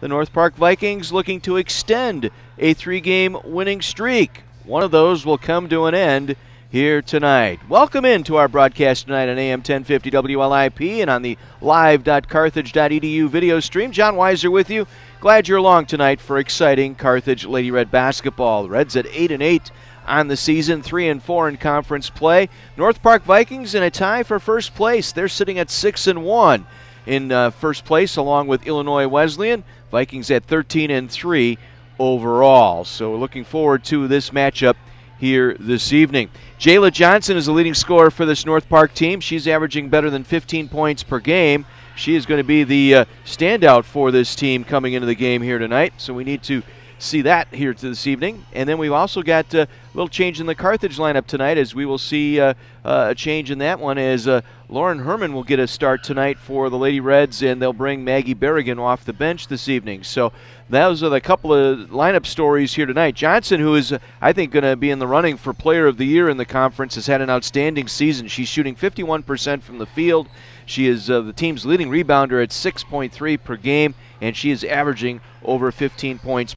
The North Park Vikings looking to extend a three game winning streak. One of those will come to an end here tonight. Welcome in to our broadcast tonight on AM 1050 WLIP and on the live.carthage.edu video stream. John Weiser with you. Glad you're along tonight for exciting Carthage Lady Red basketball. Reds at 8 and 8 on the season, 3 and 4 in conference play. North Park Vikings in a tie for first place. They're sitting at 6 and 1 in uh, first place along with Illinois Wesleyan. Vikings at 13 and 3 overall. So we're looking forward to this matchup here this evening. Jayla Johnson is the leading scorer for this North Park team. She's averaging better than 15 points per game. She is going to be the uh, standout for this team coming into the game here tonight. So we need to see that here to this evening. And then we've also got uh, a little change in the Carthage lineup tonight, as we will see uh, uh, a change in that one as Lauren Herman will get a start tonight for the Lady Reds, and they'll bring Maggie Berrigan off the bench this evening. So those are the couple of lineup stories here tonight. Johnson, who is, I think, going to be in the running for Player of the Year in the conference, has had an outstanding season. She's shooting 51% from the field. She is uh, the team's leading rebounder at 6.3 per game, and she is averaging over 15 points.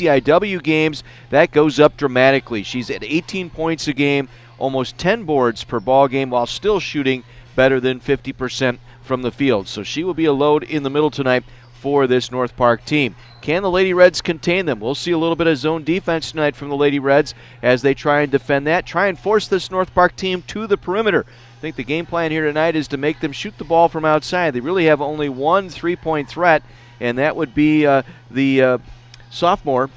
CIW games, that goes up dramatically. She's at 18 points a game, almost 10 boards per ball game, while still shooting better than 50% from the field. So she will be a load in the middle tonight for this North Park team. Can the Lady Reds contain them? We'll see a little bit of zone defense tonight from the Lady Reds as they try and defend that, try and force this North Park team to the perimeter. I think the game plan here tonight is to make them shoot the ball from outside. They really have only one three point threat, and that would be uh, the uh, sophomore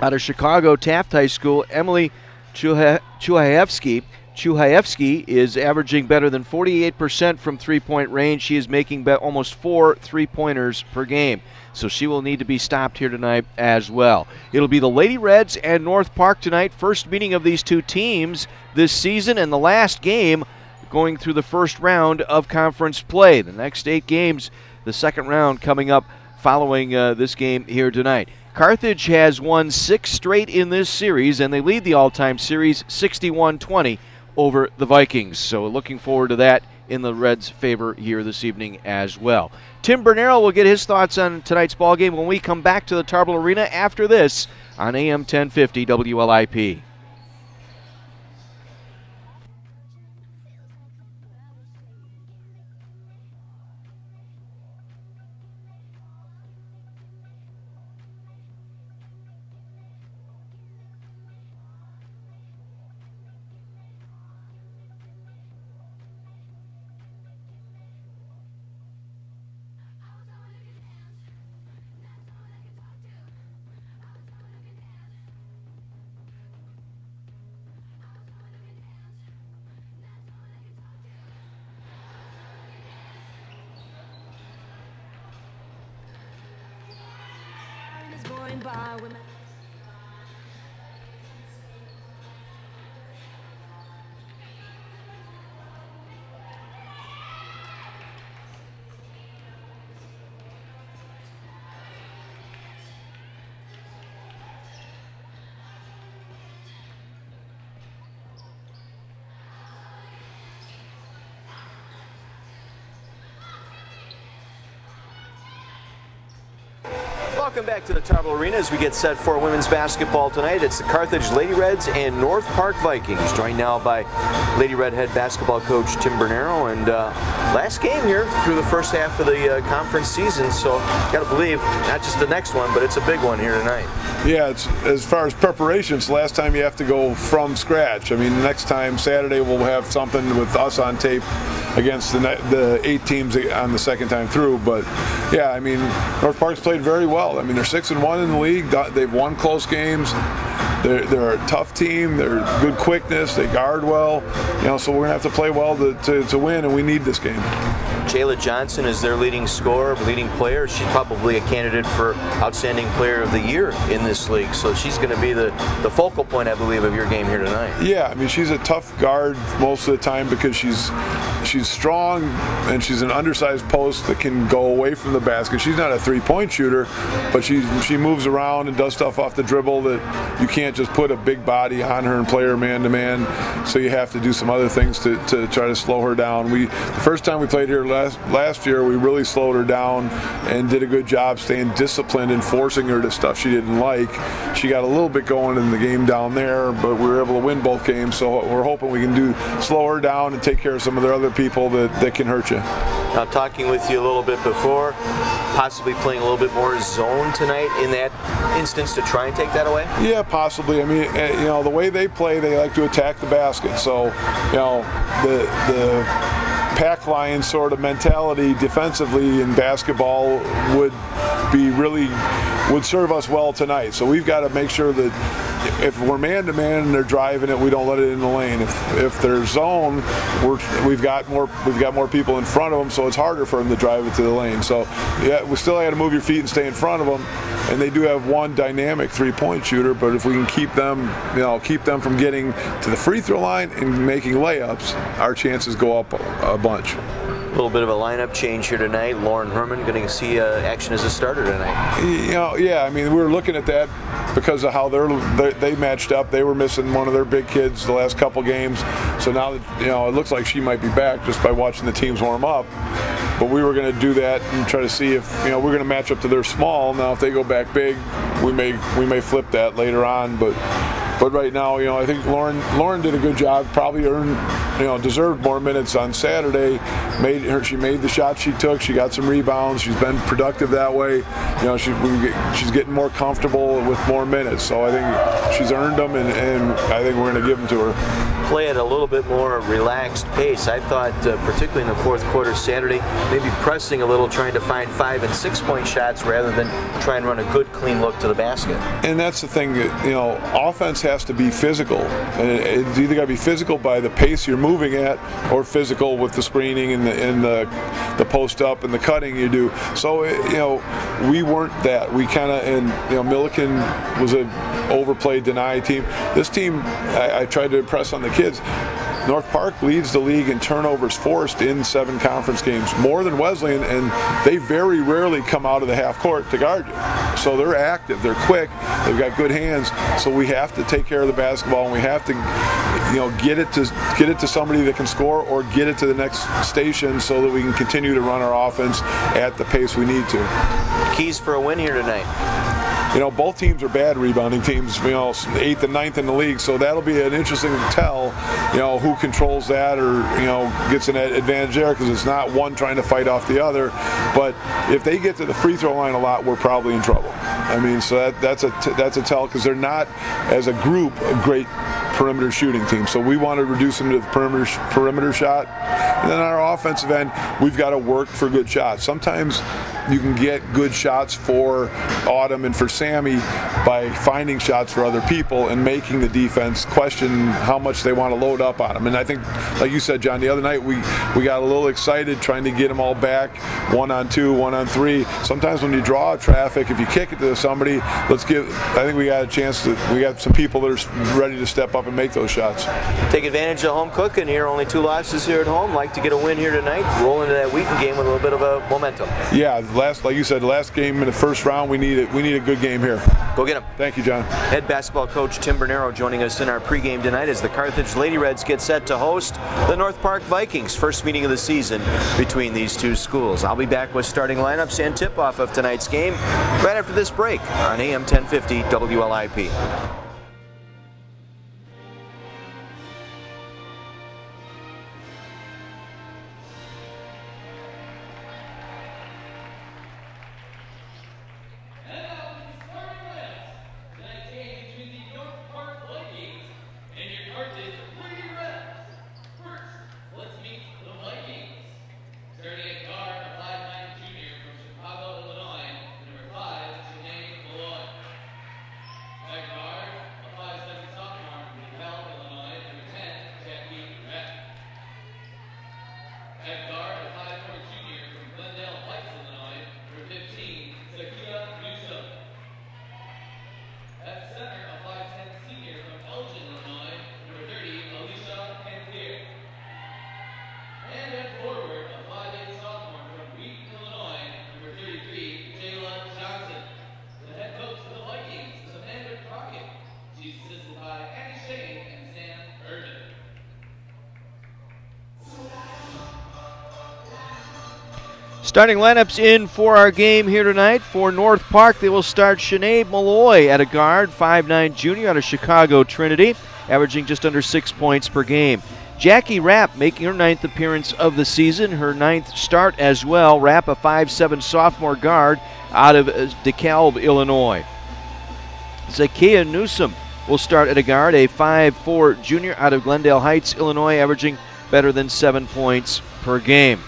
out of Chicago Taft High School, Emily Chuhaevsky. Chuhaevsky is averaging better than 48% from three point range. She is making almost four three pointers per game. So she will need to be stopped here tonight as well. It'll be the Lady Reds and North Park tonight. First meeting of these two teams this season and the last game going through the first round of conference play. The next eight games, the second round coming up following uh, this game here tonight. Carthage has won six straight in this series, and they lead the all time series 61 20 over the Vikings. So, looking forward to that in the Reds' favor here this evening as well. Tim Bernero will get his thoughts on tonight's ball game when we come back to the Tarble Arena after this on AM 1050 WLIP. Welcome back to the Arena as we get set for women's basketball tonight. It's the Carthage Lady Reds and North Park Vikings, joined now by Lady Red head basketball coach Tim Bernero. And uh, last game here through the first half of the uh, conference season, so got to believe not just the next one, but it's a big one here tonight. Yeah, it's, as far as preparations, last time you have to go from scratch. I mean, next time Saturday we'll have something with us on tape against the, the eight teams on the second time through. But yeah, I mean, North Park's played very well. I mean, they're six and one in the league. They've won close games. They're, they're a tough team. They're good quickness. They guard well. You know, so we're gonna have to play well to, to, to win, and we need this game. Jayla Johnson is their leading scorer, leading player. She's probably a candidate for Outstanding Player of the Year in this league. So she's going to be the, the focal point, I believe, of your game here tonight. Yeah, I mean, she's a tough guard most of the time because she's she's strong and she's an undersized post that can go away from the basket. She's not a three-point shooter, but she she moves around and does stuff off the dribble that you can't just put a big body on her and play her man to man. So you have to do some other things to, to try to slow her down. We the first time we played here last last year, we really slowed her down and did a good job staying disciplined and forcing her to stuff she didn't like. She got a little bit going in the game down there, but we were able to win both games. So we're hoping we can do slow her down and take care of some of the other people that, that can hurt you. Now, talking with you a little bit before, possibly playing a little bit more zone tonight in that instance to try and take that away? Yeah, possibly. I mean, eh, you know, the way they play, they like to attack the basket. So, you know, the the pack line sort of mentality defensively in basketball would be really would serve us well tonight. So we've got to make sure that if we're man to man and they're driving it, we don't let it in the lane. If if they're zone, we're we've got more we've got more people in front of them, so it's harder for them to drive it to the lane. So yeah, we still got to move your feet and stay in front of them. And they do have one dynamic three-point shooter, but if we can keep them, you know, keep them from getting to the free throw line and making layups, our chances go up a bunch. A little bit of a lineup change here tonight. Lauren Herman going to see uh, action as a starter tonight. You know, yeah. I mean, we were looking at that because of how they're, they, they matched up. They were missing one of their big kids the last couple games, so now that you know, it looks like she might be back just by watching the teams warm up. But we were going to do that and try to see if you know we're going to match up to their small. Now, if they go back big, we may we may flip that later on, but but right now, you know, I think Lauren Lauren did a good job. Probably earned, you know, deserved more minutes on Saturday. Made her, she made the shots she took. She got some rebounds. She's been productive that way. You know, she, she's getting more comfortable with more minutes. So I think she's earned them, and, and I think we're going to give them to her. Play at a little bit more relaxed pace. I thought, uh, particularly in the fourth quarter Saturday, maybe pressing a little, trying to find five and six point shots rather than try and run a good, clean look to the basket. And that's the thing, you know, offense has has to be physical. And it's either got to be physical by the pace you're moving at, or physical with the screening and the and the, the post up and the cutting you do. So eh, you know, we weren't that. We kind of and you know, Millikin was an overplayed deny team. This team, I, I tried to impress on the kids North Park leads the league in turnovers forced in seven conference games, more than Wesleyan, and they very rarely come out of the half court to guard you. So they're active, they're quick, they've got good hands. So we have to take care of the basketball, and we have to, you know, get it to get it to somebody that can score or get it to the next station so that we can continue to run our offense at the pace we need to. Keys for a win here tonight you know, both teams are bad rebounding teams, you know, eighth and ninth in the league. So that'll be an interesting tell, you know, who controls that or, you know, gets an advantage there because it's not one trying to fight off the other. But if they get to the free throw line a lot, we're probably in trouble. I mean, so that, that's a that's a tell because they're not, as a group, a great perimeter shooting team. So we want to reduce them to the perimeter perimeter shot. And then on our offensive end, we've got to work for good shots. Sometimes you can get good shots for Autumn and for Sammy by finding shots for other people and making the defense question how much they want to load up on them. And I think, like you said, John, the other night we, we got a little excited trying to get them all back one on two, one on three. Sometimes when you draw traffic, if you kick it to somebody, let's give. I think we got a chance to. We got some people that are ready to step up and make those shots. Take advantage of home cooking here. Only two losses here at home. Like to get a win here tonight. Roll into that Wheaton game with a little bit of a momentum. Yeah, last like you said, last game in the first round, we need it. We need a good game here. Go get them. Thank you, John. Head basketball coach Tim Bernero joining us in our pregame tonight as the Carthage Lady Reds get set to host the North Park Vikings. First meeting of the season between these two schools. I'll be back with starting lineups and tip-off of tonight's game right after this break on AM 1050 WLIP. Starting lineups in for our game here tonight for North Park. They will start Sinead Malloy at a guard, 5'9 junior out of Chicago Trinity, averaging just under six points per game. Jackie Rapp making her ninth appearance of the season, her ninth start as well. Rapp, a 5'7 sophomore guard out of uh, DeKalb, Illinois. Zakia Newsom will start at a guard, a 5'4 junior out of Glendale Heights, Illinois, averaging better than seven points per game.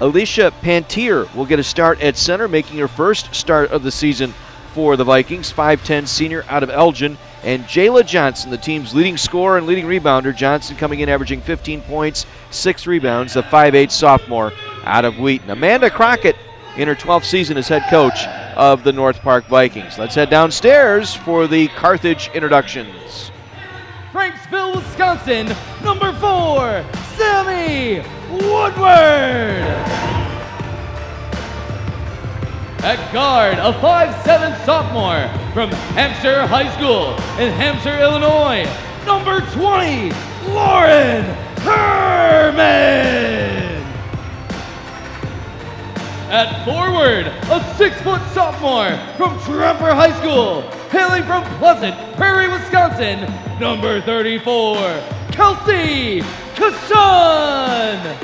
Alicia Pantier will get a start at center, making her first start of the season for the Vikings. 5'10 senior out of Elgin. And Jayla Johnson, the team's leading scorer and leading rebounder. Johnson coming in averaging 15 points, 6 rebounds, the 5'8 sophomore out of Wheaton. Amanda Crockett in her 12th season as head coach of the North Park Vikings. Let's head downstairs for the Carthage introductions. Franksville, Wisconsin, number four, Sammy Woodward. At guard, a 5'7 sophomore from Hampshire High School in Hampshire, Illinois, number 20, Lauren Herman. At forward, a six-foot sophomore from Tremper High School, hailing from Pleasant Prairie, Wisconsin, number 34, Kelsey Kashan.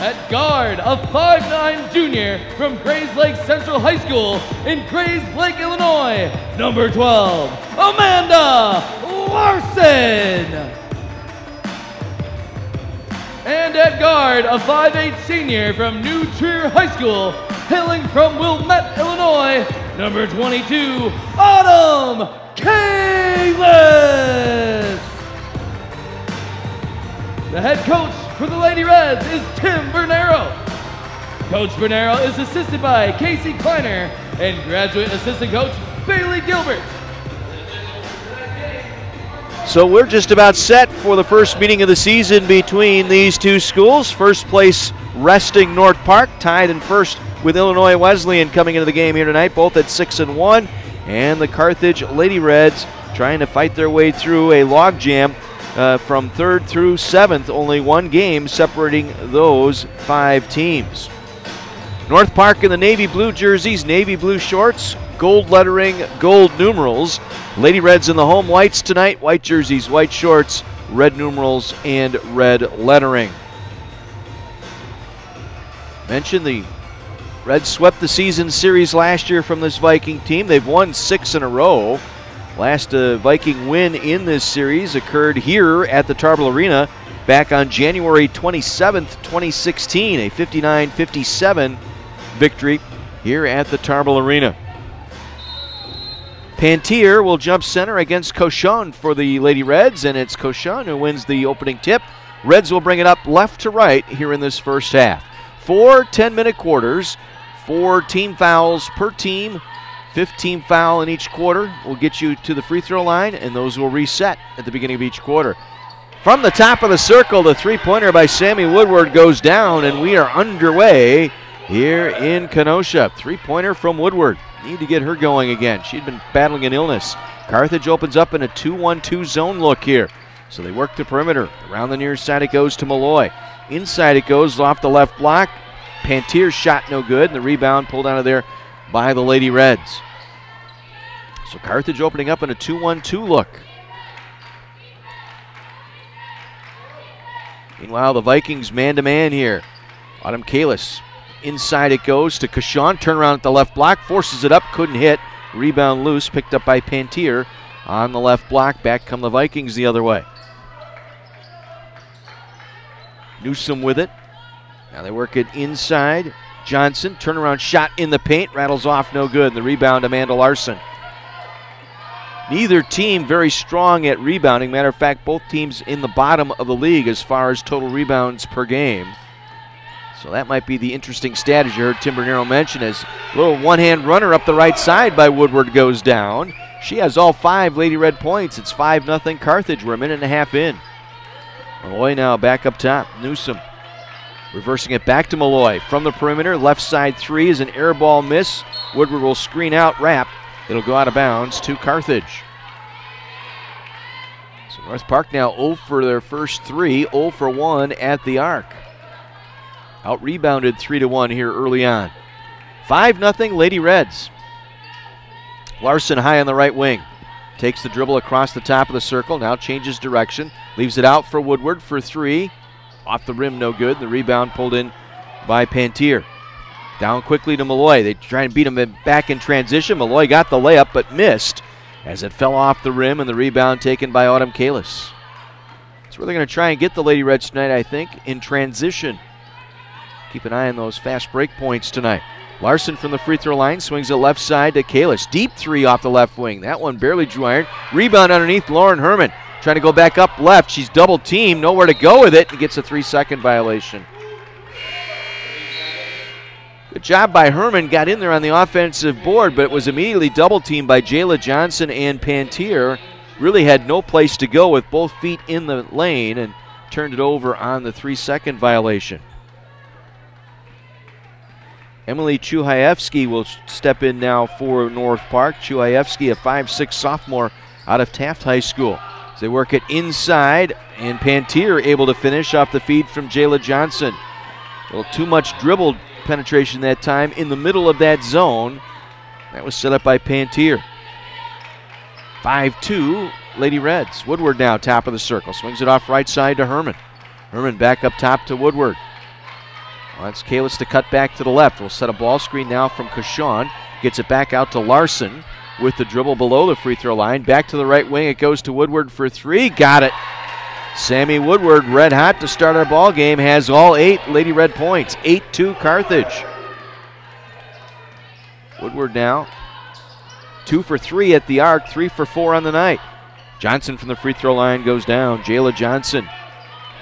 At guard, a 5'9 junior from Grayslake Central High School in Grays Lake, Illinois, number 12, Amanda Larson. And at guard, a 5'8 senior from New Trier High School, hailing from Wilmette, Illinois, number 22, Autumn Kalis. The head coach for the Lady Reds is Tim Bernero. Coach Bernero is assisted by Casey Kleiner and graduate assistant coach Bailey Gilbert. So we're just about set for the first meeting of the season between these two schools. First place resting North Park, tied in first with Illinois Wesleyan coming into the game here tonight, both at six and one. And the Carthage Lady Reds trying to fight their way through a logjam uh, from third through seventh. Only one game separating those five teams. North Park in the navy blue jerseys, navy blue shorts, gold lettering, gold numerals. Lady Reds in the home whites tonight, white jerseys, white shorts, red numerals, and red lettering. Mention the Reds swept the season series last year from this Viking team. They've won six in a row. Last uh, Viking win in this series occurred here at the Tarble Arena back on January 27th, 2016, a 59 57 victory here at the Tarble Arena. Pantier will jump center against Cochon for the Lady Reds, and it's Cochon who wins the opening tip. Reds will bring it up left to right here in this first half. Four 10 minute quarters, four team fouls per team. 15 foul in each quarter will get you to the free throw line, and those will reset at the beginning of each quarter. From the top of the circle, the three pointer by Sammy Woodward goes down, and we are underway here in Kenosha. Three pointer from Woodward. Need to get her going again. She'd been battling an illness. Carthage opens up in a 2 1 2 zone look here. So they work the perimeter. Around the near side it goes to Malloy. Inside it goes off the left block. Pantier's shot no good, and the rebound pulled out of there by the Lady Reds. So Carthage opening up in a 2 1 2 look. Meanwhile, the Vikings man to man here. Autumn Kalis. Inside it goes to Kashan. Turnaround at the left block. Forces it up. Couldn't hit. Rebound loose. Picked up by Pantier on the left block. Back come the Vikings the other way. Newsom with it. Now they work it inside. Johnson, turnaround shot in the paint, rattles off, no good. The rebound, to Amanda Larson. Neither team very strong at rebounding. Matter of fact, both teams in the bottom of the league as far as total rebounds per game. So that might be the interesting stat as you heard Tim Bernero mention as little one-hand runner up the right side by Woodward goes down. She has all five Lady Red points. It's 5 nothing Carthage. We're a minute and a half in. Malloy now back up top. Newsom reversing it back to Malloy from the perimeter. Left side three is an air ball miss. Woodward will screen out Rapp. It'll go out of bounds to Carthage. So North Park now 0 for their first three, 0 for 1 at the arc. Out rebounded 3 to 1 here early on. 5 0 Lady Reds. Larson high on the right wing. Takes the dribble across the top of the circle. Now changes direction. Leaves it out for Woodward for three. Off the rim, no good. The rebound pulled in by Pantier. Down quickly to Malloy. They try and beat him back in transition. Malloy got the layup but missed as it fell off the rim and the rebound taken by Autumn Kalis. That's where they're going to try and get the Lady Reds tonight, I think, in transition. Keep an eye on those fast break points tonight. Larson from the free throw line swings it left side to Kalis. Deep three off the left wing. That one barely drew iron. Rebound underneath Lauren Herman. Trying to go back up left. She's double teamed. Nowhere to go with it. And gets a three second violation. Good job by Herman. Got in there on the offensive board, but it was immediately double teamed by Jayla Johnson and Pantier. Really had no place to go with both feet in the lane and turned it over on the three second violation. Emily Chuhaevsky will step in now for North Park. Chuhaevsky, a 5'6 sophomore out of Taft High School. As they work it inside, and Pantier able to finish off the feed from Jayla Johnson. A little too much dribble penetration that time in the middle of that zone. That was set up by Pantier. 5 2, Lady Reds. Woodward now, top of the circle. Swings it off right side to Herman. Herman back up top to Woodward. Well, that's Kalis to cut back to the left. We'll set a ball screen now from Kashawn. Gets it back out to Larson with the dribble below the free throw line. Back to the right wing. It goes to Woodward for three. Got it. Sammy Woodward, red hot to start our ball game, has all eight Lady Red points. 8 2 Carthage. Woodward now. Two for three at the arc, three for four on the night. Johnson from the free throw line goes down. Jayla Johnson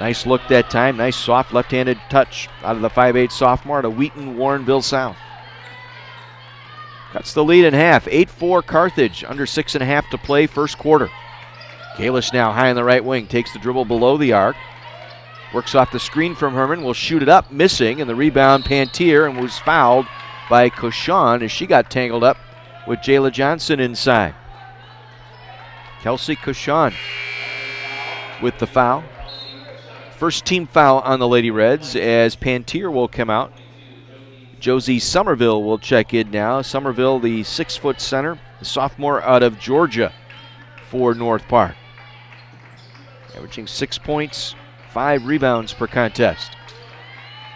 Nice look that time. Nice soft left handed touch out of the 5'8 sophomore to Wheaton Warrenville South. Cuts the lead in half. 8 4 Carthage. Under six and a half to play, first quarter. Kalis now high on the right wing. Takes the dribble below the arc. Works off the screen from Herman. Will shoot it up, missing. And the rebound, Pantier, and was fouled by Koshan as she got tangled up with Jayla Johnson inside. Kelsey Koshan with the foul. First team foul on the Lady Reds as Pantier will come out. Josie Somerville will check in now. Somerville, the six foot center, sophomore out of Georgia for North Park. Averaging six points, five rebounds per contest.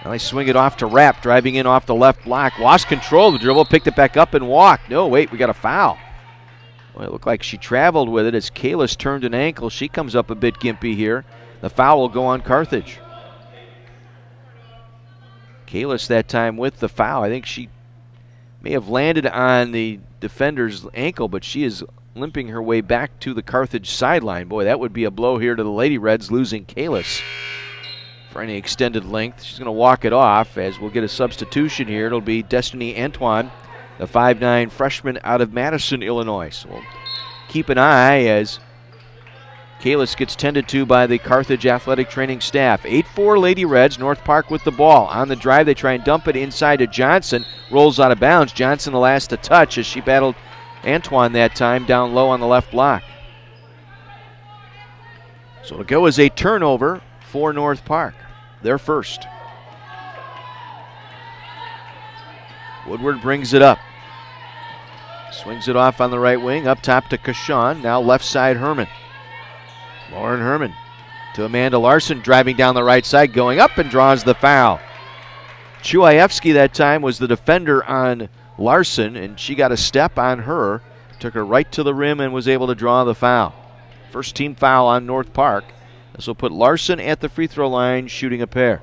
Now they swing it off to Rapp, driving in off the left block. Lost control of the dribble, picked it back up and walked. No, wait, we got a foul. Well, it looked like she traveled with it as Kalis turned an ankle. She comes up a bit gimpy here. The foul will go on Carthage. Kalis that time with the foul. I think she may have landed on the defender's ankle, but she is limping her way back to the Carthage sideline. Boy, that would be a blow here to the Lady Reds losing Kalis for any extended length. She's going to walk it off as we'll get a substitution here. It'll be Destiny Antoine, the 5'9 freshman out of Madison, Illinois. So we'll keep an eye as Kalis gets tended to by the Carthage athletic training staff. 8 4 Lady Reds, North Park with the ball. On the drive, they try and dump it inside to Johnson. Rolls out of bounds. Johnson the last to touch as she battled Antoine that time down low on the left block. So it'll go as a turnover for North Park. Their first. Woodward brings it up. Swings it off on the right wing, up top to Kashan. Now left side Herman. Lauren Herman to Amanda Larson driving down the right side, going up and draws the foul. Chuhaevsky that time was the defender on Larson, and she got a step on her, took her right to the rim, and was able to draw the foul. First team foul on North Park. This will put Larson at the free throw line shooting a pair.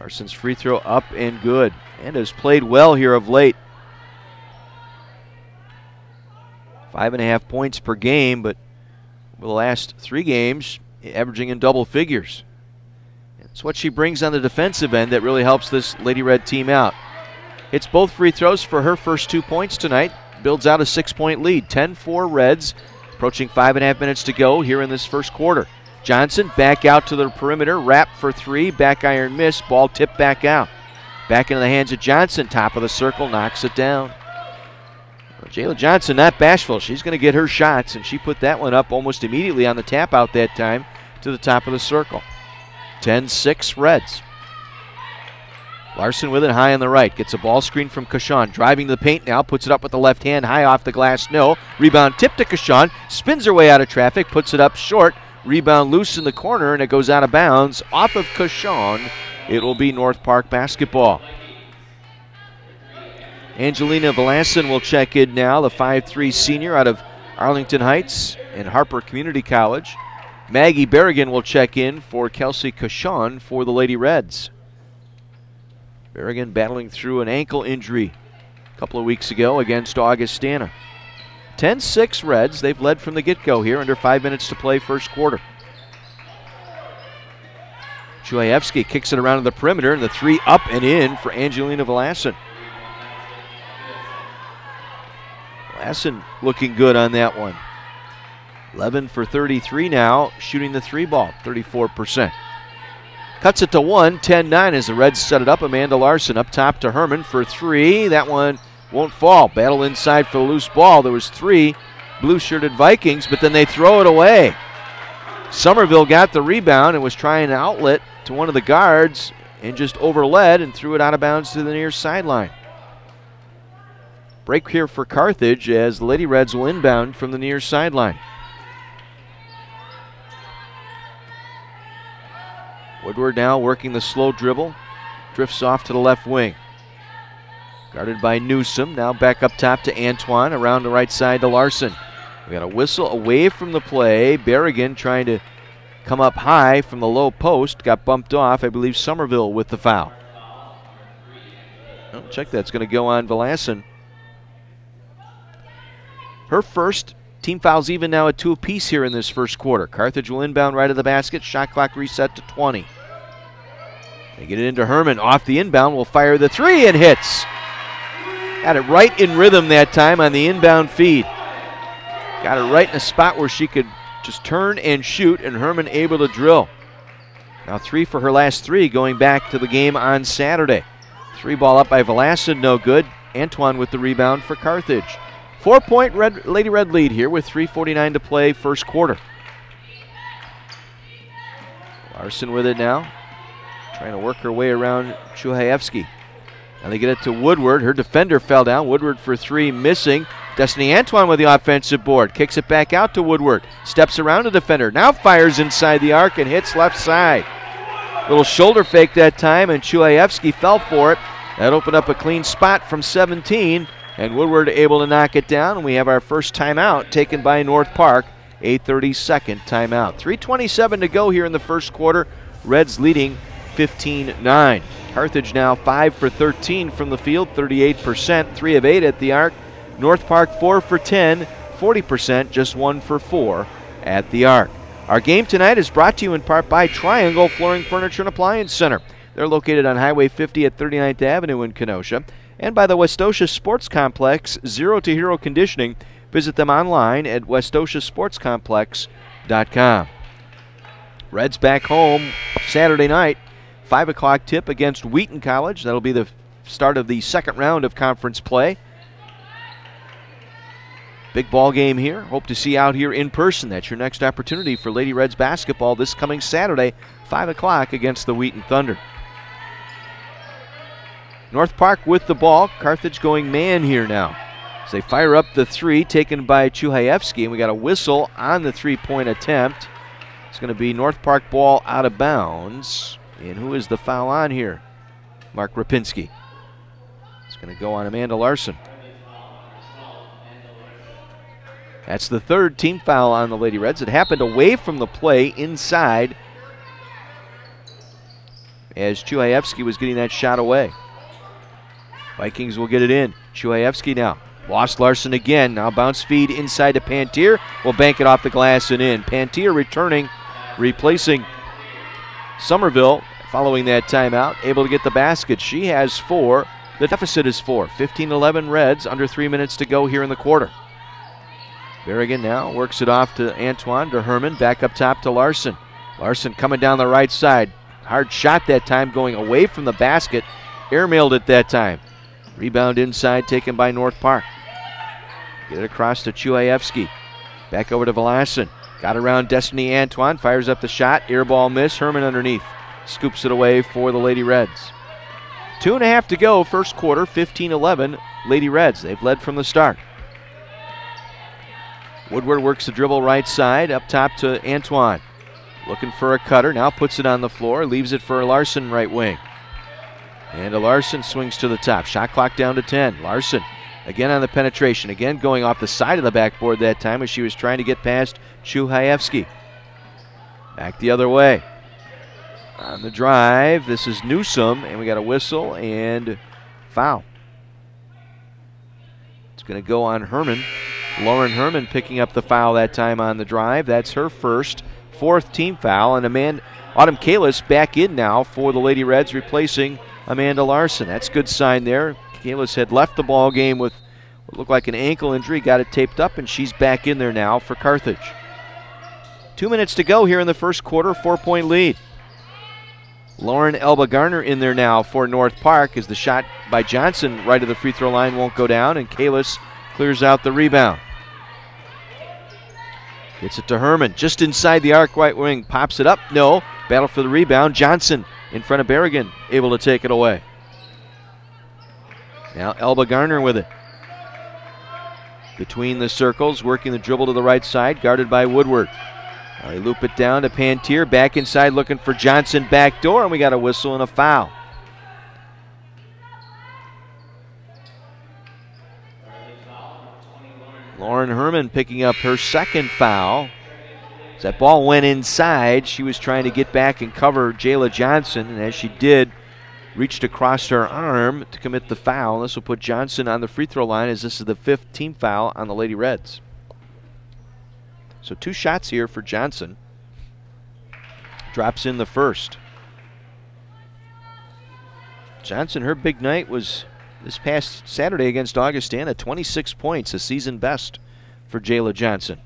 Larson's free throw up and good, and has played well here of late. Five and a half points per game, but the last three games, averaging in double figures. It's what she brings on the defensive end that really helps this Lady Red team out. Hits both free throws for her first two points tonight. Builds out a six point lead. 10 4 Reds. Approaching five and a half minutes to go here in this first quarter. Johnson back out to the perimeter. Rapp for three. Back iron miss. Ball tipped back out. Back into the hands of Johnson. Top of the circle. Knocks it down. Jayla Johnson not bashful. She's going to get her shots, and she put that one up almost immediately on the tap out that time. to the top of the circle. 10 6 Reds. Larson with it high on the right. Gets a ball screen from Kashan. Driving to the paint now. Puts it up with the left hand. High off the glass. No. Rebound tip to Kashan. Spins her way out of traffic. Puts it up short. Rebound loose in the corner and it goes out of bounds. Off of Kashan. It will be North Park basketball. Angelina Velasquez will check in now, the 5'3 senior out of Arlington Heights and Harper Community College. Maggie Berrigan will check in for Kelsey Kashan for the Lady Reds. Berrigan battling through an ankle injury a couple of weeks ago against Augustana. 10 6 Reds. They've led from the get go here, under five minutes to play, first quarter. Chuhaevsky kicks it around to the perimeter, and the three up and in for Angelina Velasquez. Velasquez looking good on that one. 11 for 33 now, shooting the three ball, 34%. Cuts it to one, 10 9 as the Reds set it up. Amanda Larson up top to Herman for three. That one won't fall. Battle inside for the loose ball. There was three blue shirted Vikings, but then they throw it away. Somerville got the rebound and was trying an outlet to one of the guards and just overled and threw it out of bounds to the near sideline. Break here for Carthage as the Lady Reds will inbound from the near sideline. Woodward now working the slow dribble. Drifts off to the left wing. Guarded by Newsom. Now back up top to Antoine. Around the right side to Larson. We got a whistle away from the play. Berrigan trying to come up high from the low post. Got bumped off. I believe Somerville with the foul. Oh, check that's going to go on Velasquez. Her first Team fouls even now at two apiece here in this first quarter. Carthage will inbound right of the basket. Shot clock reset to 20. They get it into Herman. Off the inbound, will fire the three and hits. Got it right in rhythm that time on the inbound feed. Got it right in a spot where she could just turn and shoot, and Herman able to drill. Now three for her last three going back to the game on Saturday. Three ball up by Velasquez, no good. Antoine with the rebound for Carthage. Four point Red, Lady Red lead here with 3.49 to play, first quarter. Larson with it now. Trying to work her way around Chuhaevsky. Now they get it to Woodward. Her defender fell down. Woodward for three, missing. Destiny Antoine with the offensive board. Kicks it back out to Woodward. Steps around the defender. Now fires inside the arc and hits left side. Little shoulder fake that time, and Chuhaevsky fell for it. That opened up a clean spot from 17. And Woodward able to knock it down. And we have our first timeout taken by North Park. A 32nd timeout. 3.27 to go here in the first quarter. Reds leading 15 9. Carthage now 5 for 13 from the field, 38%, 3 of 8 at the arc. North Park 4 for 10, 40%, just 1 for 4 at the arc. Our game tonight is brought to you in part by Triangle Flooring Furniture and Appliance Center. They're located on Highway 50 at 39th Avenue in Kenosha and by the Westosha Sports Complex, Zero to Hero Conditioning. Visit them online at westoshasportscomplex.com. Reds back home Saturday night, 5 o'clock tip against Wheaton College. That'll be the start of the second round of conference play. Big ball game here. Hope to see you out here in person. That's your next opportunity for Lady Reds basketball this coming Saturday, 5 o'clock against the Wheaton Thunder. North Park with the ball. Carthage going man here now. As they fire up the three taken by Chuhaevsky, and we got a whistle on the three point attempt. It's going to be North Park ball out of bounds. And who is the foul on here? Mark Rapinski. It's going to go on Amanda Larson. That's the third team foul on the Lady Reds. It happened away from the play inside as Chuhaevsky was getting that shot away. Vikings will get it in. Chuhaevsky now. Lost Larson again. Now bounce feed inside to Pantier. Will bank it off the glass and in. Pantier returning, replacing Somerville following that timeout. Able to get the basket. She has four. The deficit is four. 15 11 Reds. Under three minutes to go here in the quarter. Berrigan now works it off to Antoine, to Herman. Back up top to Larson. Larson coming down the right side. Hard shot that time going away from the basket. Airmailed it that time. Rebound inside taken by North Park. Get it across to Chuhaevsky. Back over to Velasquez. Got around Destiny Antoine, fires up the shot, air ball miss. Herman underneath, scoops it away for the Lady Reds. Two and a half to go, first quarter, 15 11. Lady Reds, they've led from the start. Woodward works the dribble right side, up top to Antoine. Looking for a cutter, now puts it on the floor, leaves it for Larson right wing. And a Larson swings to the top. Shot clock down to 10. Larson again on the penetration, again going off the side of the backboard that time as she was trying to get past Chuhaevsky. Back the other way. On the drive, this is Newsom, and we got a whistle and foul. It's going to go on Herman. Lauren Herman picking up the foul that time on the drive. That's her first, fourth team foul, and Amanda Autumn Kalis back in now for the Lady Reds, replacing Amanda Larson. That's good sign there. Kalis had left the ball game with what looked like an ankle injury, got it taped up, and she's back in there now for Carthage. Two minutes to go here in the first quarter, four point lead. Lauren Elba Garner in there now for North Park as the shot by Johnson right of the free throw line won't go down, and Kalis clears out the rebound. Gets it to Herman, just inside the arc right wing, pops it up. No, battle for the rebound. Johnson in front of Berrigan, able to take it away. Now Elba Garner with it. Between the circles, working the dribble to the right side, guarded by Woodward. Now they loop it down to Pantier, back inside looking for Johnson back door, and we got a whistle and a foul. Lauren Herman picking up her second foul. As that ball went inside, she was trying to get back and cover Jayla Johnson, and as she did, reached across her arm to commit the foul. This will put Johnson on the free throw line as this is the fifth team foul on the Lady Reds. So two shots here for Johnson. Drops in the first. Johnson, her big night was this past Saturday against Augustana, 26 points, a season best for Jayla Johnson.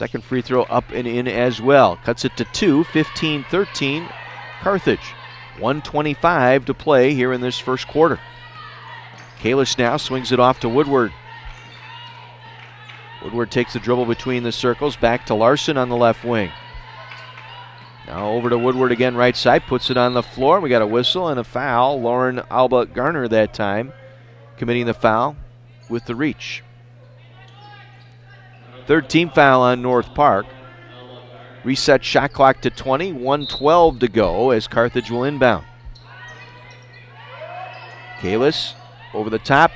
Second free throw up and in as well. Cuts it to two, 15 13. Carthage. 125 to play here in this first quarter. Kalis now swings it off to Woodward. Woodward takes the dribble between the circles, back to Larson on the left wing. Now over to Woodward again, right side, puts it on the floor. We got a whistle and a foul. Lauren Elba Garner that time committing the foul with the reach. Third team foul on North Park. Reset shot clock to 20, 112 to go as Carthage will inbound. Kalis over the top,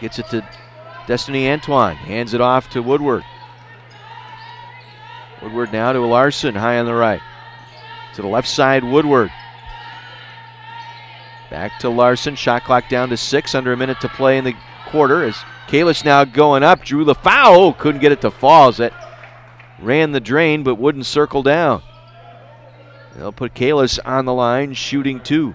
gets it to Destiny Antoine, hands it off to Woodward. Woodward now to Larson, high on the right. To the left side, Woodward. Back to Larson, shot clock down to six, under a minute to play in the quarter as Kalis now going up, drew the foul, couldn't get it to fall as that ran the drain but wouldn't circle down. They'll put Kalis on the line, shooting two.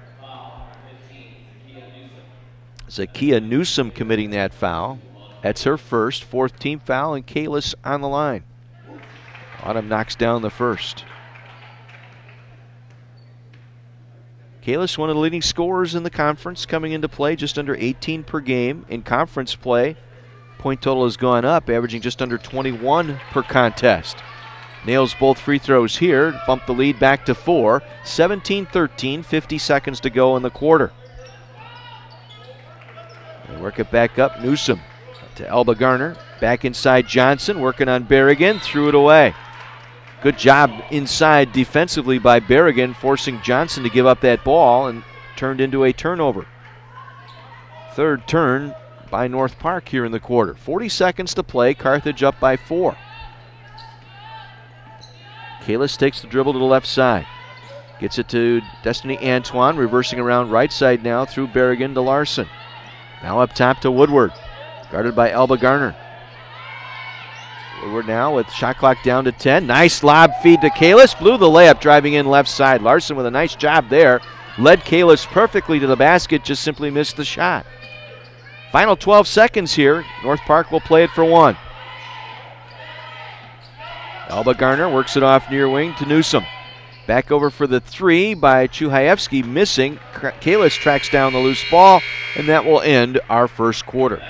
Zakia Newsom committing that foul. That's her first, fourth team foul, and Kalis on the line. Autumn knocks down the first. Kalis, one of the leading scorers in the conference, coming into play just under 18 per game. In conference play, point total has gone up, averaging just under 21 per contest. Nails both free throws here, bump the lead back to four. 17 13, 50 seconds to go in the quarter. They work it back up. Newsom to Elba Garner. Back inside Johnson, working on Berrigan, threw it away. Good job inside defensively by Berrigan, forcing Johnson to give up that ball and turned into a turnover. Third turn by North Park here in the quarter. 40 seconds to play, Carthage up by four. Kalis takes the dribble to the left side. Gets it to Destiny Antoine, reversing around right side now through Berrigan to Larson. Now up top to Woodward, guarded by Elba Garner. Woodward now with shot clock down to 10. Nice lob feed to Kalis. Blew the layup driving in left side. Larson with a nice job there. Led Kalis perfectly to the basket, just simply missed the shot. Final 12 seconds here. North Park will play it for one. Elba Garner works it off near wing to Newsom. Back over for the three by Chuhaevsky missing. Kalis tracks down the loose ball, and that will end our first quarter.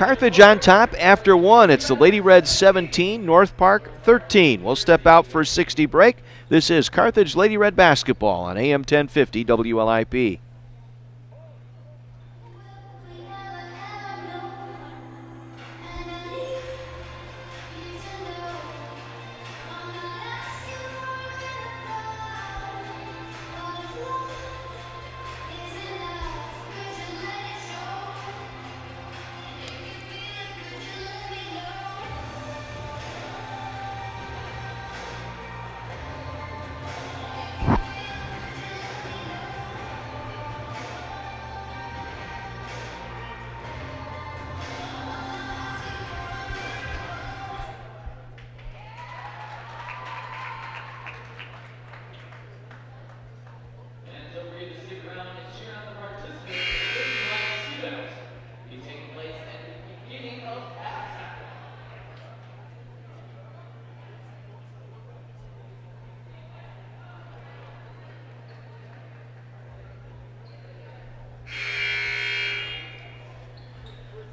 Carthage on top after one. It's the Lady Reds 17, North Park 13. We'll step out for a 60 break. This is Carthage Lady Red basketball on AM 1050 WLIP.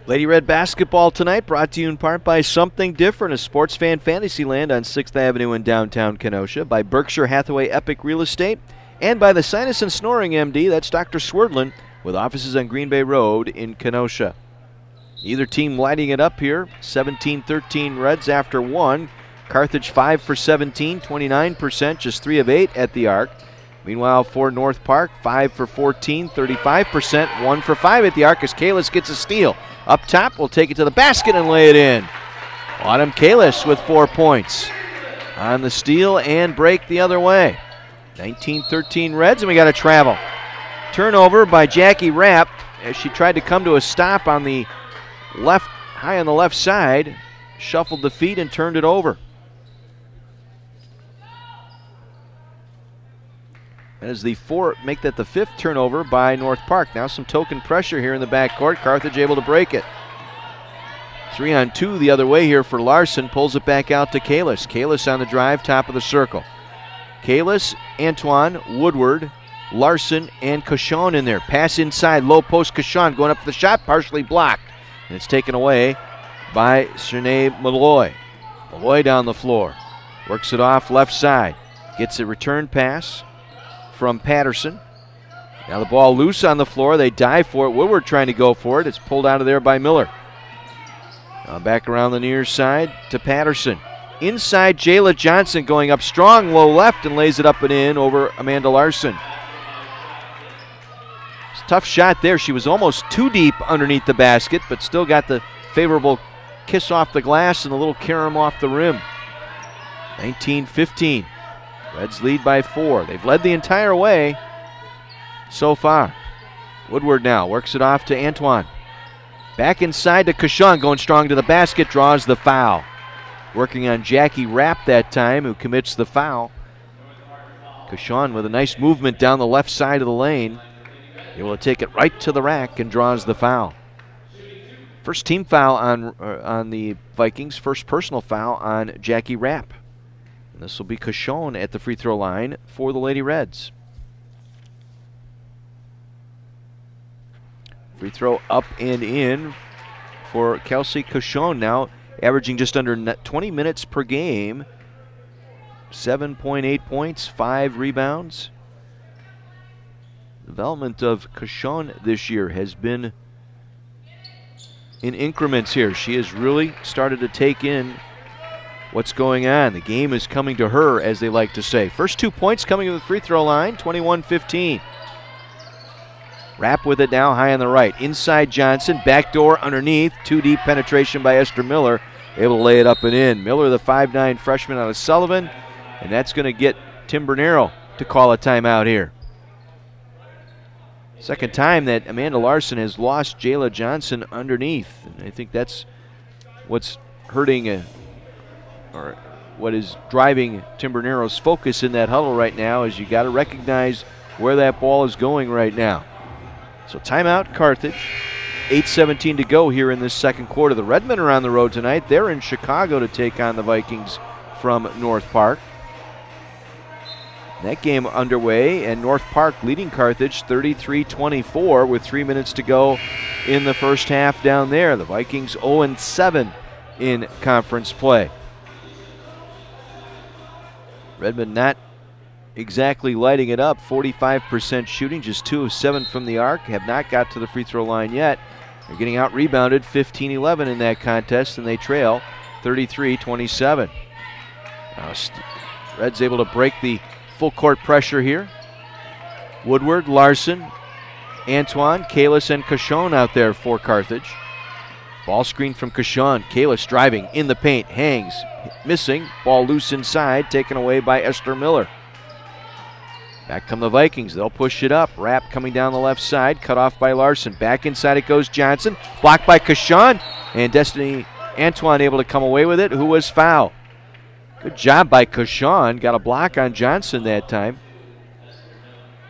Lady Red basketball tonight brought to you in part by Something Different, a sports fan fantasy land on 6th Avenue in downtown Kenosha, by Berkshire Hathaway Epic Real Estate, and by the Sinus and Snoring MD, that's Dr. Swerdlin, with offices on Green Bay Road in Kenosha. Either team lighting it up here 17 13 Reds after one. Carthage 5 for 17, 29%, just 3 of 8 at the arc. Meanwhile, for North Park, 5 for 14, 35%, 1 for 5 at the arc as Kalis gets a steal. Up top, we'll take it to the basket and lay it in. Autumn Kalis with four points on the steal and break the other way. 19-13 Reds, and we got a travel. Turnover by Jackie Rapp as she tried to come to a stop on the left, high on the left side, shuffled the feet and turned it over. As the four make that the fifth turnover by North Park. Now some token pressure here in the backcourt. Carthage able to break it. Three on two the other way here for Larson. Pulls it back out to Kalis. Kalis on the drive, top of the circle. Kalis, Antoine, Woodward, Larson, and Cauchon in there. Pass inside, low post Cauchon going up for the shot, partially blocked. And it's taken away by Shanae Malloy. Malloy down the floor. Works it off left side. Gets a return pass from Patterson. Now the ball loose on the floor. They dive for it. Woodward trying to go for it. It's pulled out of there by Miller. Now back around the near side to Patterson. Inside, Jayla Johnson going up strong, low left, and lays it up and in over Amanda Larson. Tough shot there. She was almost too deep underneath the basket, but still got the favorable kiss off the glass and a little carom off the rim. 19 15. Reds lead by four. They've led the entire way so far. Woodward now works it off to Antoine. Back inside to Cauchon, going strong to the basket, draws the foul. Working on Jackie Rapp that time, who commits the foul. Cauchon with a nice movement down the left side of the lane. Able to take it right to the rack and draws the foul. First team foul on uh, on the Vikings. First personal foul on Jackie Rapp. And this will be Cauchon at the free throw line for the Lady Reds. Free throw up and in for Kelsey Cauchon now, averaging just under 20 minutes per game. 7.8 points, 5 rebounds. Development of Cauchon this year has been in increments here. She has really started to take in what's going on. The game is coming to her, as they like to say. First two points coming to the free throw line, 21 15. Rapp with it now, high on the right. Inside Johnson, back door underneath. Too deep penetration by Esther Miller. Able to lay it up and in. Miller, the 5'9 freshman out of Sullivan. And that's going to get Tim Bernero to call a timeout here. Second time that Amanda Larson has lost Jayla Johnson underneath. And I think that's what's hurting uh, or what is driving Tim Bernero's focus in that huddle right now is you got to recognize where that ball is going right now. So timeout, Carthage. 8.17 to go here in this second quarter. The Redmen are on the road tonight. They're in Chicago to take on the Vikings from North Park. That game underway, and North Park leading Carthage 33 24 with three minutes to go in the first half down there. The Vikings 0 7 in conference play. Redmen not exactly lighting it up. 45% shooting, just two of seven from the arc. Have not got to the free throw line yet. They're getting out rebounded 15 11 in that contest, and they trail 33 27. Now, Red's able to break the full court pressure here. Woodward, Larson, Antoine, Kalis, and Cashon out there for Carthage. Ball screen from Cashon. Kalis driving in the paint, hangs, missing. Ball loose inside, taken away by Esther Miller. Back come the Vikings. They'll push it up. Rapp coming down the left side, cut off by Larson. Back inside it goes Johnson. Blocked by Cashon. And Destiny Antoine able to come away with it, who was foul. Good job by Cashon. Got a block on Johnson that time.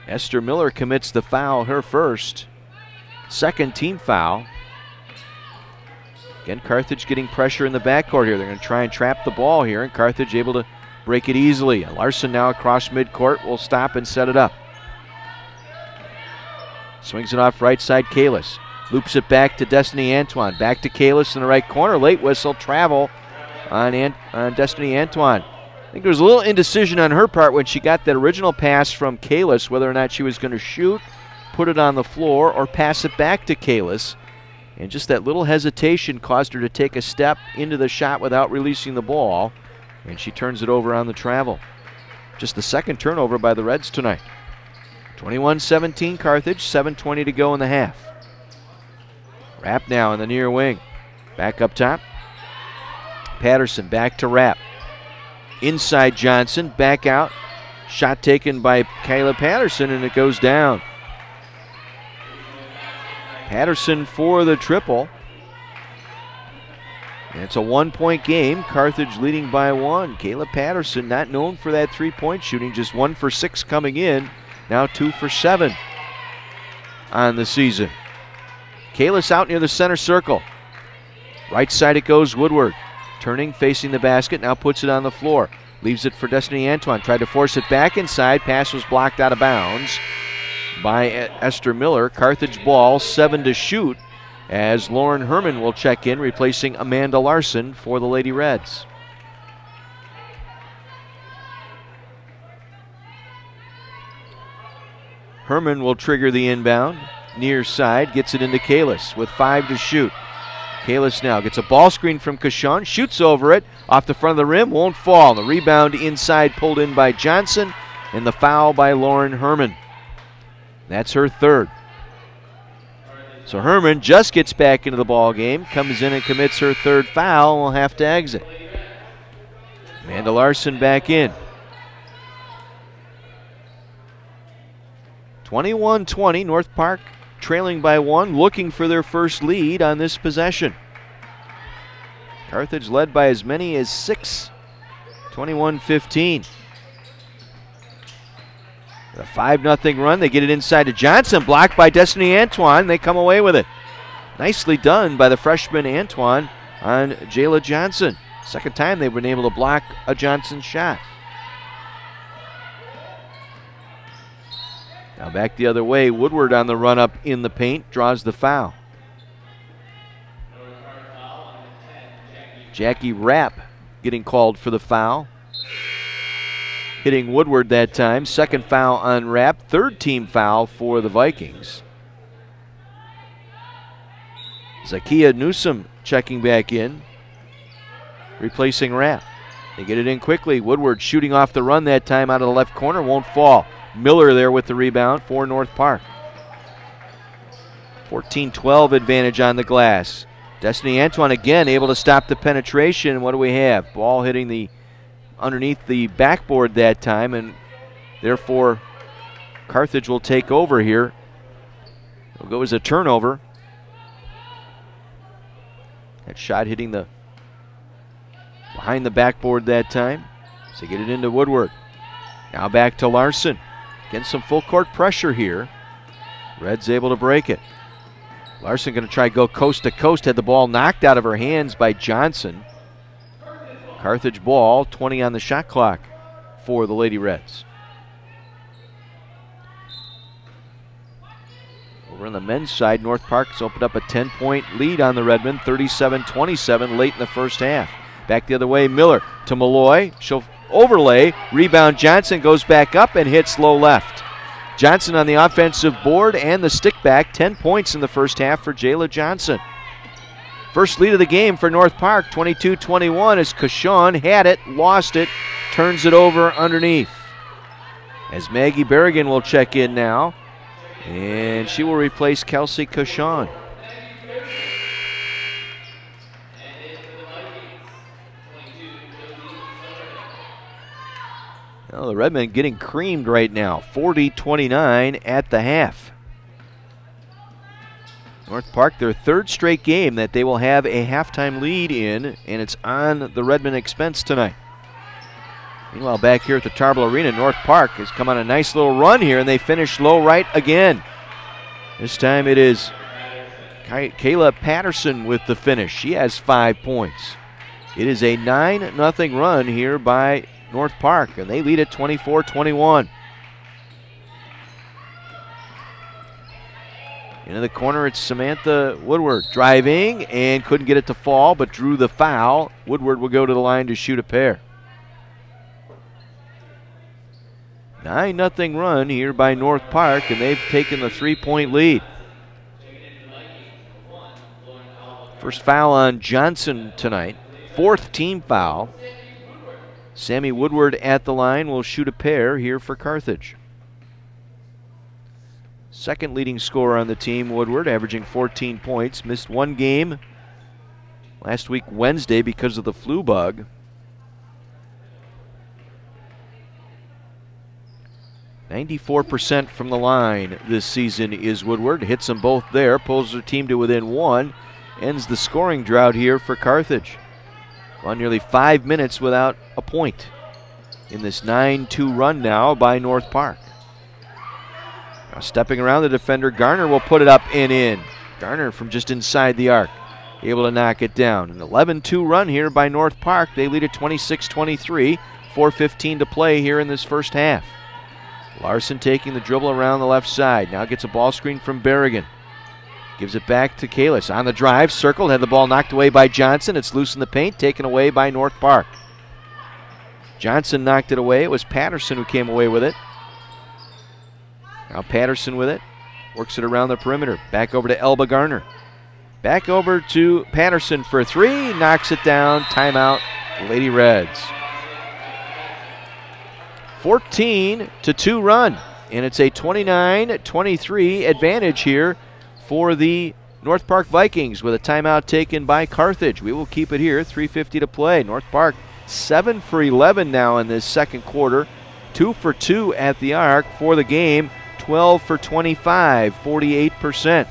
Esther Miller commits the foul, her first. Second team foul. Again, Carthage getting pressure in the backcourt here. They're going to try and trap the ball here, and Carthage able to break it easily. Larson now across midcourt will stop and set it up. Swings it off right side, Kalis. Loops it back to Destiny Antoine. Back to Kalis in the right corner. Late whistle, travel on, Ant- on Destiny Antoine. I think there was a little indecision on her part when she got that original pass from Kalis, whether or not she was going to shoot, put it on the floor, or pass it back to Kalis. And just that little hesitation caused her to take a step into the shot without releasing the ball. And she turns it over on the travel. Just the second turnover by the Reds tonight. 21 17 Carthage, 7.20 to go in the half. Rapp now in the near wing. Back up top. Patterson back to Rapp. Inside Johnson, back out. Shot taken by Kayla Patterson, and it goes down. Patterson for the triple. It's a one point game. Carthage leading by one. Kayla Patterson, not known for that three point shooting, just one for six coming in. Now two for seven on the season. Kalis out near the center circle. Right side it goes Woodward. Turning, facing the basket, now puts it on the floor. Leaves it for Destiny Antoine. Tried to force it back inside. Pass was blocked out of bounds by Esther Miller. Carthage ball, seven to shoot, as Lauren Herman will check in, replacing Amanda Larson for the Lady Reds. Herman will trigger the inbound. Near side, gets it into Kalis with five to shoot. Kalis now gets a ball screen from Cashon, shoots over it, off the front of the rim, won't fall. The rebound inside pulled in by Johnson, and the foul by Lauren Herman. That's her third. So Herman just gets back into the ball game, comes in and commits her third foul, will have to exit. Amanda Larson back in. 21 20, North Park trailing by one, looking for their first lead on this possession. Carthage led by as many as six, 21 15. A 5 0 run. They get it inside to Johnson, blocked by Destiny Antoine. They come away with it. Nicely done by the freshman Antoine on Jayla Johnson. Second time they've been able to block a Johnson shot. Now back the other way. Woodward on the run up in the paint draws the foul. Jackie Rapp getting called for the foul. Hitting Woodward that time. Second foul unwrapped, Third team foul for the Vikings. Zakia Newsom checking back in, replacing Rapp. They get it in quickly. Woodward shooting off the run that time out of the left corner, won't fall. Miller there with the rebound for North Park. 14 12 advantage on the glass. Destiny Antoine again able to stop the penetration. What do we have? Ball hitting the underneath the backboard that time, and therefore Carthage will take over here. It'll go as a turnover. That shot hitting the behind the backboard that time. So get it into Woodward. Now back to Larson. Getting some full court pressure here. Red's able to break it. Larson going to try go coast to coast. Had the ball knocked out of her hands by Johnson. Carthage ball, 20 on the shot clock for the Lady Reds. Over on the men's side, North Park's opened up a 10 point lead on the Redmen, 37 27 late in the first half. Back the other way, Miller to Malloy. She'll overlay. Rebound Johnson goes back up and hits low left. Johnson on the offensive board and the stick back. 10 points in the first half for Jayla Johnson. First lead of the game for North Park, 22 21, as Kashawn had it, lost it, turns it over underneath. As Maggie Berrigan will check in now, and she will replace Kelsey Kashawn. Well, the Redmen getting creamed right now, 40 29 at the half. North Park, their third straight game that they will have a halftime lead in, and it's on the Redmen expense tonight. Meanwhile, back here at the Tarble Arena, North Park has come on a nice little run here, and they finish low right again. This time it is Kayla Patterson with the finish. She has five points. It is a 9 0 run here by North Park, and they lead at 24 21. Into the corner, it's Samantha Woodward driving and couldn't get it to fall, but drew the foul. Woodward will go to the line to shoot a pair. 9 0 run here by North Park, and they've taken the three point lead. First foul on Johnson tonight, fourth team foul. Sammy Woodward at the line will shoot a pair here for Carthage. Second leading scorer on the team, Woodward, averaging 14 points. Missed one game last week, Wednesday, because of the flu bug. Ninety-four percent from the line this season is Woodward. Hits them both there, pulls their team to within one, ends the scoring drought here for Carthage. On nearly five minutes without a point in this 9 2 run now by North Park. Now stepping around the defender, Garner will put it up and in. Garner from just inside the arc, able to knock it down. An 11 2 run here by North Park. They lead at 26 23, 4.15 to play here in this first half. Larson taking the dribble around the left side. Now gets a ball screen from Berrigan. Gives it back to Kalis. On the drive, circled, had the ball knocked away by Johnson. It's loose in the paint, taken away by North Park. Johnson knocked it away. It was Patterson who came away with it. Now Patterson with it. Works it around the perimeter. Back over to Elba Garner. Back over to Patterson for three. Knocks it down. Timeout, Lady Reds. 14 to 2 run. And it's a 29 23 advantage here for the North Park Vikings with a timeout taken by Carthage. We will keep it here, 3.50 to play. North Park 7 for 11 now in this second quarter, 2 for 2 at the arc for the game, 12 for 25, 48%.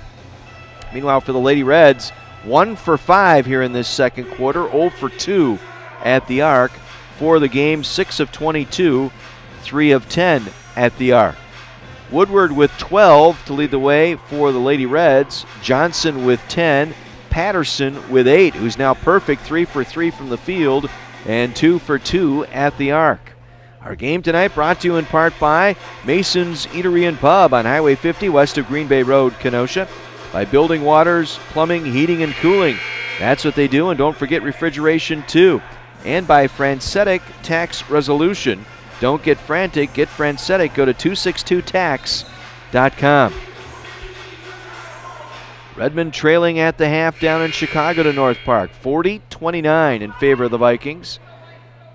Meanwhile, for the Lady Reds, 1 for 5 here in this second quarter, 0 for 2 at the arc for the game, 6 of 22, 3 of 10 at the arc. Woodward with 12 to lead the way for the Lady Reds. Johnson with 10. Patterson with 8, who's now perfect, 3 for 3 from the field and 2 for 2 at the arc. Our game tonight brought to you in part by Mason's Eatery and Pub on Highway 50 west of Green Bay Road, Kenosha. By Building Waters, Plumbing, Heating, and Cooling. That's what they do, and don't forget refrigeration too. And by Francetic Tax Resolution. Don't get frantic, get Francetic. Go to 262tax.com. Redmen trailing at the half down in Chicago to North Park, 40 29 in favor of the Vikings.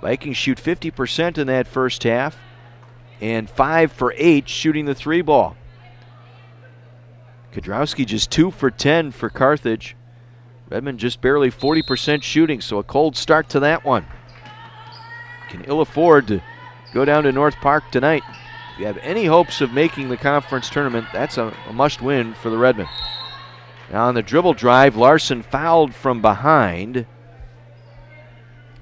Vikings shoot 50% in that first half and 5 for 8 shooting the three ball. Kudrowski just 2 for 10 for Carthage. Redmen just barely 40% shooting, so a cold start to that one. Can ill afford to go down to North Park tonight. If you have any hopes of making the conference tournament, that's a, a must win for the Redmen. Now on the dribble drive, Larson fouled from behind.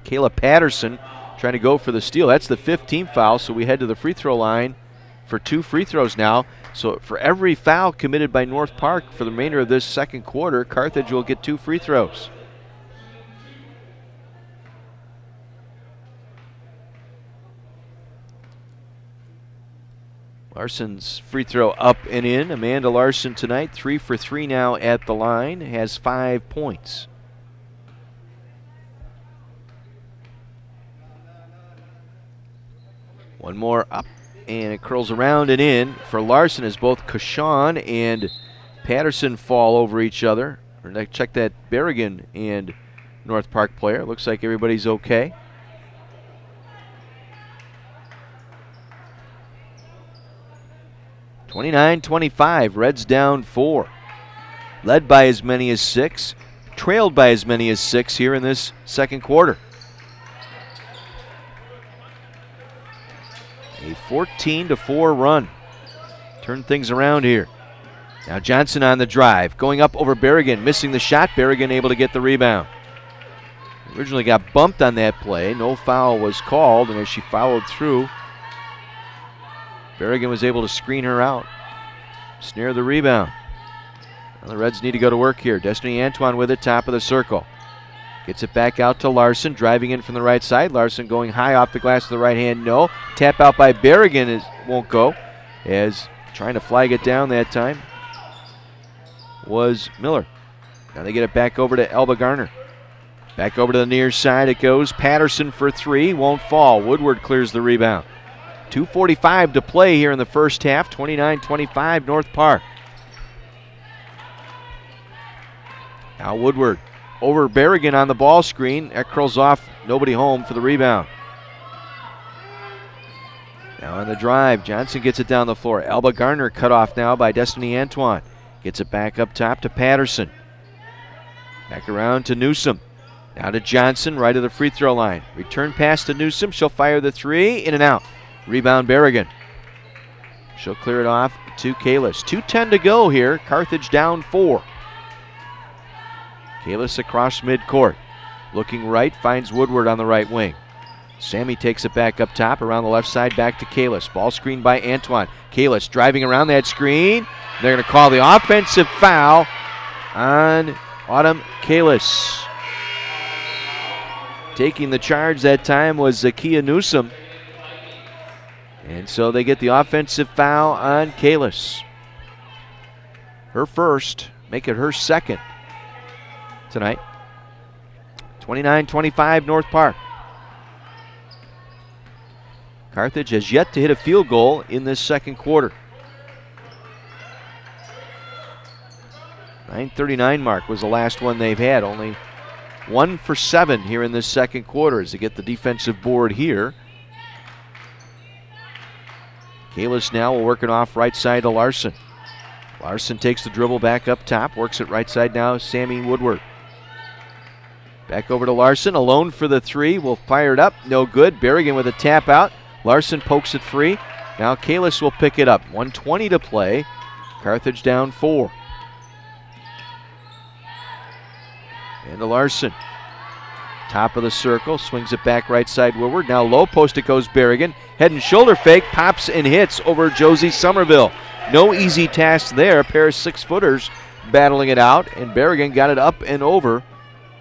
Kayla Patterson trying to go for the steal. That's the 15th foul, so we head to the free throw line for two free throws now. So for every foul committed by North Park for the remainder of this second quarter, Carthage will get two free throws. Larson's free throw up and in. Amanda Larson tonight, three for three now at the line, has five points. One more up, and it curls around and in for Larson as both Kashan and Patterson fall over each other. Check that Berrigan and North Park player. Looks like everybody's okay. Twenty-nine, twenty-five. Reds down four. Led by as many as six. Trailed by as many as six here in this second quarter. A 14 to 4 run. Turn things around here. Now Johnson on the drive, going up over Berrigan, missing the shot. Berrigan able to get the rebound. Originally got bumped on that play. No foul was called, and as she followed through, Berrigan was able to screen her out. Snare the rebound. Well, the Reds need to go to work here. Destiny Antoine with it, top of the circle. Gets it back out to Larson, driving in from the right side. Larson going high off the glass to the right hand, no. Tap out by Berrigan is, won't go, as trying to flag it down that time was Miller. Now they get it back over to Elba Garner. Back over to the near side it goes. Patterson for three, won't fall. Woodward clears the rebound. 2.45 to play here in the first half, 29 25 North Park. Now Woodward over Berrigan on the ball screen. That curls off. Nobody home for the rebound. Now on the drive, Johnson gets it down the floor. Elba Garner cut off now by Destiny Antoine. Gets it back up top to Patterson. Back around to Newsom. Now to Johnson, right of the free throw line. Return pass to Newsom. She'll fire the three. In and out. Rebound Berrigan. She'll clear it off to Kalis. 2.10 to go here. Carthage down four. Kalis across midcourt. Looking right, finds Woodward on the right wing. Sammy takes it back up top around the left side back to Kalis. Ball screen by Antoine. Kalis driving around that screen. They're going to call the offensive foul on Autumn Kalis. Taking the charge that time was Zakia Newsom. And so they get the offensive foul on Kalis. Her first, make it her second tonight. 29 25 North Park. Carthage has yet to hit a field goal in this second quarter. 939 mark was the last one they've had. Only one for seven here in this second quarter as they get the defensive board here. Kalis now working off right side to Larson. Larson takes the dribble back up top, works it right side now. Sammy Woodward. Back over to Larson, alone for the three. Will fire it up, no good. Berrigan with a tap out. Larson pokes it free. Now Kalis will pick it up. 120 to play. Carthage down four. And to Larson. Top of the circle, swings it back right side Woodward. Now low post it goes Berrigan. Head and shoulder fake, pops and hits over Josie Somerville. No easy task there. A pair of six footers battling it out, and Berrigan got it up and over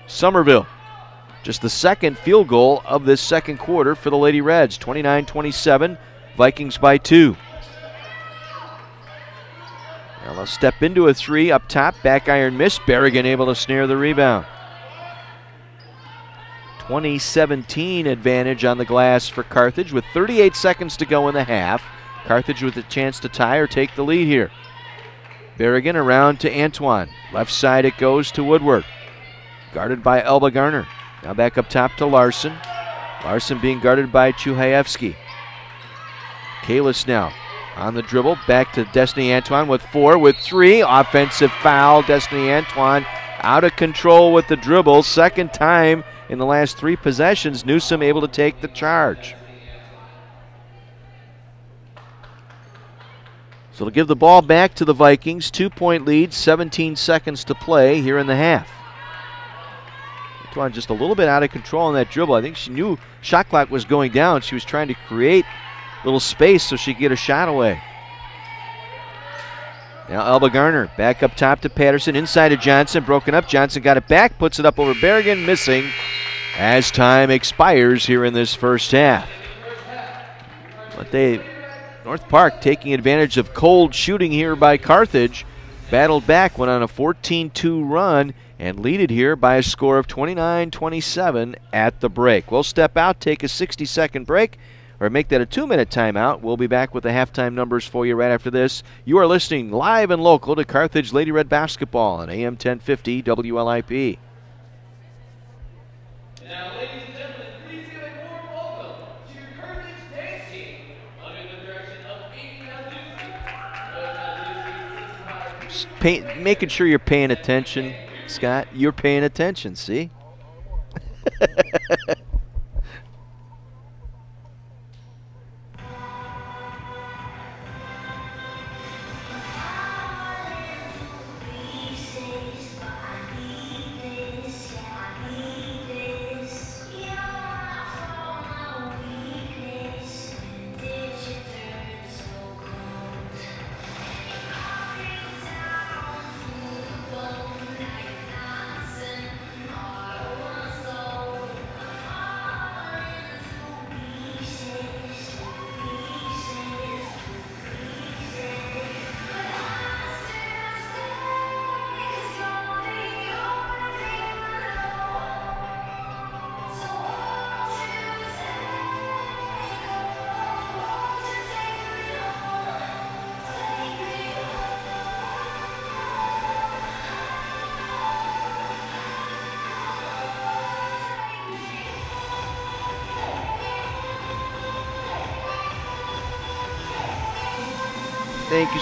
Somerville. Just the second field goal of this second quarter for the Lady Reds. 29 27, Vikings by two. Now they'll step into a three up top, back iron miss. Berrigan able to snare the rebound. 2017 advantage on the glass for Carthage with 38 seconds to go in the half. Carthage with a chance to tie or take the lead here. Berrigan around to Antoine. Left side it goes to Woodward. Guarded by Elba Garner. Now back up top to Larson. Larson being guarded by Chuhaevsky. Kalis now on the dribble. Back to Destiny Antoine with four, with three. Offensive foul. Destiny Antoine out of control with the dribble. Second time in the last three possessions. Newsom able to take the charge. So to give the ball back to the Vikings. Two point lead, 17 seconds to play here in the half. Antoine just a little bit out of control on that dribble. I think she knew shot clock was going down. She was trying to create a little space so she could get a shot away. Now Elba Garner back up top to Patterson, inside to Johnson, broken up. Johnson got it back, puts it up over Berrigan, missing as time expires here in this first half. But they North Park taking advantage of cold shooting here by Carthage. Battled back, went on a 14 2 run, and lead it here by a score of 29 27 at the break. We'll step out, take a 60 second break, or make that a two minute timeout. We'll be back with the halftime numbers for you right after this. You are listening live and local to Carthage Lady Red Basketball on AM 1050 WLIP. Now, ladies and gentlemen, please give a warm welcome to your Carthage dance team under the direction of Amy pay, making sure you're paying attention, Scott. You're paying attention, see?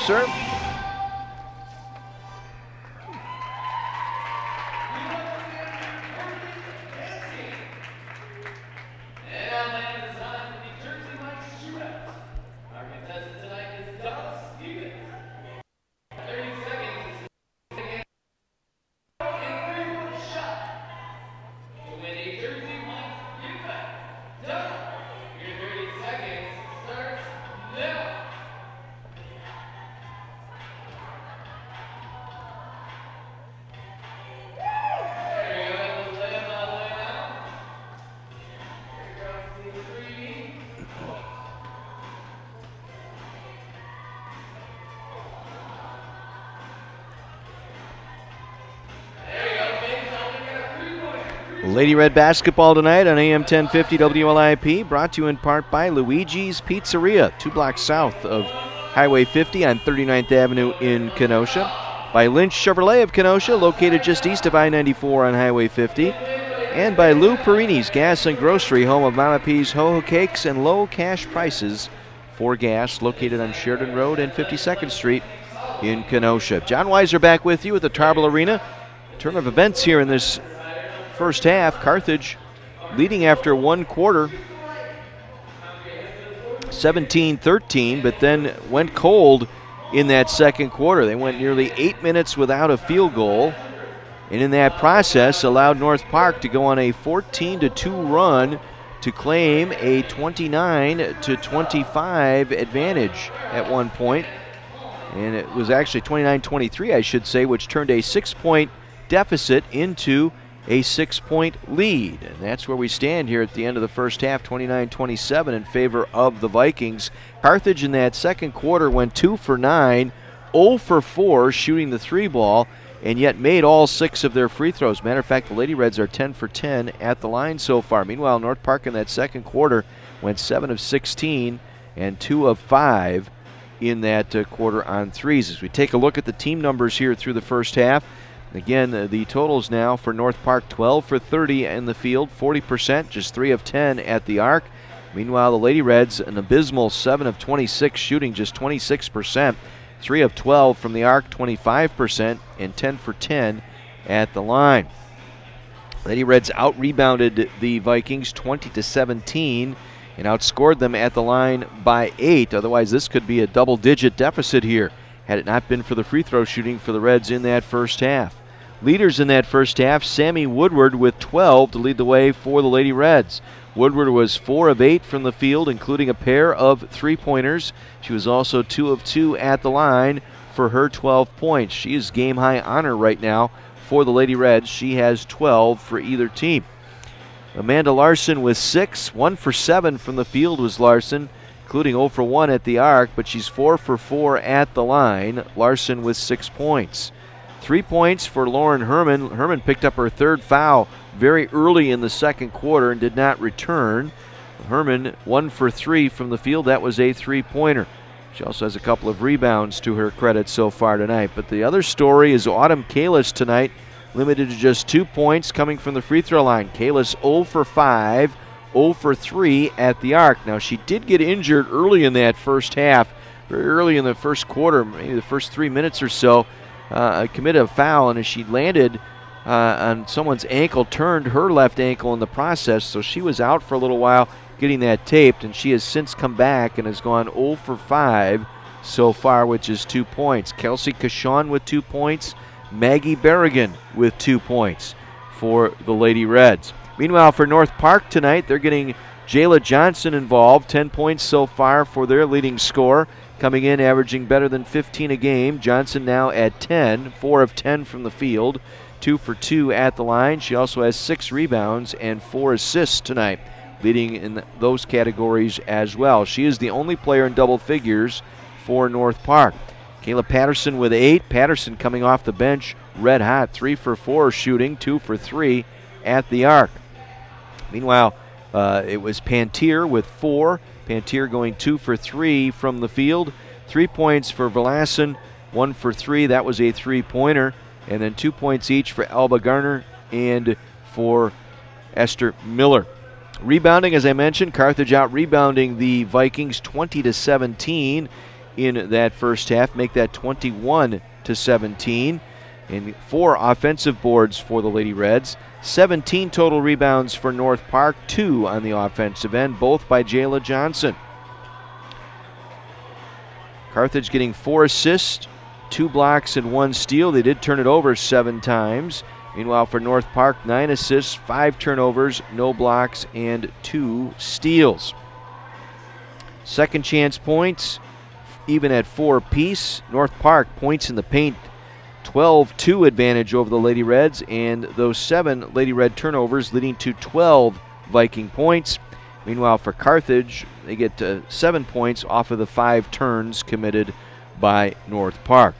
Thank Lady Red basketball tonight on AM 1050 WLIP, brought to you in part by Luigi's Pizzeria, two blocks south of Highway 50 on 39th Avenue in Kenosha. By Lynch Chevrolet of Kenosha, located just east of I 94 on Highway 50. And by Lou Perini's Gas and Grocery, home of Mama P's Ho Ho Cakes and low cash prices for gas, located on Sheridan Road and 52nd Street in Kenosha. John Weiser back with you at the Tarble Arena. Turn of events here in this first half. Carthage leading after one quarter, 17 13, but then went cold in that second quarter. They went nearly eight minutes without a field goal, and in that process, allowed North Park to go on a 14 2 run to claim a 29 25 advantage at one point. And it was actually 29 23, I should say, which turned a six point deficit into a six point lead. And that's where we stand here at the end of the first half 29 27 in favor of the Vikings. Carthage in that second quarter went 2 for 9, 0 for 4 shooting the three ball, and yet made all six of their free throws. Matter of fact, the Lady Reds are 10 for 10 at the line so far. Meanwhile, North Park in that second quarter went 7 of 16 and 2 of 5 in that uh, quarter on threes. As we take a look at the team numbers here through the first half, again, uh, the totals now for North Park 12 for 30 in the field, 40%, just 3 of 10 at the arc. Meanwhile, the Lady Reds, an abysmal 7 of 26 shooting, just 26%, 3 of 12 from the arc, 25%, and 10 for 10 at the line. Lady Reds out rebounded the Vikings 20 to 17 and outscored them at the line by 8. Otherwise, this could be a double digit deficit here had it not been for the free throw shooting for the Reds in that first half. Leaders in that first half, Sammy Woodward with 12 to lead the way for the Lady Reds. Woodward was 4 of 8 from the field, including a pair of three pointers. She was also 2 of 2 at the line for her 12 points. She is game high honor right now for the Lady Reds. She has 12 for either team. Amanda Larson with 6, 1 for 7 from the field was Larson. including 0 for 1 at the arc, but she's 4 for 4 at the line. Larson with six points. Three points for Lauren Herman. Herman picked up her third foul very early in the second quarter and did not return. Herman, one for three from the field. That was a three pointer. She also has a couple of rebounds to her credit so far tonight. But the other story is Autumn Kalis tonight, limited to just two points coming from the free throw line. Kalis 0 for 5, 0 for 3 at the arc. Now, she did get injured early in that first half, very early in the first quarter, maybe the first three minutes or so. Uh, committed a foul, and as she landed uh, on someone's ankle, turned her left ankle in the process, so she was out for a little while getting that taped, and she has since come back and has gone 0 for 5 so far, which is two points. Kelsey Cashon with two points, Maggie Berrigan with two points for the Lady Reds. Meanwhile, for North Park tonight, they're getting Jayla Johnson involved, 10 points so far for their leading scorer, coming in averaging better than 15 a game. Johnson now at 10, 4 of 10 from the field, 2 for 2 at the line. She also has 6 rebounds and 4 assists tonight leading in those categories as well. She is the only player in double figures for North Park. Kayla Patterson with eight. Patterson coming off the bench, red hot, three for four shooting, two for three at the arc. Meanwhile, uh, it was Pantier with four. Pantier going two for three from the field. Three points for Verlassen, one for three. That was a three pointer. And then two points each for Elba Garner and for Esther Miller. Rebounding, as I mentioned, Carthage out rebounding the Vikings 20 to 17 in that first half, make that 21 to 17. And four offensive boards for the Lady Reds. 17 total rebounds for North Park, two on the offensive end, both by Jayla Johnson. Carthage getting four assists, two blocks, and one steal. They did turn it over seven times. Meanwhile, for North Park, nine assists, five turnovers, no blocks, and two steals. Second chance points, even at four apiece. North Park points in the paint, 12 2 advantage over the Lady Reds, and those seven Lady Red turnovers leading to 12 Viking points. Meanwhile, for Carthage, they get uh, seven points off of the five turns committed by North Park.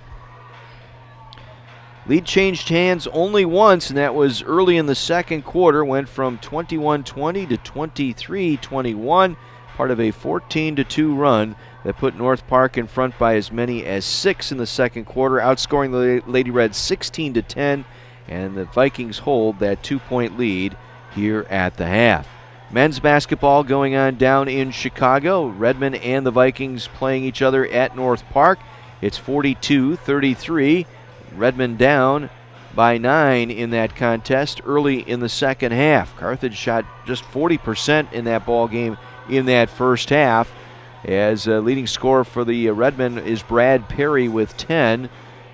Lead changed hands only once, and that was early in the second quarter. Went from 21 20 to 23 21, part of a 14 2 run that put North Park in front by as many as six in the second quarter, outscoring the Lady Reds 16 to 10, and the Vikings hold that two point lead here at the half. Men's basketball going on down in Chicago. Redmen and the Vikings playing each other at North Park. It's 42 33. Redmen down by nine in that contest early in the second half. Carthage shot just 40% in that ball game in that first half. As uh, leading scorer for the uh, Redmen is Brad Perry with 10,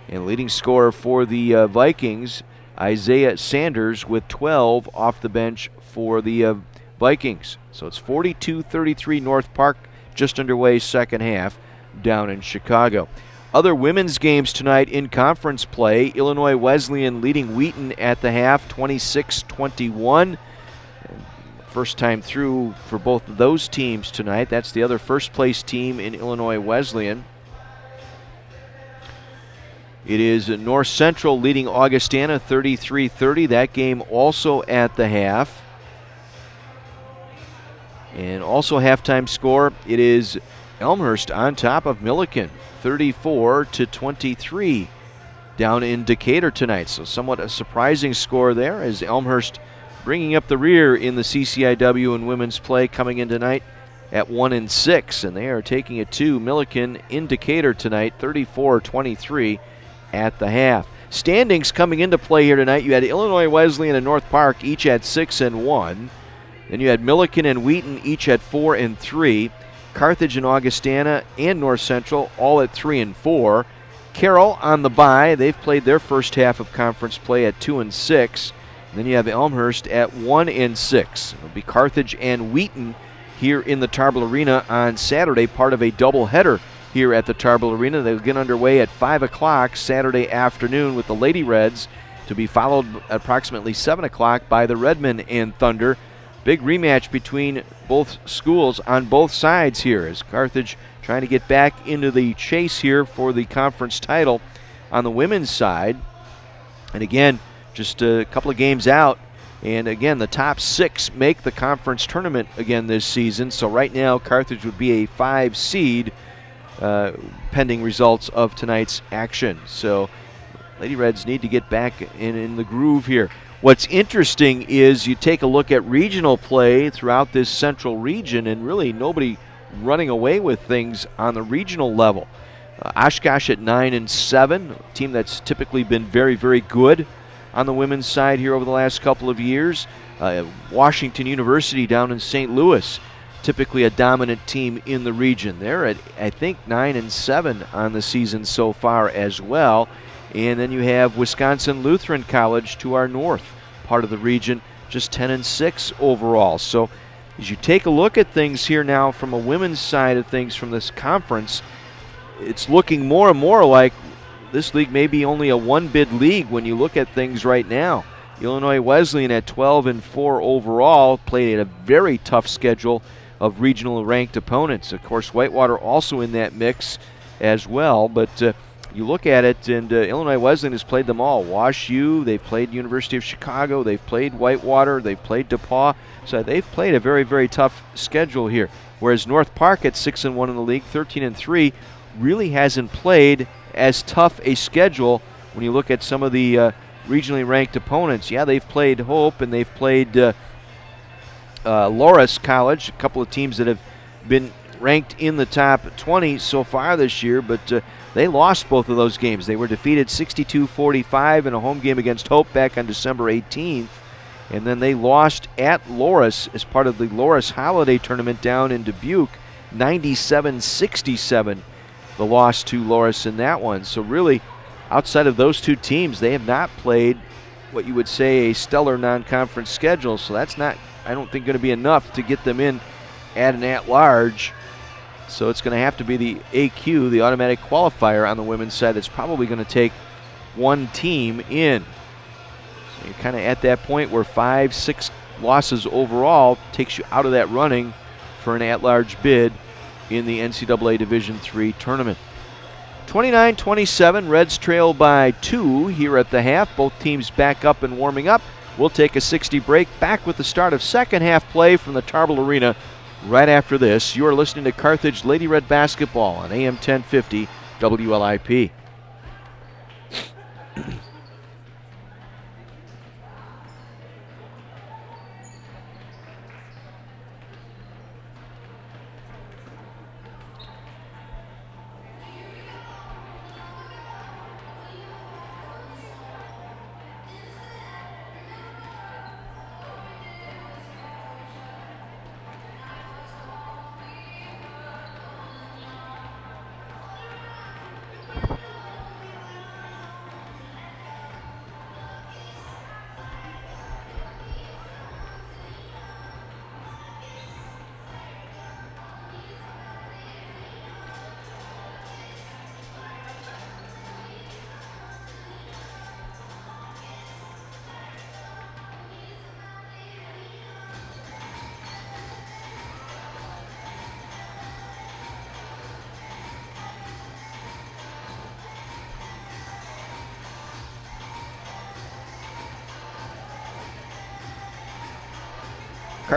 and leading scorer for the uh, Vikings Isaiah Sanders with 12 off the bench for the uh, Vikings. So it's 42-33 North Park just underway second half down in Chicago. Other women's games tonight in conference play Illinois Wesleyan leading Wheaton at the half 26 21. First time through for both of those teams tonight. That's the other first place team in Illinois Wesleyan. It is North Central leading Augustana 33 30. That game also at the half. And also halftime score, it is Elmhurst on top of Millikin 34 to 23 down in Decatur tonight. So somewhat a surprising score there as Elmhurst bringing up the rear in the CCIW and women's play coming in tonight at 1 and 6 and they are taking it to Millikin in Decatur tonight 34-23 at the half. Standings coming into play here tonight. You had Illinois Wesleyan and North Park each at 6 and 1. Then you had Millikin and Wheaton each at 4 and 3. Carthage and Augustana and North Central all at 3 and 4. Carroll on the bye. They've played their first half of conference play at 2 and 6. Then you have Elmhurst at 1 and 6. It'll be Carthage and Wheaton here in the Tarble Arena on Saturday, part of a doubleheader here at the Tarble Arena. They'll get underway at 5 o'clock Saturday afternoon with the Lady Reds to be followed approximately 7 o'clock by the Redmen and Thunder big rematch between both schools on both sides here as Carthage trying to get back into the chase here for the conference title on the women's side. And again, just a couple of games out. And again, the top six make the conference tournament again this season. So right now, Carthage would be a five seed uh, pending results of tonight's action. So Lady Reds need to get back in, in the groove here. What's interesting is you take a look at regional play throughout this central region, and really nobody running away with things on the regional level. Uh, Oshkosh at nine and seven, a team that's typically been very, very good on the women's side here over the last couple of years. Uh, Washington University down in St. Louis, typically a dominant team in the region. They're at I think nine and seven on the season so far as well. And then you have Wisconsin Lutheran College to our north, part of the region, just 10 and 6 overall. So as you take a look at things here now from a women's side of things from this conference, it's looking more and more like this league may be only a one bid league when you look at things right now. Illinois Wesleyan at 12 and 4 overall played a very tough schedule of regional ranked opponents. Of course, Whitewater also in that mix as well, but uh, you look at it, and uh, Illinois Wesleyan has played them all. Wash U, they've played University of Chicago, they've played Whitewater, they've played DePauw. So they've played a very, very tough schedule here. Whereas North Park at six and one in the league, 13 and three, really hasn't played as tough a schedule when you look at some of the uh, regionally ranked opponents. Yeah, they've played Hope and they've played uh, uh, Loras College, a couple of teams that have been ranked in the top 20 so far this year, but uh, they lost both of those games. They were defeated 62 45 in a home game against Hope back on December 18th. And then they lost at Loras as part of the Loras Holiday Tournament down in Dubuque, 97 67, the loss to Loras in that one. So, really, outside of those two teams, they have not played what you would say a stellar non conference schedule. So, that's not, I don't think, going to be enough to get them in at an at large so it's going to have to be the AQ, the automatic qualifier on the women's side, that's probably going to take one team in. So you're kind of at that point where five, six losses overall takes you out of that running for an at large bid in the NCAA Division III tournament. 29 27, Reds trail by two here at the half. Both teams back up and warming up. We'll take a 60 break back with the start of second half play from the Tarble Arena right after this. You are listening to Carthage Lady Red Basketball on AM 1050 WLIP.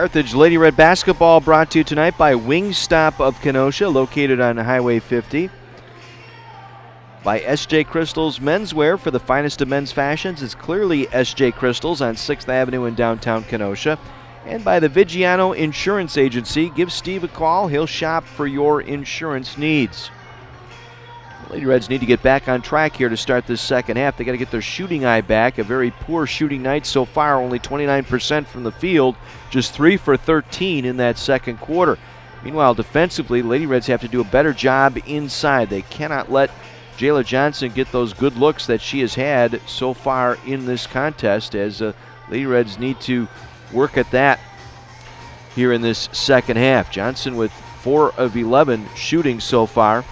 Carthage Lady Red Basketball brought to you tonight by Wingstop of Kenosha, located on Highway 50. By SJ Crystals Menswear for the finest of men's fashions. is clearly SJ Crystals on 6th Avenue in downtown Kenosha. And by the Vigiano Insurance Agency. Give Steve a call, he'll shop for your insurance needs. Lady Reds need to get back on track here to start this second half. They got to get their shooting eye back. A very poor shooting night so far, only 29% from the field, just 3 for 13 in that second quarter. Meanwhile, defensively, Lady Reds have to do a better job inside. They cannot let Jayla Johnson get those good looks that she has had so far in this contest, as uh, Lady Reds need to work at that here in this second half. Johnson with 4 of 11 shooting so far.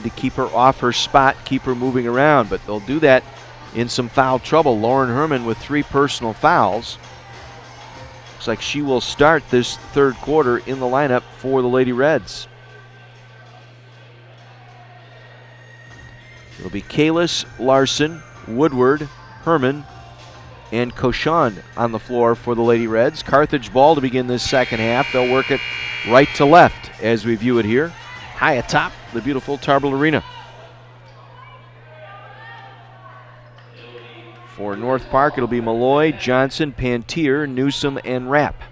To keep her off her spot, keep her moving around, but they'll do that in some foul trouble. Lauren Herman with three personal fouls. Looks like she will start this third quarter in the lineup for the Lady Reds. It'll be Kalis, Larson, Woodward, Herman, and Cochon on the floor for the Lady Reds. Carthage ball to begin this second half. They'll work it right to left as we view it here. High atop the beautiful Tarble Arena. For North Park, it'll be Malloy, Johnson, Pantier, Newsom, and Rapp.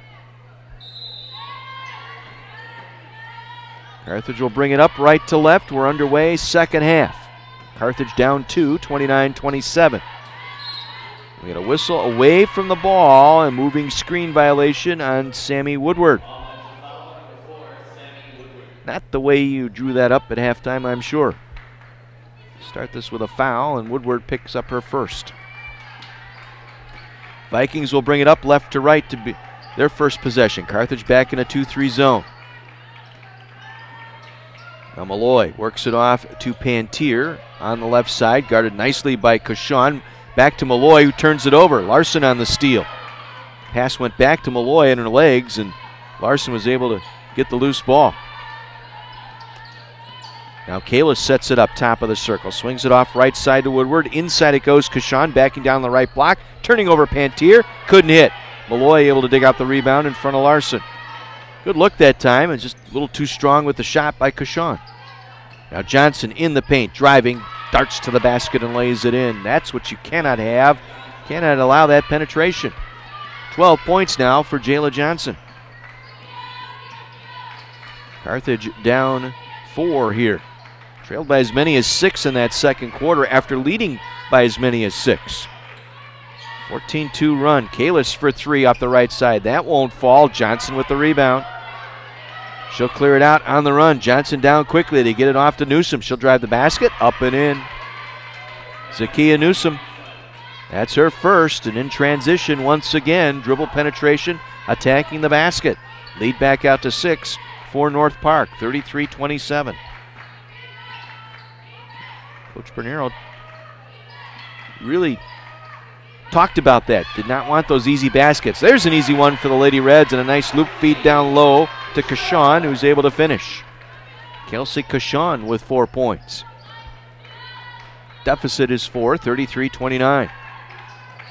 Carthage will bring it up right to left. We're underway, second half. Carthage down two, 29 27. We get a whistle away from the ball and moving screen violation on Sammy Woodward. Not the way you drew that up at halftime, I'm sure. Start this with a foul, and Woodward picks up her first. Vikings will bring it up left to right to be their first possession. Carthage back in a 2 3 zone. Now Malloy works it off to Pantier on the left side, guarded nicely by Cochon. Back to Malloy, who turns it over. Larson on the steal. Pass went back to Malloy in her legs, and Larson was able to get the loose ball. Now Kayla sets it up top of the circle, swings it off right side to Woodward. Inside it goes Cochon, backing down the right block, turning over Pantier, couldn't hit. Malloy able to dig out the rebound in front of Larson. Good look that time, and just a little too strong with the shot by Cochon. Now Johnson in the paint, driving, darts to the basket and lays it in. That's what you cannot have. Cannot allow that penetration. 12 points now for Jayla Johnson. Carthage down four here. Trailed by as many as six in that second quarter after leading by as many as six. 14 2 run. Kalis for three off the right side. That won't fall. Johnson with the rebound. She'll clear it out on the run. Johnson down quickly to get it off to Newsom. She'll drive the basket up and in. Zakia Newsom. That's her first, and in transition once again, dribble penetration, attacking the basket. Lead back out to six for North Park, 33 27. Coach Bernero really talked about that. Did not want those easy baskets. There's an easy one for the Lady Reds and a nice loop feed down low to Cochon, who's able to finish. Kelsey Cochon with four points. Deficit is four, 33 29.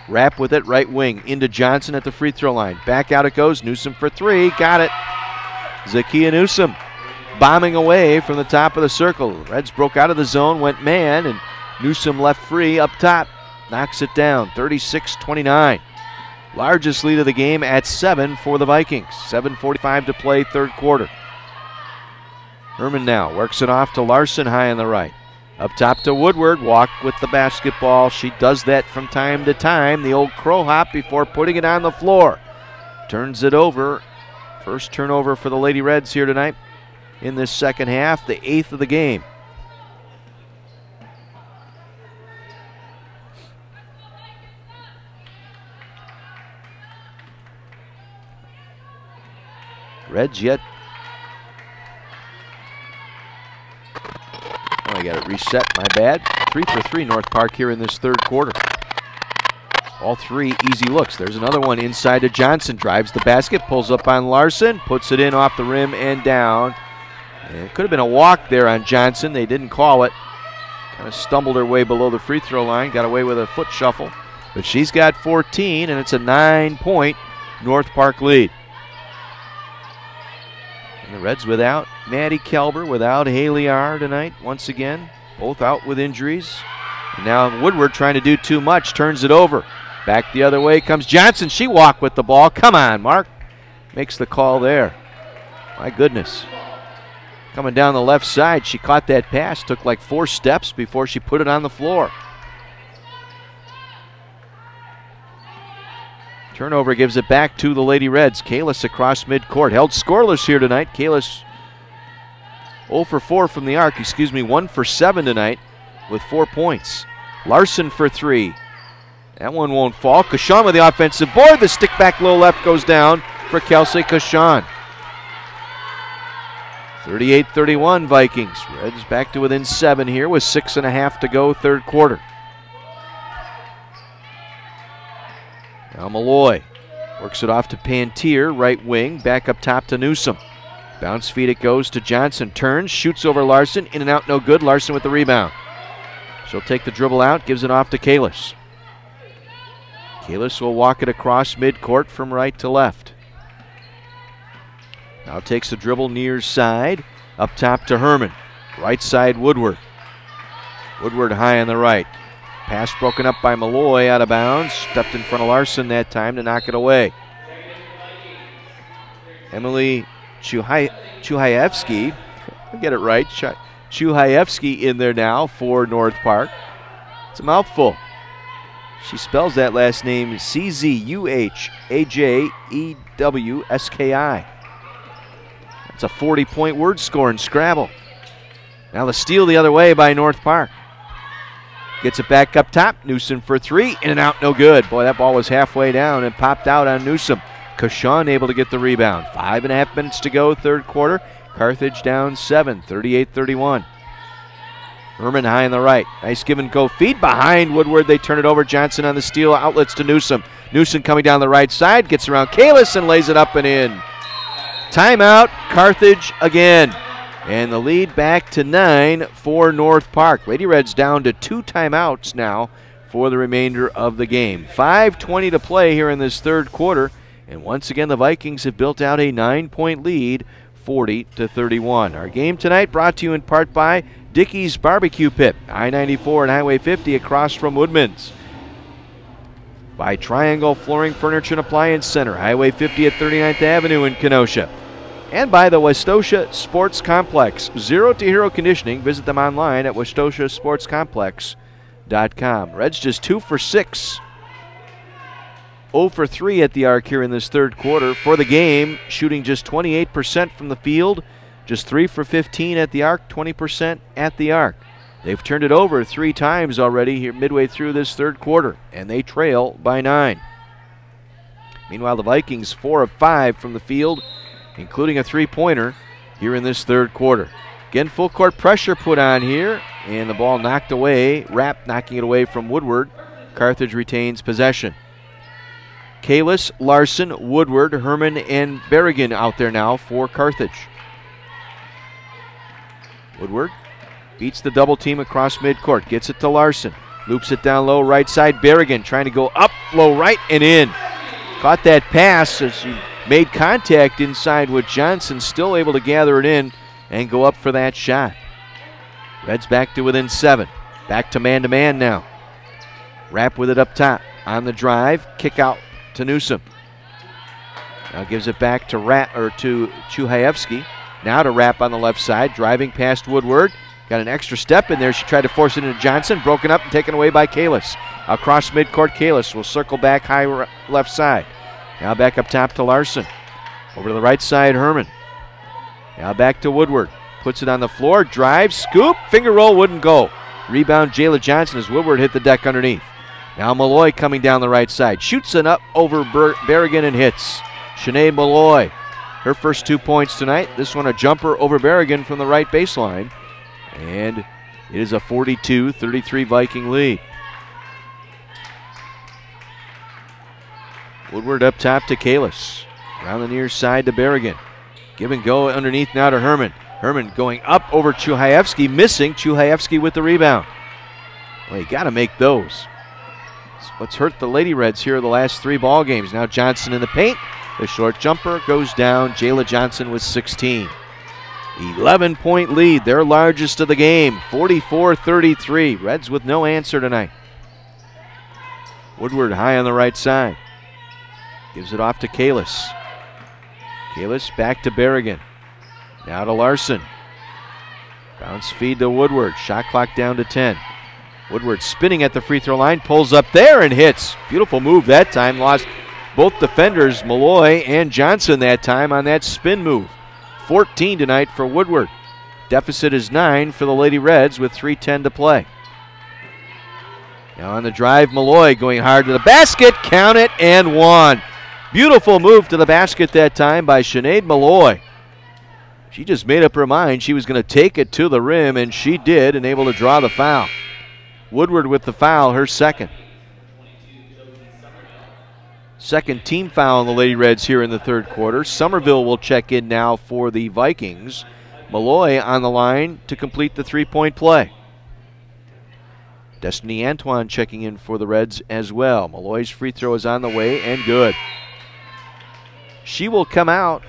Rapp with it, right wing, into Johnson at the free throw line. Back out it goes. Newsom for three. Got it. Zakia Newsom bombing away from the top of the circle. Reds broke out of the zone, went man, and Newsom left free up top. Knocks it down, 36 29. Largest lead of the game at seven for the Vikings. 7.45 to play, third quarter. Herman now works it off to Larson high on the right. Up top to Woodward, walk with the basketball. She does that from time to time. The old crow hop before putting it on the floor. Turns it over. First turnover for the Lady Reds here tonight in this second half, the eighth of the game. Reds yet. Oh, I got it reset. My bad. Three for three, North Park here in this third quarter. All three easy looks. There's another one inside to Johnson. Drives the basket, pulls up on Larson, puts it in off the rim and down. It could have been a walk there on Johnson. They didn't call it. Kind of stumbled her way below the free throw line, got away with a foot shuffle. But she's got 14, and it's a nine point North Park lead. And the Reds without Maddie Kelber, without Haley R tonight, once again. Both out with injuries. And now Woodward trying to do too much, turns it over. Back the other way comes Johnson. She walked with the ball. Come on, Mark. Makes the call there. My goodness. Coming down the left side, she caught that pass, took like four steps before she put it on the floor. Turnover gives it back to the Lady Reds. Kalis across midcourt. Held scoreless here tonight. Kalis 0 for 4 from the arc, excuse me, 1 for 7 tonight with four points. Larson for three. That one won't fall. Cochon with the offensive board. The stick back low left goes down for Kelsey Cochon. 38 31 Vikings. Reds back to within seven here with six and a half to go, third quarter. Now Malloy Works it off to Pantier, right wing, back up top to Newsom. Bounce feed it goes to Johnson. Turns, shoots over Larson, in and out, no good. Larson with the rebound. She'll take the dribble out, gives it off to Kalis. Kalis will walk it across midcourt from right to left. Now takes the dribble near side, up top to Herman. Right side Woodward. Woodward high on the right. Pass broken up by Malloy out of bounds. Stepped in front of Larson that time to knock it away. Emily Chuhaevsky, I get it right, Chuhaevsky in there now for North Park. It's a mouthful. She spells that last name C Z U H A J E W S K I. That's a 40 point word score in Scrabble. Now the steal the other way by North Park. Gets it back up top. Newsom for three. In and out, no good. Boy, that ball was halfway down and popped out on Newsom. Kashawn able to get the rebound. Five and a half minutes to go, third quarter. Carthage down seven, 38 31. Herman high on the right. Nice give and go feed behind Woodward. They turn it over. Johnson on the steal. Outlets to Newsom. Newsom coming down the right side. Gets around Kalis and lays it up and in. Timeout. Carthage again. And the lead back to nine for North Park. Lady Reds down to two timeouts now for the remainder of the game. 5.20 to play here in this third quarter. And once again, the Vikings have built out a nine point lead, 40 to 31. Our game tonight brought to you in part by Dickey's Barbecue Pit, I 94 and Highway 50 across from Woodman's. By Triangle Flooring Furniture and Appliance Center, Highway 50 at 39th Avenue in Kenosha. And by the Westosha Sports Complex. Zero to hero conditioning. Visit them online at westoshasportscomplex.com. Reds just two for six 0 for 3 at the arc here in this third quarter for the game, shooting just 28% from the field, just 3 for 15 at the arc, 20% at the arc. They've turned it over three times already here midway through this third quarter, and they trail by nine. Meanwhile, the Vikings, 4 of 5 from the field, including a three pointer here in this third quarter. Again, full court pressure put on here, and the ball knocked away. Rapp knocking it away from Woodward. Carthage retains possession. Kalis, Larson, Woodward, Herman, and Berrigan out there now for Carthage. Woodward beats the double team across midcourt, gets it to Larson, loops it down low right side. Berrigan trying to go up low right and in. Caught that pass as he made contact inside with Johnson, still able to gather it in and go up for that shot. Reds back to within seven. Back to man to man now. Rapp with it up top. On the drive, kick out to Newsom. Now gives it back to Rat or to Chuhaevsky. Now to Rapp on the left side, driving past Woodward. Got an extra step in there. She tried to force it into Johnson, broken up and taken away by Kalis. Across midcourt, Kalis will circle back high left side. Now back up top to Larson. Over to the right side, Herman. Now back to Woodward. Puts it on the floor, drives, scoop, finger roll wouldn't go. Rebound, Jayla Johnson as Woodward hit the deck underneath. Now Malloy coming down the right side. Shoots it up over Ber- Berrigan and hits. Shanae Malloy. Her first two points tonight. This one a jumper over Berrigan from the right baseline. And it is a 42 33 Viking lead. Woodward up top to Kalis. Around the near side to Berrigan. Give and go underneath now to Herman. Herman going up over Chuhaevsky, missing. Chuhaevsky with the rebound. Well, you got to make those what's hurt the Lady Reds here the last three ball games. Now Johnson in the paint. The short jumper goes down. Jayla Johnson with 16. 11 point lead, their largest of the game, 44 33. Reds with no answer tonight. Woodward high on the right side. Gives it off to Kalis. Kalis back to Berrigan. Now to Larson. Bounce feed to Woodward. Shot clock down to 10. Woodward spinning at the free throw line, pulls up there and hits. Beautiful move that time. Lost both defenders, Malloy and Johnson, that time on that spin move. 14 tonight for Woodward. Deficit is 9 for the Lady Reds with 3.10 to play. Now on the drive, Malloy going hard to the basket. Count it and one. Beautiful move to the basket that time by Sinead Malloy. She just made up her mind she was going to take it to the rim, and she did, and able to draw the foul. Woodward with the foul, her second. Second team foul on the Lady Reds here in the third quarter. Somerville will check in now for the Vikings. Malloy on the line to complete the three point play. Destiny Antoine checking in for the Reds as well. Malloy's free throw is on the way and good. She will come out.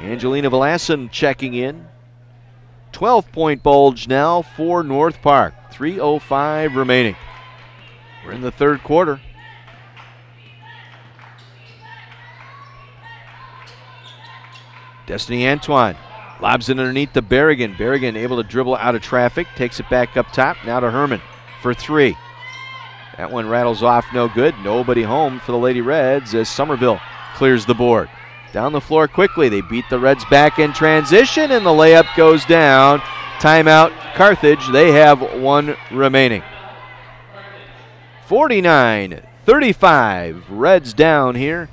Angelina Velasson checking in. 12 point bulge now for North Park. 3.05 remaining. We're in the third quarter. Destiny Antoine lobs it underneath the Berrigan. Berrigan able to dribble out of traffic, takes it back up top. Now to Herman for three. That one rattles off no good. Nobody home for the Lady Reds as Somerville clears the board. Down the floor quickly. They beat the Reds back in transition, and the layup goes down. Timeout, Carthage. They have one remaining. 49 35. Reds down here.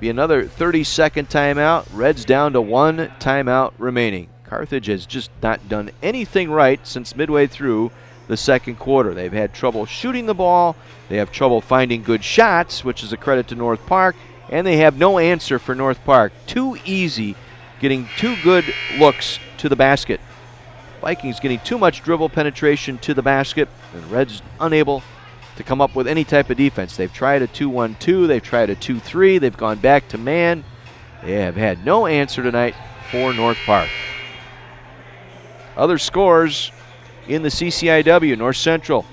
Be another 30 second timeout. Reds down to one timeout remaining. Carthage has just not done anything right since midway through the second quarter. They've had trouble shooting the ball, they have trouble finding good shots, which is a credit to North Park, and they have no answer for North Park. Too easy getting two good looks to the basket. Vikings getting too much dribble penetration to the basket, and Reds unable to come up with any type of defense. They've tried a 2 1 2, they've tried a 2 3, they've gone back to man. They have had no answer tonight for North Park. Other scores in the CCIW, North Central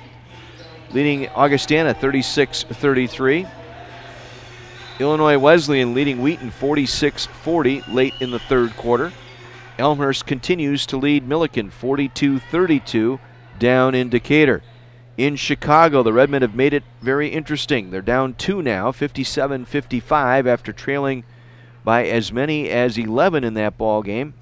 leading Augustana 36 33. Illinois Wesleyan leading Wheaton 46 40 late in the third quarter. Elmhurst continues to lead Millikin 42 32 down in Decatur. In Chicago, the Redmen have made it very interesting. They're down two now, 57 55, after trailing by as many as 11 in that ball game.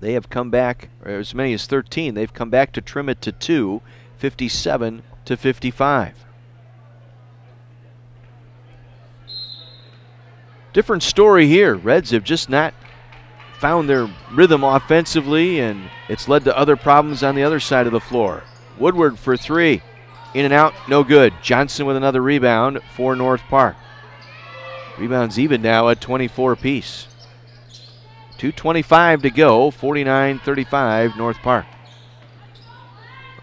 They have come back, as many as 13. They've come back to trim it to two, 57 to 55. Different story here. Reds have just not found their rhythm offensively, and it's led to other problems on the other side of the floor. Woodward for three. In and out, no good. Johnson with another rebound for North Park. Rebounds even now at 24 apiece. 2.25 to go, 49 35 North Park.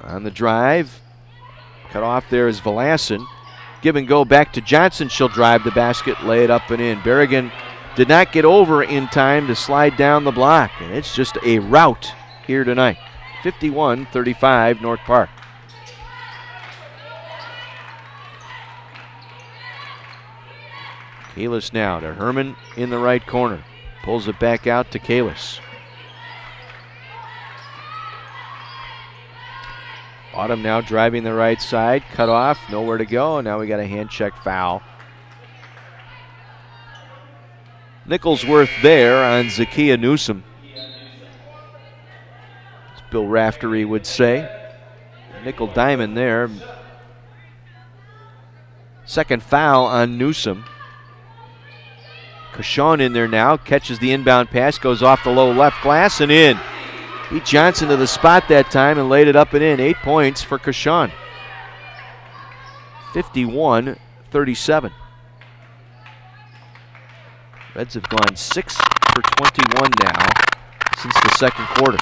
On the drive, cut off there is Velasson. Give and go back to Johnson. She'll drive the basket, lay it up and in. Berrigan did not get over in time to slide down the block, and it's just a rout here tonight. 51 35 North Park. Kalis now to Herman in the right corner. Pulls it back out to Kalis. Autumn now driving the right side, cut off, nowhere to go. Now we got a hand check foul. Nicholsworth there on Zakia Newsom. Bill Raftery would say. Nickel diamond there. Second foul on Newsom. Kashawn in there now, catches the inbound pass, goes off the low left glass and in. Beat Johnson to the spot that time and laid it up and in. Eight points for Kashawn. 51 37. Reds have gone 6 for 21 now since the second quarter.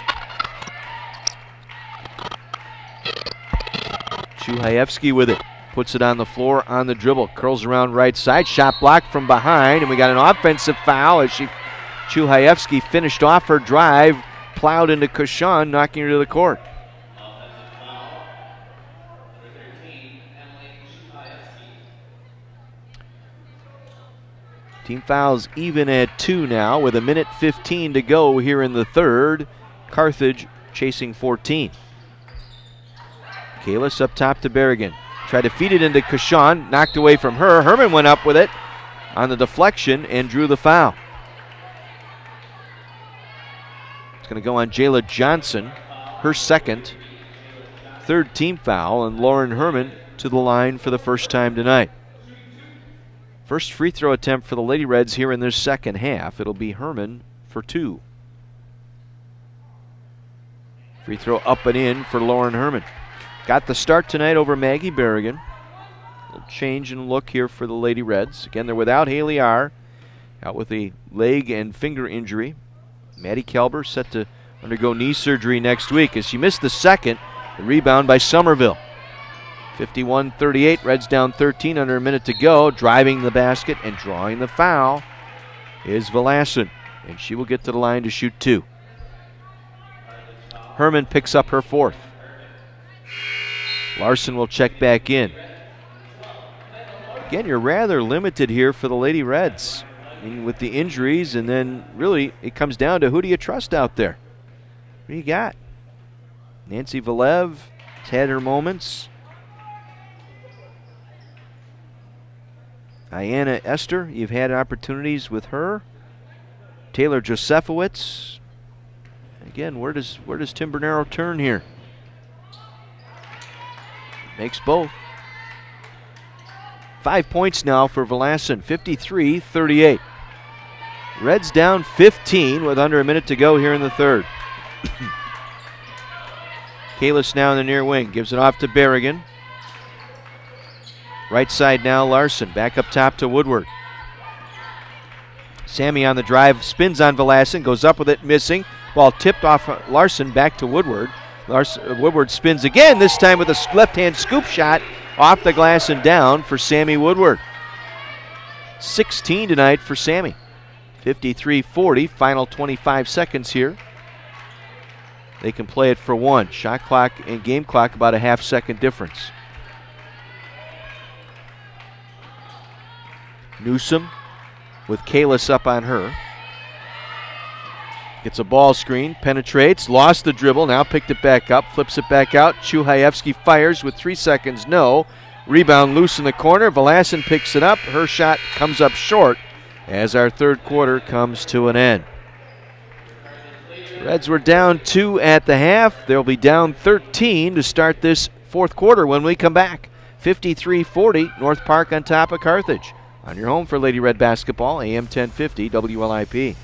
Chuhaevsky with it. Puts it on the floor on the dribble. Curls around right side. Shot blocked from behind. And we got an offensive foul as she Chuhaevsky finished off her drive, plowed into Kashawn, knocking her to the court. Team fouls even at two now with a minute 15 to go here in the third. Carthage chasing 14. Kalis up top to Berrigan. Tried to feed it into Kashawn, knocked away from her. Herman went up with it on the deflection and drew the foul. It's going to go on Jayla Johnson, her second, third team foul, and Lauren Herman to the line for the first time tonight. First free throw attempt for the Lady Reds here in this second half. It'll be Herman for two. Free throw up and in for Lauren Herman. Got the start tonight over Maggie Berrigan. little change in look here for the Lady Reds. Again, they're without Haley R. Out with a leg and finger injury. Maddie Kelber set to undergo knee surgery next week as she missed the second. The rebound by Somerville. 51 38. Reds down 13 under a minute to go. Driving the basket and drawing the foul is Velasson. And she will get to the line to shoot two. Herman picks up her fourth. Larson will check back in. Again, you're rather limited here for the Lady Reds I mean, with the injuries, and then really it comes down to who do you trust out there? Who you got? Nancy Valev has had her moments. Diana Esther, you've had opportunities with her. Taylor Josefowitz. Again, where does where does Tim Bernero turn here? Makes both. Five points now for Velasson, 53 38. Reds down 15 with under a minute to go here in the third. Kalis now in the near wing, gives it off to Berrigan. Right side now, Larson. Back up top to Woodward. Sammy on the drive, spins on Velasson, goes up with it, missing. Ball tipped off Larson back to Woodward. Larson, uh, Woodward spins again, this time with a left hand scoop shot off the glass and down for Sammy Woodward. 16 tonight for Sammy. 53 40, final 25 seconds here. They can play it for one. Shot clock and game clock about a half second difference. Newsom with Kalis up on her. Gets a ball screen, penetrates, lost the dribble, now picked it back up, flips it back out. Chuhaevsky fires with three seconds, no. Rebound loose in the corner. Velasson picks it up. Her shot comes up short as our third quarter comes to an end. Reds were down two at the half. They'll be down 13 to start this fourth quarter when we come back. 53 40, North Park on top of Carthage. On your home for Lady Red basketball, AM 1050 WLIP.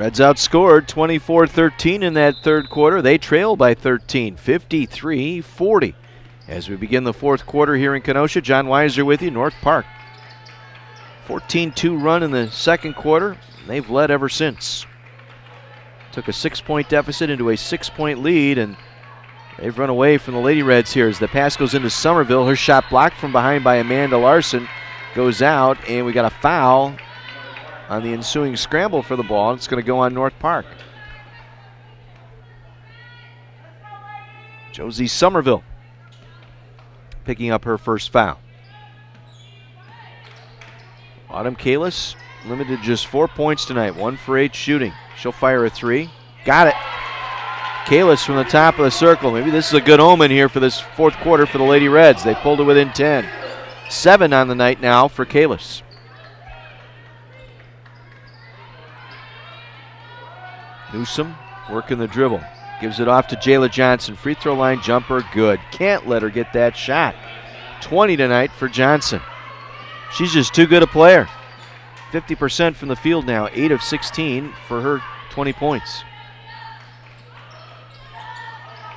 Reds outscored 24 13 in that third quarter. They trail by 13, 53 40. As we begin the fourth quarter here in Kenosha, John Weiser with you, North Park. 14 2 run in the second quarter. They've led ever since. Took a six point deficit into a six point lead, and they've run away from the Lady Reds here as the pass goes into Somerville. Her shot blocked from behind by Amanda Larson goes out, and we got a foul on the ensuing scramble for the ball. It's going to go on North Park. Josie Somerville picking up her first foul. Autumn Kalis limited just four points tonight, one for eight shooting. She'll fire a three. Got it. Kalis from the top of the circle. Maybe this is a good omen here for this fourth quarter for the Lady Reds. They pulled it within 10. Seven on the night now for Kalis. Newsom working the dribble. Gives it off to Jayla Johnson. Free throw line jumper, good. Can't let her get that shot. 20 tonight for Johnson. She's just too good a player. 50% from the field now, 8 of 16 for her 20 points.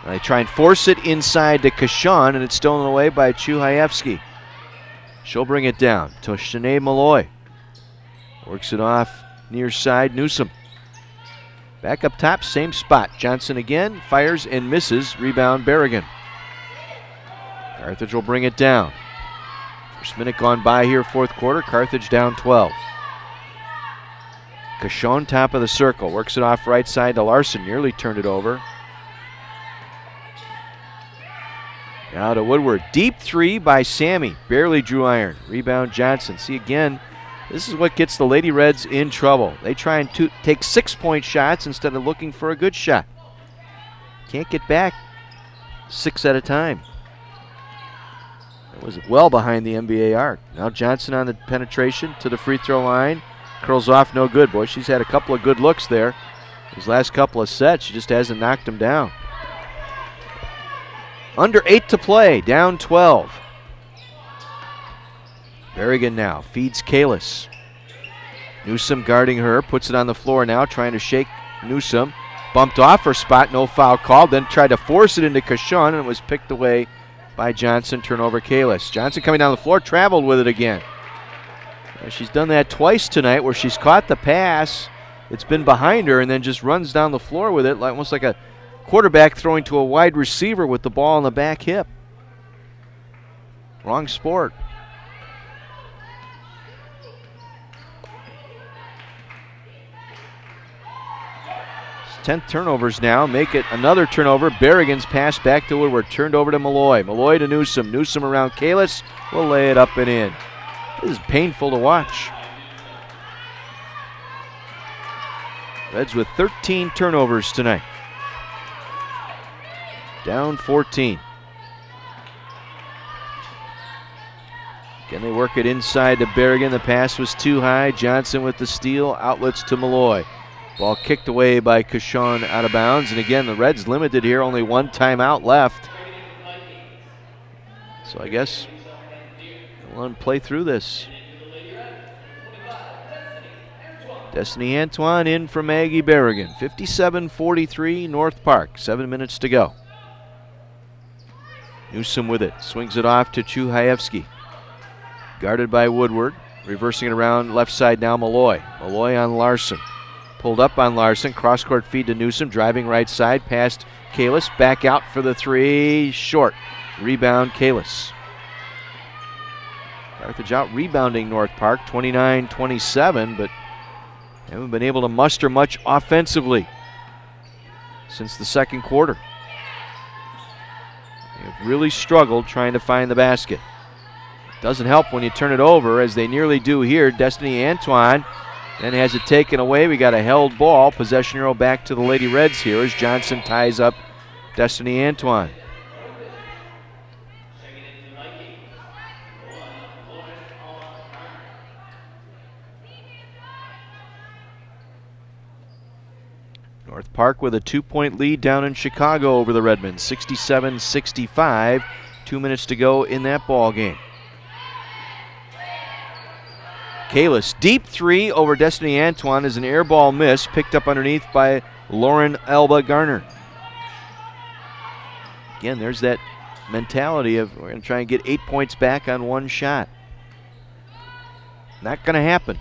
They try and force it inside to Kashan, and it's stolen away by Chuhaevsky. She'll bring it down to Shanae Malloy. Works it off near side Newsom. Back up top, same spot. Johnson again fires and misses. Rebound Berrigan. Carthage will bring it down. First minute gone by here, fourth quarter. Carthage down 12. Cashon, top of the circle, works it off right side to Larson. Nearly turned it over. Now to Woodward. Deep three by Sammy. Barely drew iron. Rebound Johnson. See again, this is what gets the Lady Reds in trouble. They try and to- take six point shots instead of looking for a good shot. Can't get back six at a time. It was well behind the NBA arc. Now Johnson on the penetration to the free throw line. Curls off, no good. Boy, she's had a couple of good looks there. His last couple of sets, she just hasn't knocked him down. Under eight to play, down 12. Berrigan now feeds Kalis. Newsom guarding her, puts it on the floor now, trying to shake Newsom. Bumped off her spot, no foul called, then tried to force it into Cashon and it was picked away by Johnson. Turnover Kalis. Johnson coming down the floor, traveled with it again. She's done that twice tonight where she's caught the pass. It's been behind her and then just runs down the floor with it, almost like a quarterback throwing to a wide receiver with the ball on the back hip. Wrong sport. Tenth turnovers now. Make it another turnover. Berrigan's pass back to Woodward. Turned over to Malloy. Malloy to Newsom. Newsom around Kalis. Will lay it up and in. This is painful to watch. Reds with 13 turnovers tonight. Down 14. Can they work it inside to Berrigan? The pass was too high. Johnson with the steal. Outlets to Malloy. Ball kicked away by Cashon out of bounds. And again, the Reds limited here. Only one timeout left. So I guess we'll play through this. Destiny Antoine in for Maggie Berrigan. 57 43, North Park. Seven minutes to go. Newsom with it. Swings it off to Chuhaevsky. Guarded by Woodward. Reversing it around left side now, Malloy. Malloy on Larson. Pulled up on Larson. Cross court feed to Newsom. Driving right side past Kalis. Back out for the three. Short. Rebound Kalis. Carthage out rebounding North Park 29 27, but haven't been able to muster much offensively since the second quarter. They have really struggled trying to find the basket. Doesn't help when you turn it over, as they nearly do here. Destiny Antoine then has it taken away. We got a held ball. Possession arrow back to the Lady Reds here as Johnson ties up Destiny Antoine. North Park with a two point lead down in Chicago over the Redmen, 67 65. Two minutes to go in that ball game. Kalis, deep three over Destiny Antoine is an air ball miss, picked up underneath by Lauren Elba Garner. Again, there's that mentality of we're going to try and get eight points back on one shot. Not going to happen.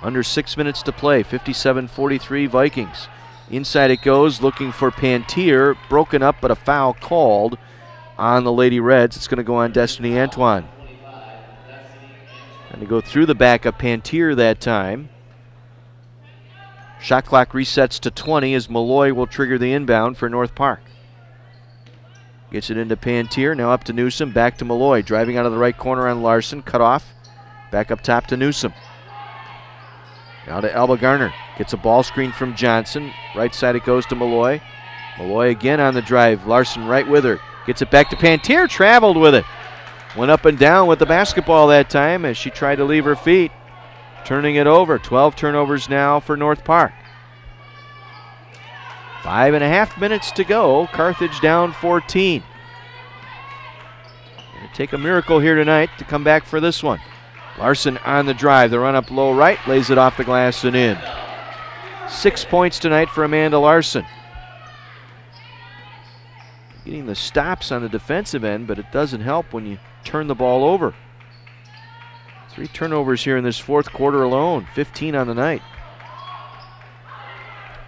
Under six minutes to play, 57 43 Vikings. Inside it goes, looking for Pantier. Broken up, but a foul called on the Lady Reds. It's going to go on Destiny Antoine. And to go through the back of Pantier that time. Shot clock resets to 20 as Malloy will trigger the inbound for North Park. Gets it into Pantier, now up to Newsom, back to Malloy. Driving out of the right corner on Larson, cut off. Back up top to Newsom. Now to Elba Garner. Gets a ball screen from Johnson. Right side it goes to Malloy. Malloy again on the drive. Larson right with her. Gets it back to Pantier. Traveled with it. Went up and down with the basketball that time as she tried to leave her feet. Turning it over. 12 turnovers now for North Park. Five and a half minutes to go. Carthage down 14. Gonna take a miracle here tonight to come back for this one. Larson on the drive. The run up low right, lays it off the glass and in. Six points tonight for Amanda Larson. Getting the stops on the defensive end, but it doesn't help when you turn the ball over. Three turnovers here in this fourth quarter alone, 15 on the night.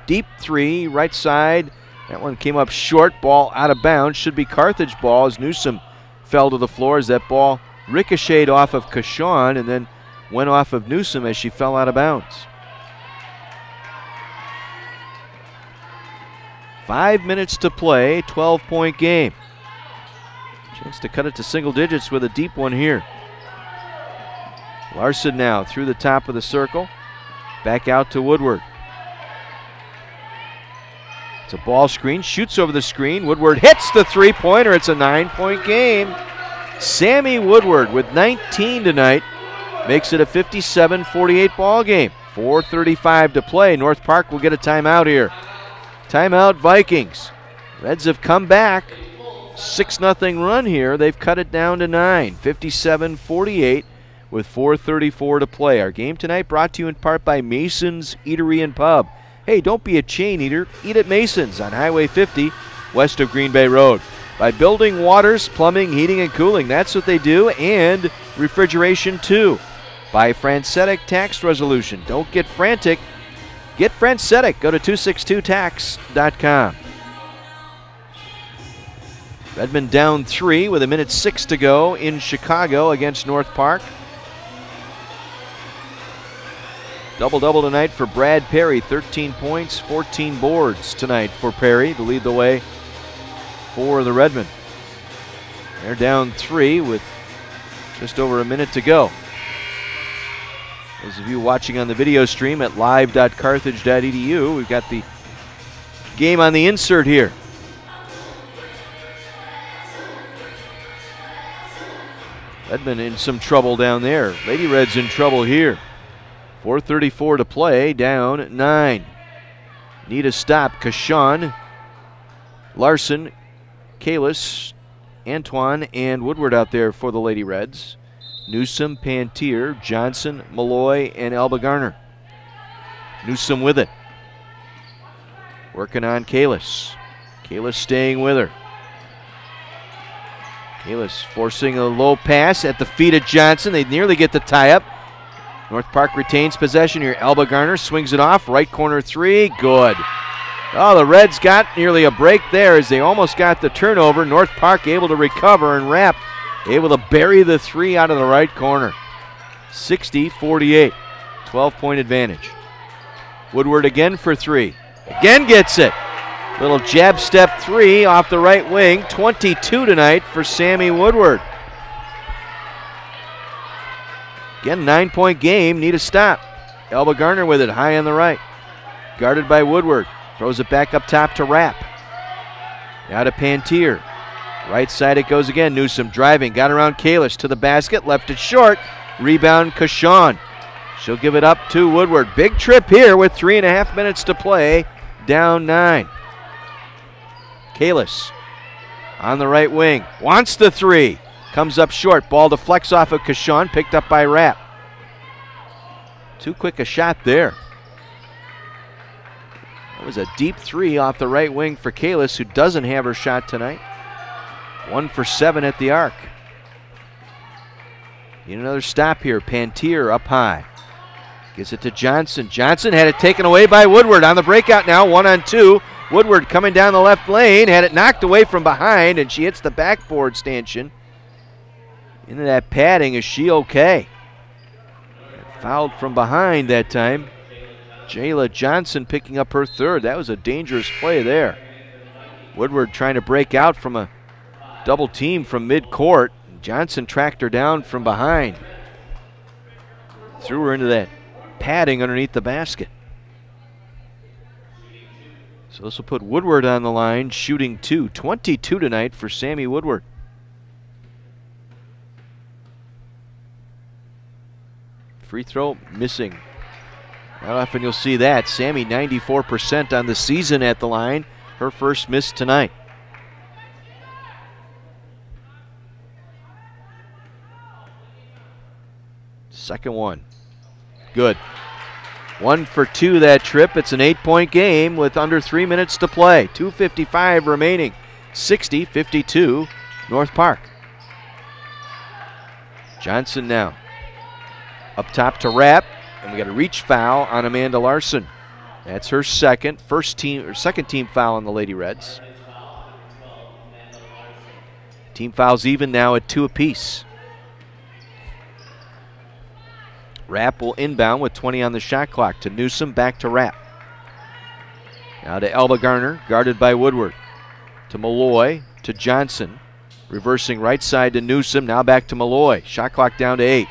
deep three, right side. That one came up short. Ball out of bounds. Should be Carthage ball as Newsom fell to the floor as that ball ricocheted off of Kashawn and then went off of Newsom as she fell out of bounds. Five minutes to play, 12 point game. Chance to cut it to single digits with a deep one here. Larson now through the top of the circle. Back out to Woodward. It's a ball screen, shoots over the screen. Woodward hits the three pointer. It's a nine point game. Sammy Woodward with 19 tonight makes it a 57 48 ball game. 4.35 to play. North Park will get a timeout here. Timeout, Vikings. Reds have come back. 6 0 run here. They've cut it down to 9. 57 48 with 4.34 to play. Our game tonight brought to you in part by Mason's Eatery and Pub. Hey, don't be a chain eater. Eat at Mason's on Highway 50 west of Green Bay Road. By building waters, plumbing, heating, and cooling. That's what they do. And refrigeration too. By Francetic Tax Resolution. Don't get frantic. Get Francetic. Go to 262tax.com. Redmen down three with a minute six to go in Chicago against North Park. Double double tonight for Brad Perry 13 points, 14 boards tonight for Perry to lead the way for the Redmen. They're down three with just over a minute to go. Those of you watching on the video stream at live.carthage.edu, we've got the game on the insert here. Redmen in some trouble down there. Lady Reds in trouble here. 4.34 to play, down nine. Need a stop. Kashawn, Larson, Kalis, Antoine, and Woodward out there for the Lady Reds. Newsom, Pantier, Johnson, Malloy, and Elba Garner. Newsom with it. Working on Kalis. Kalis staying with her. Kalis forcing a low pass at the feet of Johnson. They nearly get the tie up. North Park retains possession here. Elba Garner swings it off. Right corner three. Good. Oh, the Reds got nearly a break there as they almost got the turnover. North Park able to recover and Rapp. Able to bury the three out of the right corner. 60 48. 12 point advantage. Woodward again for three. Again gets it. Little jab step three off the right wing. 22 tonight for Sammy Woodward. Again, nine point game. Need a stop. Elba Garner with it high on the right. Guarded by Woodward. Throws it back up top to Rapp. Now to Pantier. Right side it goes again. Newsom driving. Got around Kalis to the basket. Left it short. Rebound Kashawn. She'll give it up to Woodward. Big trip here with three and a half minutes to play. Down nine. Kalis on the right wing. Wants the three. Comes up short. Ball deflects off of Kashawn. Picked up by Rapp. Too quick a shot there. That was a deep three off the right wing for Kalis, who doesn't have her shot tonight. One for seven at the arc. Need another stop here. Pantier up high. Gives it to Johnson. Johnson had it taken away by Woodward on the breakout now. One on two. Woodward coming down the left lane. Had it knocked away from behind, and she hits the backboard stanchion. Into that padding. Is she okay? Fouled from behind that time. Jayla Johnson picking up her third. That was a dangerous play there. Woodward trying to break out from a double team from mid-court. Johnson tracked her down from behind. Threw her into that padding underneath the basket. So this will put Woodward on the line, shooting two. 22 tonight for Sammy Woodward. Free throw missing. Not often you'll see that. Sammy 94% on the season at the line. Her first miss tonight. Second one. Good. One for two that trip. It's an eight point game with under three minutes to play. 2.55 remaining. 60 52 North Park. Johnson now. Up top to Rapp. And we got a reach foul on Amanda Larson. That's her second, first team or second team foul on the Lady Reds. Team fouls even now at two apiece. Rapp will inbound with 20 on the shot clock to Newsom, back to Rapp. Now to Elba Garner, guarded by Woodward. To Malloy, to Johnson. Reversing right side to Newsom, now back to Malloy. Shot clock down to eight.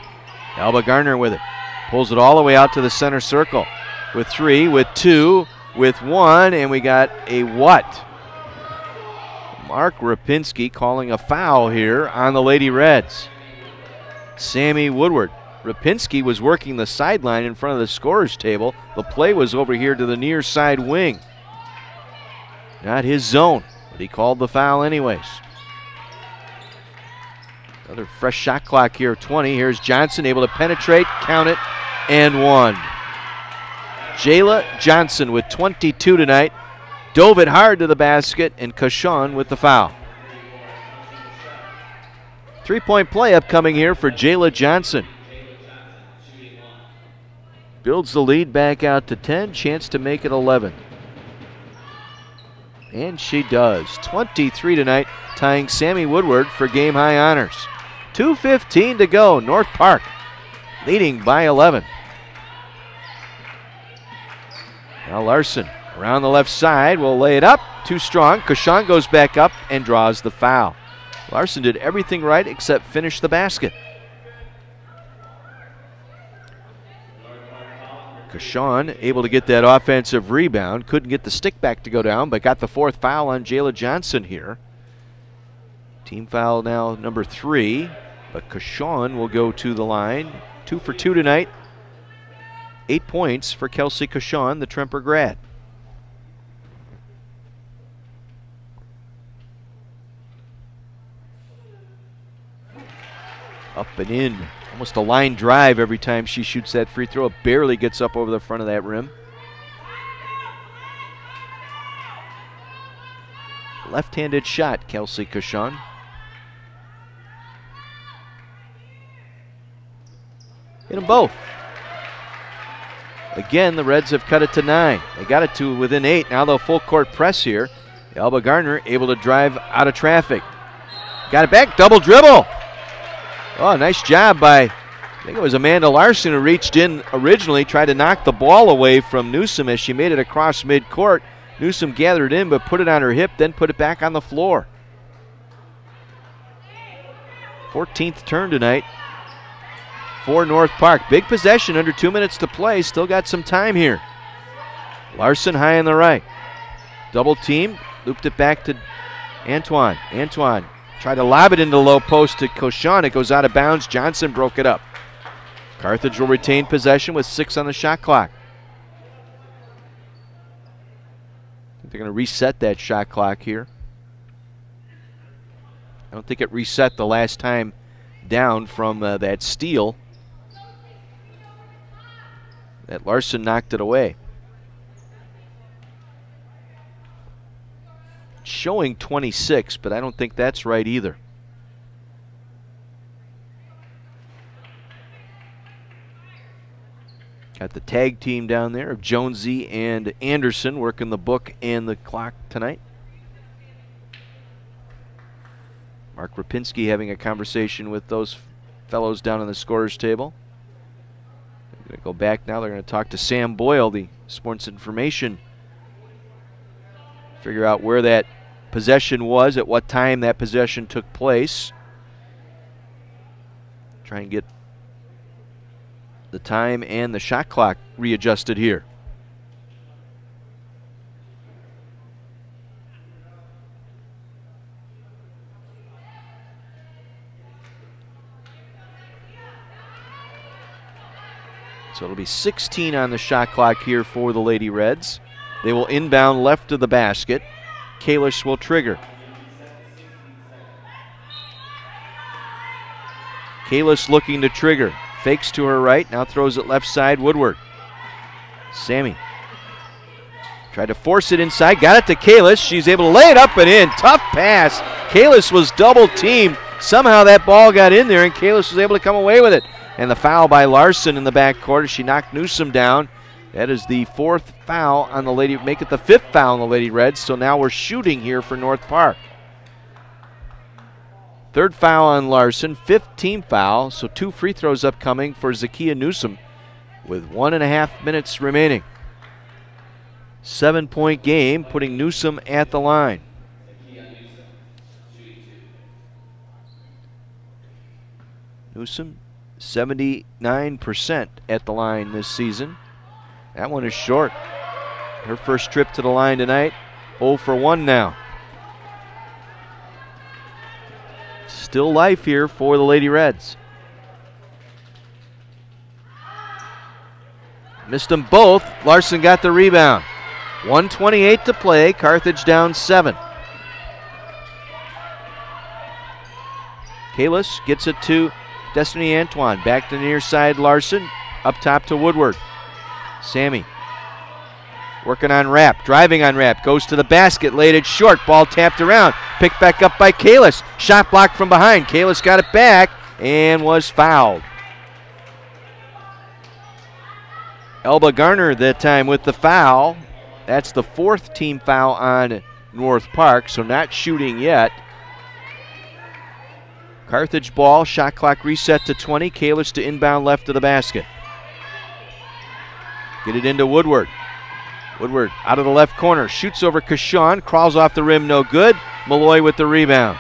Elba Garner with it. Pulls it all the way out to the center circle. With three, with two, with one, and we got a what? Mark Rapinski calling a foul here on the Lady Reds. Sammy Woodward. Rapinski was working the sideline in front of the scorer's table. The play was over here to the near side wing. Not his zone, but he called the foul anyways. Another fresh shot clock here, 20. Here's Johnson able to penetrate, count it, and one. Jayla Johnson with 22 tonight. Dove it hard to the basket, and Kashawn with the foul. Three point play upcoming here for Jayla Johnson. Builds the lead back out to 10, chance to make it 11. And she does. 23 tonight, tying Sammy Woodward for game high honors. 2.15 to go. North Park leading by 11. Now Larson around the left side will lay it up. Too strong. Kashawn goes back up and draws the foul. Larson did everything right except finish the basket. Kashawn able to get that offensive rebound. Couldn't get the stick back to go down, but got the fourth foul on Jayla Johnson here. Team foul now number three, but Kashawn will go to the line. Two for two tonight. Eight points for Kelsey Kashawn, the Tremper grad. Up and in. Almost a line drive every time she shoots that free throw. It barely gets up over the front of that rim. Left handed shot, Kelsey Kashawn. Hit them both. Again, the Reds have cut it to nine. They got it to within eight. Now they'll full court press here. Elba Garner able to drive out of traffic. Got it back, double dribble. Oh, nice job by, I think it was Amanda Larson who reached in originally, tried to knock the ball away from Newsom as she made it across midcourt. Newsom gathered in but put it on her hip, then put it back on the floor. 14th turn tonight for North Park. Big possession under two minutes to play. Still got some time here. Larson high on the right. Double team. Looped it back to Antoine. Antoine tried to lob it into the low post to Kashawn. It goes out of bounds. Johnson broke it up. Carthage will retain possession with six on the shot clock. They're going to reset that shot clock here. I don't think it reset the last time down from uh, that steal. That Larson knocked it away. Showing 26, but I don't think that's right either. Got the tag team down there of Jonesy and Anderson working the book and the clock tonight. Mark Rapinski having a conversation with those fellows down on the scorers table. They're going to go back now. They're going to talk to Sam Boyle, the sports information. Figure out where that possession was, at what time that possession took place. Try and get the time and the shot clock readjusted here. So it'll be 16 on the shot clock here for the Lady Reds. They will inbound left of the basket. Kalis will trigger. Kalis looking to trigger. Fakes to her right, now throws it left side, Woodward. Sammy. Tried to force it inside, got it to Kalis. She's able to lay it up and in. Tough pass. Kalis was double teamed. Somehow that ball got in there, and Kalis was able to come away with it. And the foul by Larson in the back quarter. She knocked Newsom down. That is the fourth foul on the Lady, make it the fifth foul on the Lady Reds. So now we're shooting here for North Park. Third foul on Larson, fifth team foul. So two free throws upcoming for Zakia Newsom with one and a half minutes remaining. Seven point game, putting Newsom at the line. Newsom, 79% at the line this season. That one is short. Her first trip to the line tonight, 0 for 1 now. Still life here for the Lady Reds. Missed them both. Larson got the rebound. 128 to play. Carthage down seven. Kalis gets it to Destiny Antoine. Back to near side. Larson. Up top to Woodward. Sammy working on Rapp, driving on Rapp, goes to the basket, laid it short, ball tapped around, picked back up by Kalis. Shot blocked from behind. Kalis got it back and was fouled. Elba Garner that time with the foul. That's the fourth team foul on North Park, so not shooting yet. Carthage ball, shot clock reset to 20. Kalis to inbound left of the basket. Get it into Woodward. Woodward out of the left corner, shoots over Kashawn, crawls off the rim, no good. Malloy with the rebound.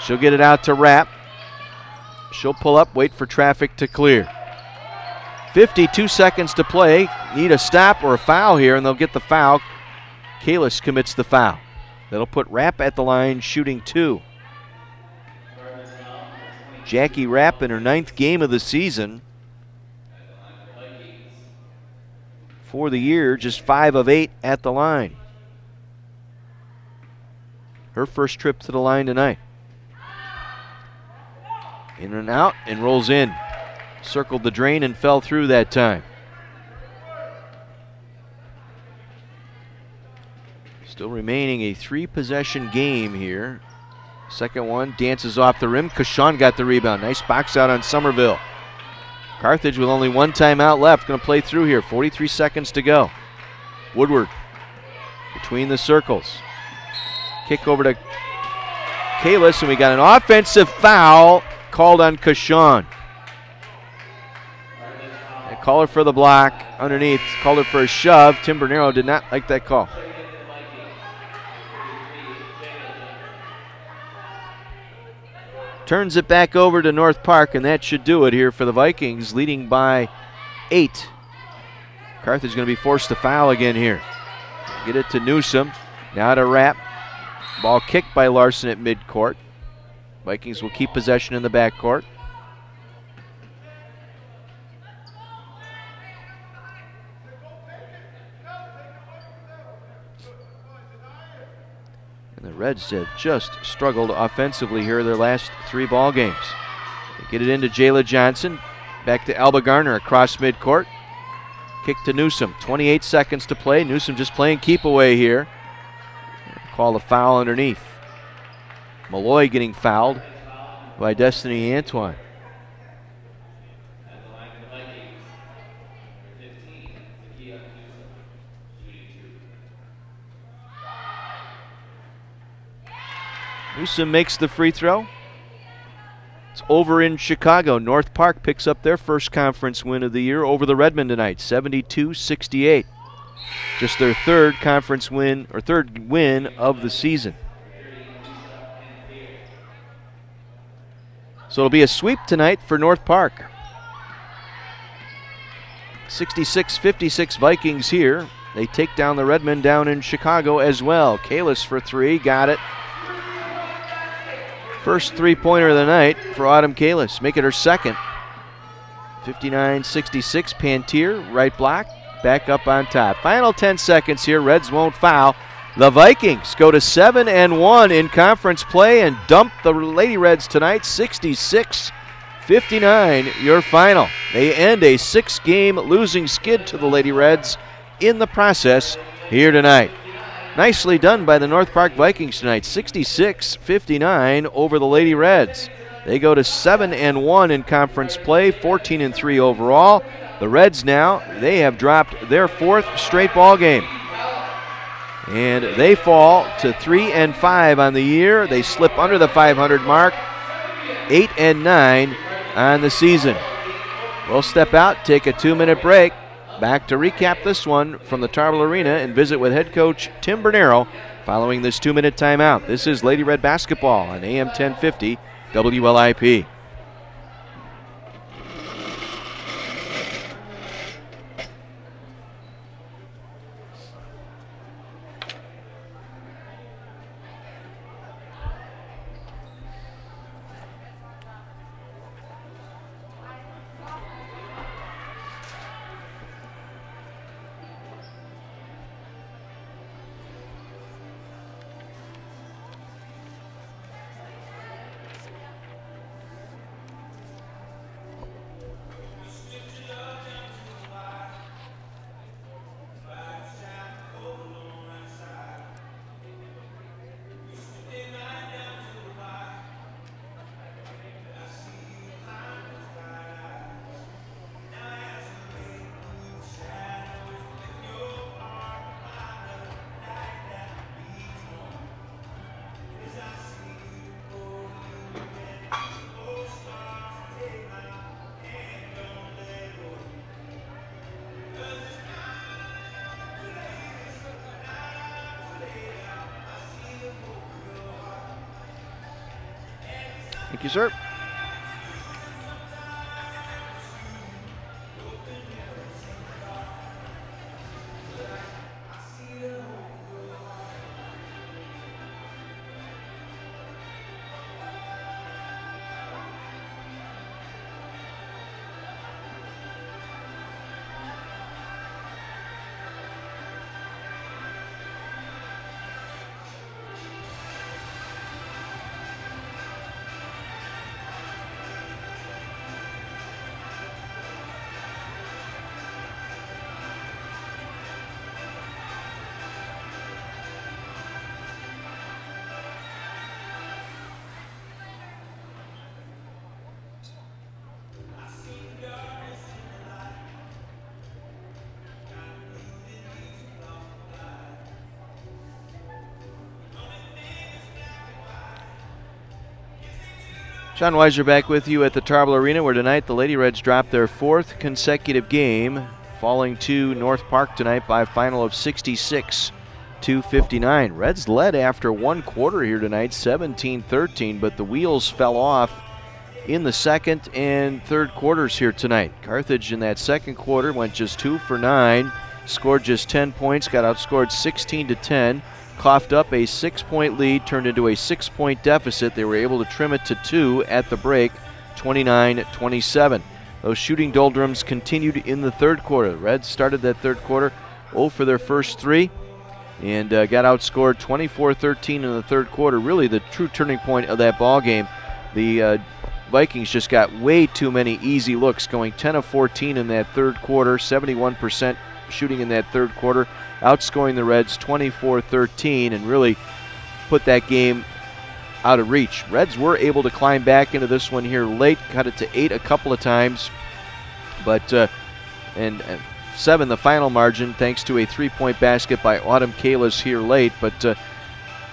She'll get it out to Rapp. She'll pull up, wait for traffic to clear. 52 seconds to play. Need a stop or a foul here, and they'll get the foul. Kalis commits the foul. That'll put Rapp at the line, shooting two. Jackie Rapp in her ninth game of the season. For the year, just five of eight at the line. Her first trip to the line tonight. In and out and rolls in. Circled the drain and fell through that time. Still remaining a three possession game here. Second one dances off the rim. Kashawn got the rebound. Nice box out on Somerville. Carthage with only one timeout left. Going to play through here. 43 seconds to go. Woodward between the circles. Kick over to Kalis, and we got an offensive foul called on Kashawn. Call her for the block underneath. Called her for a shove. Tim Bernero did not like that call. Turns it back over to North Park, and that should do it here for the Vikings, leading by eight. Carthage going to be forced to foul again here. Get it to Newsom. Now to Rapp. Ball kicked by Larson at midcourt. Vikings will keep possession in the backcourt. Reds have just struggled offensively here their last three ball games. They get it into Jayla Johnson. Back to Elba Garner across midcourt. Kick to Newsom. 28 seconds to play. Newsom just playing keep away here. Call a foul underneath. Malloy getting fouled by Destiny Antoine. Newsom makes the free throw. It's over in Chicago. North Park picks up their first conference win of the year over the Redmen tonight, 72 68. Just their third conference win, or third win of the season. So it'll be a sweep tonight for North Park. 66 56 Vikings here. They take down the Redmen down in Chicago as well. Kalis for three, got it. First three pointer of the night for Autumn Kalis. Make it her second. 59 66. Pantier, right block, back up on top. Final 10 seconds here. Reds won't foul. The Vikings go to 7 and 1 in conference play and dump the Lady Reds tonight 66 59. Your final. They end a six game losing skid to the Lady Reds in the process here tonight. Nicely done by the North Park Vikings tonight, 66 59 over the Lady Reds. They go to 7 and 1 in conference play, 14 and 3 overall. The Reds now, they have dropped their fourth straight ball game. And they fall to 3 and 5 on the year. They slip under the 500 mark, 8 and 9 on the season. We'll step out, take a 2-minute break. Back to recap this one from the Tarble Arena and visit with head coach Tim Bernero following this 2-minute timeout. This is Lady Red basketball on AM 1050 WLIP. John Weiser back with you at the Tarble Arena, where tonight the Lady Reds dropped their fourth consecutive game, falling to North Park tonight by a final of 66 to 59. Reds led after one quarter here tonight, 17 13, but the wheels fell off in the second and third quarters here tonight. Carthage in that second quarter went just two for nine, scored just 10 points, got outscored 16 to 10 coughed up a six point lead, turned into a six point deficit. They were able to trim it to two at the break, 29 27. Those shooting doldrums continued in the third quarter. The Reds started that third quarter 0 for their first three and uh, got outscored 24 13 in the third quarter. Really, the true turning point of that ball game. The uh, Vikings just got way too many easy looks, going 10 of 14 in that third quarter, 71% shooting in that third quarter outscoring the Reds 24 13 and really put that game out of reach. Reds were able to climb back into this one here late, cut it to eight a couple of times, but uh, and, and, seven the final margin thanks to a three-point basket by Autumn Kalis here late. But uh,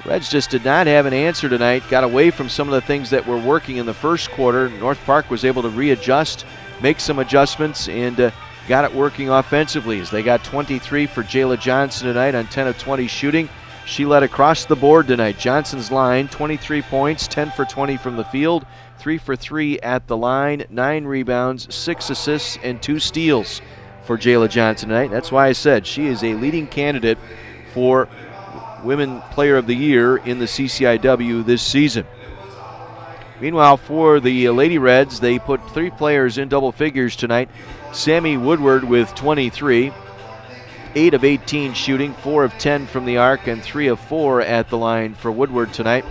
Reds just did not have an answer tonight. Got away from some of the things that were working in the first quarter. North Park was able to readjust, make some adjustments, and uh, got it working offensively as they got 23 for Jayla Johnson tonight on 10 of 20 shooting. She led across the board tonight. Johnson's line, 23 points, 10 for 20 from the field, 3 for 3 at the line, 9 rebounds, 6 assists, and 2 steals for Jayla Johnson tonight. That's why I said she is a leading candidate for Women Player of the Year in the CCIW this season. Meanwhile, for the Lady Reds, they put three players in double figures tonight. Sammy Woodward with 23, 8 of 18 shooting, 4 of 10 from the arc, and 3 of 4 at the line for Woodward tonight.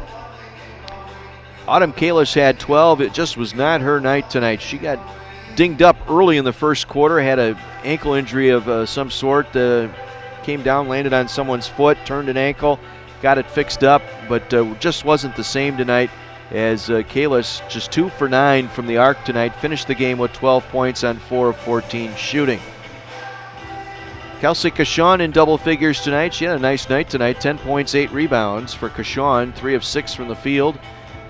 Autumn Kalis had 12. It just was not her night tonight. She got dinged up early in the first quarter, had an ankle injury of uh, some sort, uh, came down, landed on someone's foot, turned an ankle, got it fixed up, but uh, just wasn't the same tonight as uh, Kalis just two for nine from the arc tonight, finished the game with 12 points on four of 14 shooting. Kelsey Kashawn in double figures tonight. She had a nice night tonight 10 points, 8 rebounds for Kashawn, 3 of 6 from the field,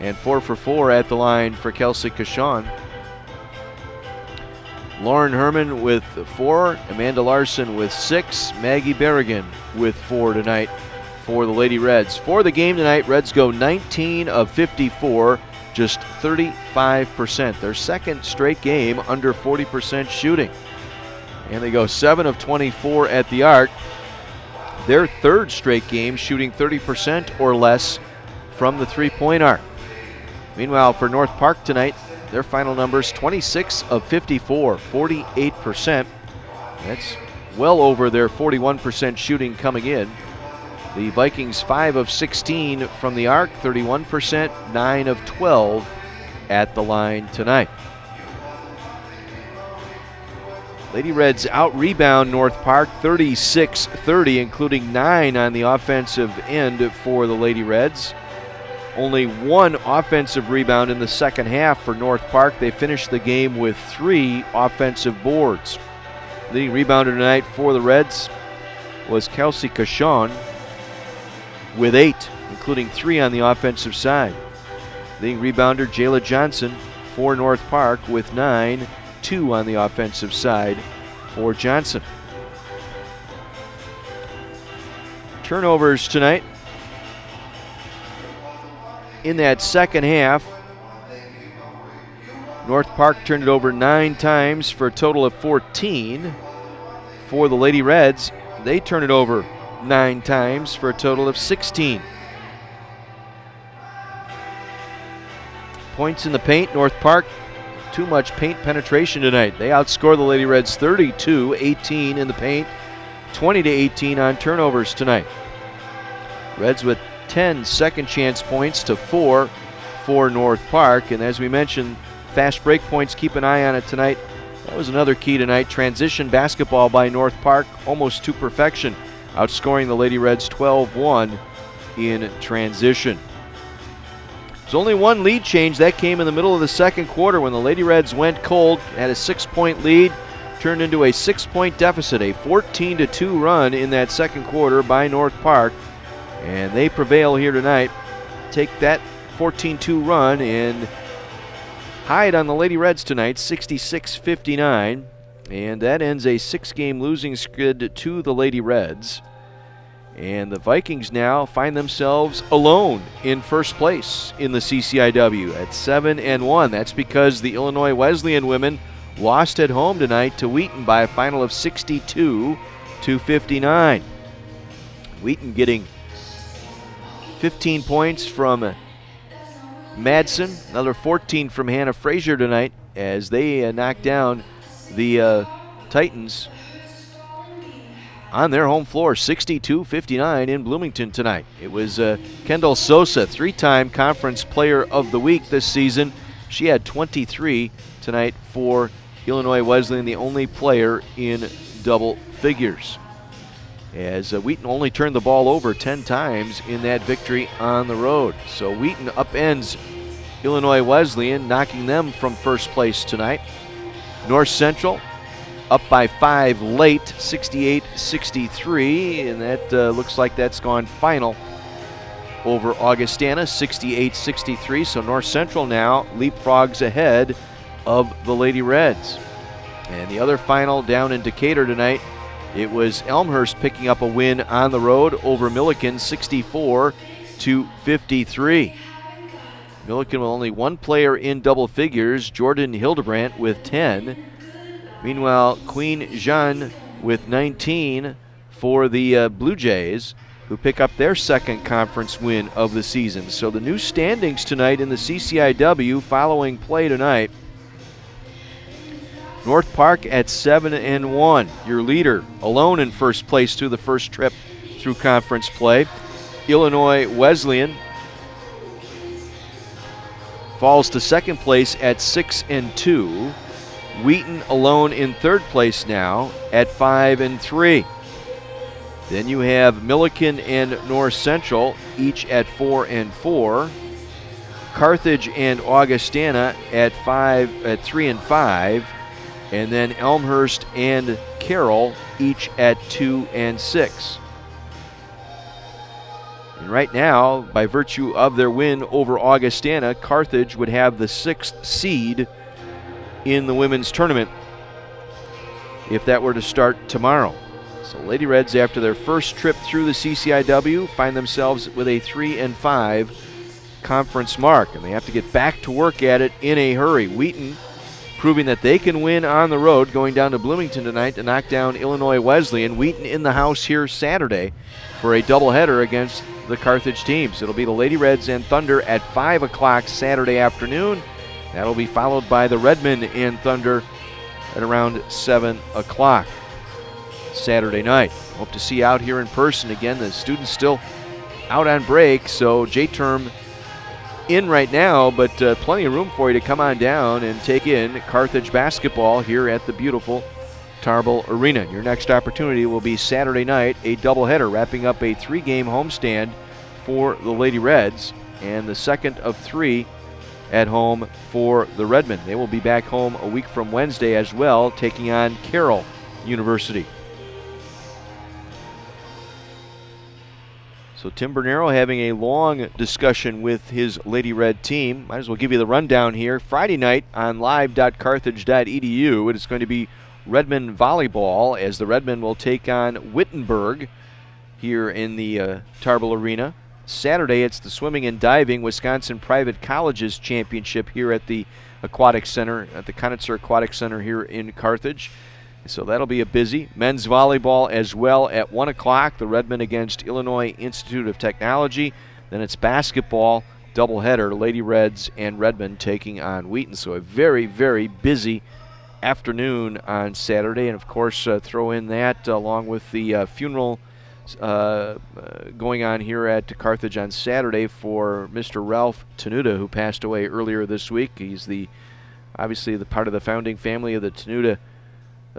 and 4 for 4 at the line for Kelsey Kashawn. Lauren Herman with 4, Amanda Larson with 6, Maggie Berrigan with 4 tonight for the Lady Reds. For the game tonight, Reds go 19 of 54, just 35%. Their second straight game under 40% shooting. And they go 7 of 24 at the arc. Their third straight game shooting 30% or less from the three point arc. Meanwhile, for North Park tonight, their final numbers 26 of 54, 48%. That's well over their 41% shooting coming in. The Vikings 5 of 16 from the arc, 31%, 9 of 12 at the line tonight. Lady Reds out rebound North Park 36 30, including 9 on the offensive end for the Lady Reds. Only one offensive rebound in the second half for North Park. They finished the game with three offensive boards. The rebounder tonight for the Reds was Kelsey Kashawn with eight, including three on the offensive side. The rebounder, Jayla Johnson for North Park with nine, two on the offensive side for Johnson. Turnovers tonight. In that second half, North Park turned it over nine times for a total of 14. For the Lady Reds, they turn it over nine times for a total of 16. Points in the paint, North Park, too much paint penetration tonight. They outscore the Lady Reds 32 18 in the paint, 20 to 18 on turnovers tonight. Reds with 10 second chance points to 4 for North Park. And as we mentioned, fast break points, keep an eye on it tonight. That was another key tonight. Transition basketball by North Park, almost to perfection outscoring the Lady Reds 12 1 in transition. There's only one lead change. That came in the middle of the second quarter when the Lady Reds went cold, had a six point lead, turned into a six point deficit, a 14 2 run in that second quarter by North Park. And they prevail here tonight. Take that 14 2 run and hide on the Lady Reds tonight, 66 59. And that ends a six game losing skid to the Lady Reds. And the Vikings now find themselves alone in first place in the CCIW at 7 and 1. That's because the Illinois Wesleyan women lost at home tonight to Wheaton by a final of 62 to 59. Wheaton getting 15 points from Madsen, another 14 from Hannah Frazier tonight as they uh, knock down the uh, Titans on their home floor, 62 59 in Bloomington tonight. It was uh, Kendall Sosa, three time conference player of the week this season. She had 23 tonight for Illinois Wesleyan, the only player in double figures. As uh, Wheaton only turned the ball over 10 times in that victory on the road. So Wheaton upends Illinois Wesleyan, knocking them from first place tonight. North Central up by five late, 68 63, and that uh, looks like that's gone final over Augustana, 68 63. So North Central now leapfrogs ahead of the Lady Reds. And the other final down in Decatur tonight, it was Elmhurst picking up a win on the road over Millikin, 64 to 53. Millikin with only one player in double figures, Jordan Hildebrandt with 10. Meanwhile, Queen Jeanne with 19 for the uh, Blue Jays, who pick up their second conference win of the season. So the new standings tonight in the CCIW following play tonight. North Park at 7 and 1. Your leader alone in first place through the first trip through conference play. Illinois Wesleyan falls to second place at 6 and 2. Wheaton alone in third place now at 5 and 3. Then you have Millikin and North Central each at 4 and 4. Carthage and Augustana at five at three and five, and then Elmhurst and Carroll each at two and six. And right now, by virtue of their win over Augustana, Carthage would have the sixth seed in the women's tournament if that were to start tomorrow. So Lady Reds, after their first trip through the CCIW, find themselves with a three and five conference mark, and they have to get back to work at it in a hurry. Wheaton proving that they can win on the road, going down to Bloomington tonight to knock down Illinois Wesleyan. And Wheaton in the house here Saturday for a doubleheader against the Carthage teams. It'll be the Lady Reds and Thunder at 5 o'clock Saturday afternoon. That'll be followed by the Redmen and Thunder at around 7 o'clock Saturday night. Hope to see you out here in person again. The students still out on break, so J Term in right now, but uh, plenty of room for you to come on down and take in Carthage basketball here at the beautiful Tarble Arena. Your next opportunity will be Saturday night, a doubleheader, wrapping up a three game homestand for the Lady Reds, and the second of three at home for the Redmen. They will be back home a week from Wednesday as well, taking on Carroll University. So Tim Bernero having a long discussion with his Lady Red team. Might as well give you the rundown here. Friday night on live.carthage.edu, it is going to be Redmen volleyball as the Redmen will take on Wittenberg here in the uh, Tarble Arena. Saturday, it's the Swimming and Diving Wisconsin Private Colleges Championship here at the Aquatic Center, at the Conitzer Aquatic Center here in Carthage. So that'll be a busy. Men's volleyball as well at 1 o'clock. The Redmen against Illinois Institute of Technology. Then it's basketball, doubleheader, Lady Reds and Redmen taking on Wheaton. So a very, very busy afternoon on Saturday. And of course, uh, throw in that uh, along with the uh, funeral uh, uh, going on here at Carthage on Saturday for Mr. Ralph Tenuta, who passed away earlier this week. He's the obviously the part of the founding family of the Tenuta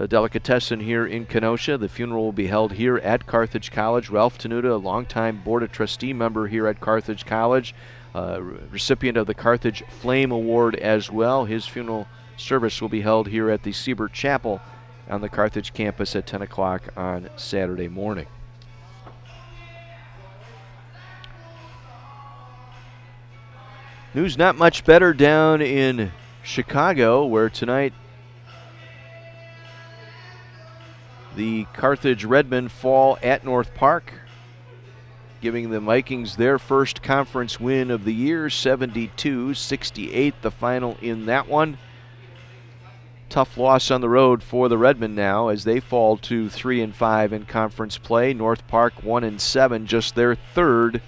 delicatessen here in Kenosha. The funeral will be held here at Carthage College. Ralph Tenuta, a longtime Board of Trustee member here at Carthage College, uh, recipient of the Carthage Flame Award as well. His funeral service will be held here at the Siebert Chapel on the Carthage campus at 10 o'clock on Saturday morning. News not much better down in Chicago, where tonight The Carthage Redmen fall at North Park, giving the Vikings their first conference win of the year 72 68, the final in that one. Tough loss on the road for the Redmen now as they fall to 3 and 5 in conference play. North Park 1 and 7, just their third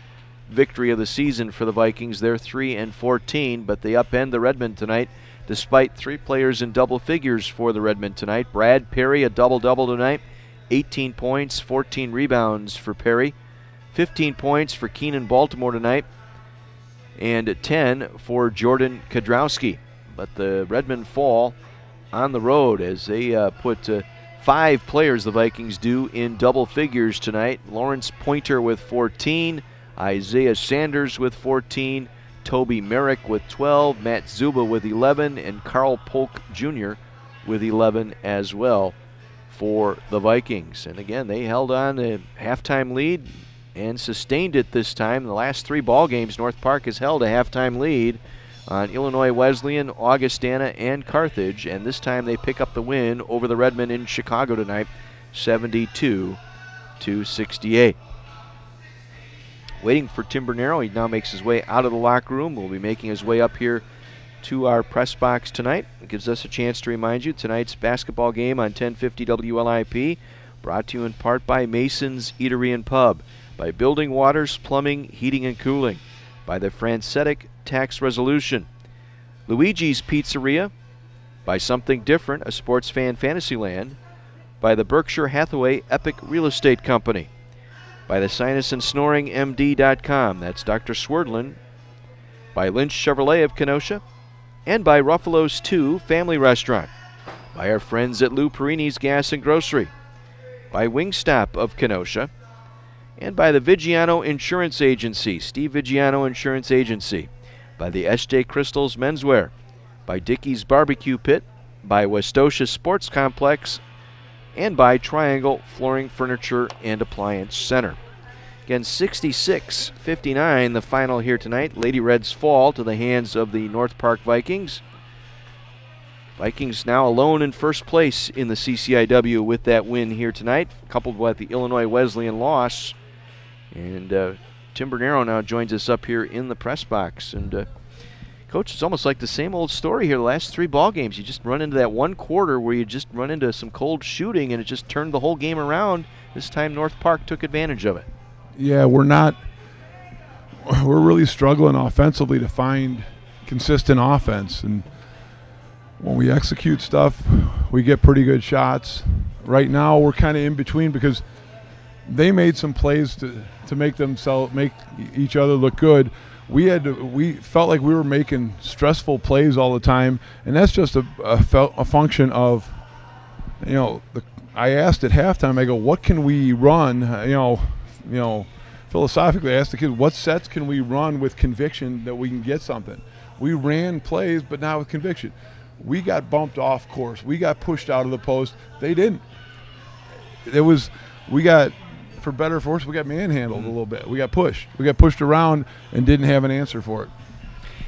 victory of the season for the Vikings. They're 3 and 14, but they upend the Redmen tonight despite three players in double figures for the Redmen tonight. Brad Perry, a double double tonight, 18 points, 14 rebounds for Perry, 15 points for Keenan Baltimore tonight, and 10 for Jordan Kadrowski. But the Redmen fall on the road as they uh, put uh, five players, the Vikings do, in double figures tonight. Lawrence Pointer with 14, Isaiah Sanders with 14. Toby Merrick with 12, Matt Zuba with 11, and Carl Polk Jr. with 11 as well for the Vikings. And again, they held on a halftime lead and sustained it this time. The last three ball games, North Park has held a halftime lead on Illinois Wesleyan, Augustana, and Carthage, and this time they pick up the win over the Redmen in Chicago tonight, 72 to 68. Waiting for Tim Bernero. He now makes his way out of the locker room. Will be making his way up here to our press box tonight. It gives us a chance to remind you tonight's basketball game on 1050 WLIP, brought to you in part by Mason's Eatery and Pub, by Building Waters Plumbing, Heating and Cooling, by the Francetic Tax Resolution, Luigi's Pizzeria, by Something Different, a sports fan fantasyland, by the Berkshire Hathaway Epic Real Estate Company by the Sinus and Snoring MD.com. That's Dr. Swerdlin. By Lynch Chevrolet of Kenosha. And by Ruffalo's 2 Family Restaurant. By our friends at Lou Perini's Gas and Grocery. By Wingstop of Kenosha. And by the Vigiano Insurance Agency, Steve Vigiano Insurance Agency. by the SJ Crystals Menswear, by Dickey's Barbecue Pit, by Westosha Sports Complex, and by Triangle Flooring Furniture and Appliance Center. Again, 66 59, the final here tonight. Lady Reds fall to the hands of the North Park Vikings. Vikings now alone in first place in the CCIW with that win here tonight, coupled with the Illinois Wesleyan loss. And uh, Tim Bernero now joins us up here in the press box. And uh, coach, it's almost like the same old story here. The last three ball games, you just run into that one quarter where you just run into some cold shooting, and it just turned the whole game around. This time, North Park took advantage of it. Yeah, we're not. We're really struggling offensively to find consistent offense, and when we execute stuff, we get pretty good shots. Right now, we're kind of in between because they made some plays to to make themselves make each other look good. We had to, we felt like we were making stressful plays all the time, and that's just a a, a function of you know the. I asked at halftime. I go, "What can we run?" Uh, you know, you know, philosophically, I asked the kids, "What sets can we run with conviction that we can get something?" We ran plays, but not with conviction. We got bumped off course. We got pushed out of the post. They didn't. It was we got for better or for worse, we got manhandled mm-hmm. a little bit. We got pushed. We got pushed around and didn't have an answer for it.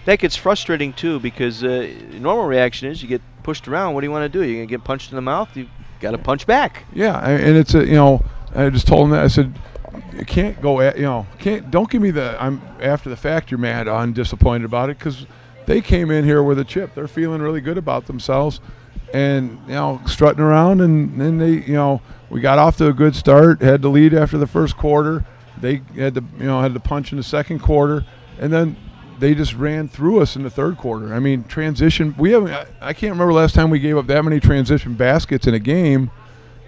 That gets frustrating too because uh, normal reaction is you get pushed around. What do you want to do? You're gonna get punched in the mouth. You got to punch back. Yeah, and it's a you know I just told him that I said you can't go at you know can't don't give me the I'm after the fact you're mad I'm disappointed about it because they came in here with a chip. They're feeling really good about themselves and you know strutting around and then they you know we got off to a good start had the lead after the first quarter. They had to you know had to punch in the second quarter and then they just ran through us in the third quarter. I mean transition we haven't i can't remember last time we gave up that many transition baskets in a game.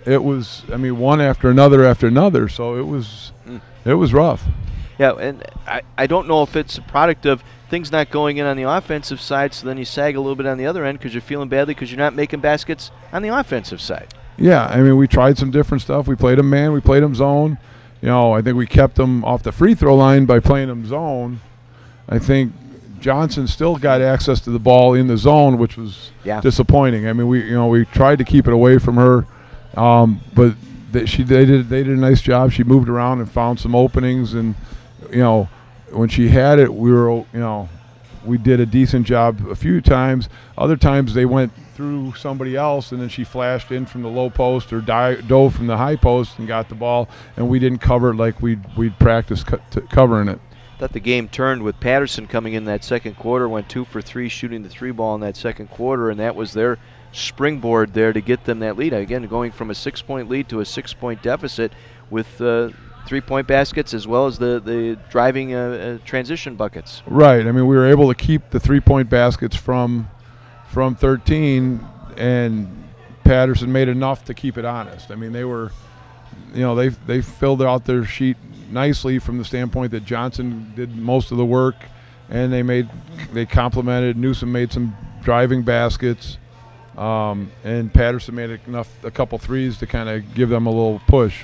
It was i mean one after another after another so it was mm. it was rough. Yeah and i i don't know if it's a product of things not going in on the offensive side, so then you sag a little bit on the other end because you're feeling badly because you're not making baskets on the offensive side. Yeah, I mean, we tried some different stuff. We played them man, we played them zone. You know, I think we kept them off the free throw line by playing them zone. I think Johnson still got access to the ball in the zone, which was yeah. disappointing. I mean, we you know we tried to keep it away from her, um, but they, she they did they did a nice job. She moved around and found some openings, and you know when she had it, we were, you know, we did a decent job a few times. Other times they went through somebody else, and then she flashed in from the low post or dove from the high post and got the ball, and we didn't cover it like we'd we'd practiced co- covering it. Thought the game turned with Patterson coming in that second quarter, went two for three shooting the three ball in that second quarter, and that was their springboard there to get them that lead. Again, going from a six point lead to a six point deficit with uh, three point baskets as well as the, the driving uh, uh, transition buckets. Right. I mean, we were able to keep the three point baskets from from 13, and Patterson made enough to keep it honest. I mean, they were, you know, they they filled out their sheet nicely from the standpoint that Johnson did most of the work, and they made they complemented. Newsom made some driving baskets. Um, and Patterson made enough a couple threes to kind of give them a little push.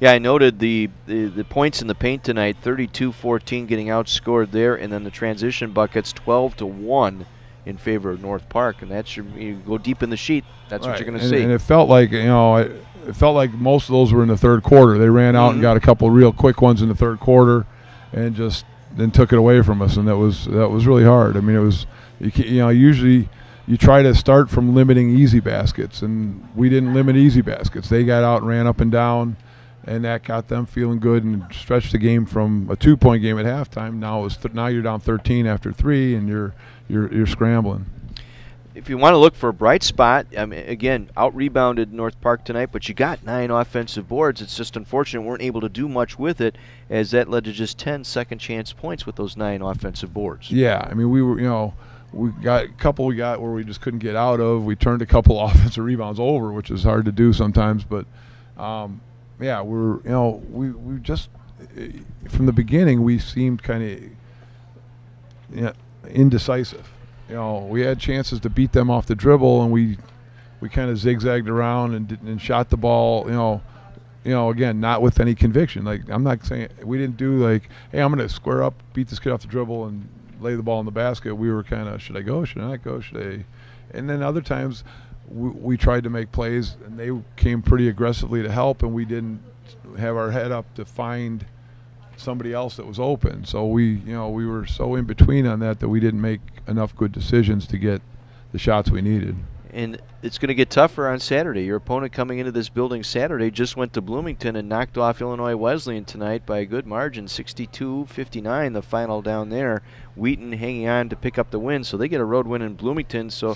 Yeah, I noted the, the, the points in the paint tonight 32 14 getting outscored there, and then the transition buckets 12 to 1 in favor of North Park. And that's your, you go deep in the sheet, that's right. what you're going to see. And it felt like, you know, it, it, felt like most of those were in the third quarter. They ran out mm-hmm. and got a couple real quick ones in the third quarter and just then took it away from us. And that was, that was really hard. I mean, it was, you, you know, usually you try to start from limiting easy baskets, and we didn't limit easy baskets. They got out and ran up and down and that got them feeling good and stretched the game from a two-point game at halftime. Now it's th- now you're down 13 after three, and you're you're you're scrambling. If you want to look for a bright spot, I mean, again, out rebounded North Park tonight, but you got nine offensive boards. It's just unfortunate we weren't able to do much with it, as that led to just 10 second chance points with those nine offensive boards. Yeah, I mean, we were, you know, we got a couple we got where we just couldn't get out of. We turned a couple offensive rebounds over, which is hard to do sometimes, but um, yeah, we're you know we we just eh, from the beginning we seemed kind of you know, indecisive. You know, we had chances to beat them off the dribble, and we we kind of zigzagged around and, and shot the ball. You know, you know, again, not with any conviction. Like I'm not saying we didn't do like, hey, I'm going to square up, beat this kid off the dribble, and lay the ball in the basket, we were kind of should I go, should I not go, should I? And then other times we, we tried to make plays, and they came pretty aggressively to help, and we didn't have our head up to find somebody else that was open. So we, you know, we were so in between on that that we didn't make enough good decisions to get the shots we needed. And it's going to get tougher on Saturday. Your opponent coming into this building Saturday just went to Bloomington and knocked off Illinois Wesleyan tonight by a good margin, 62-59, the final down there. Wheaton hanging on to pick up the win, so they get a road win in Bloomington. So uh,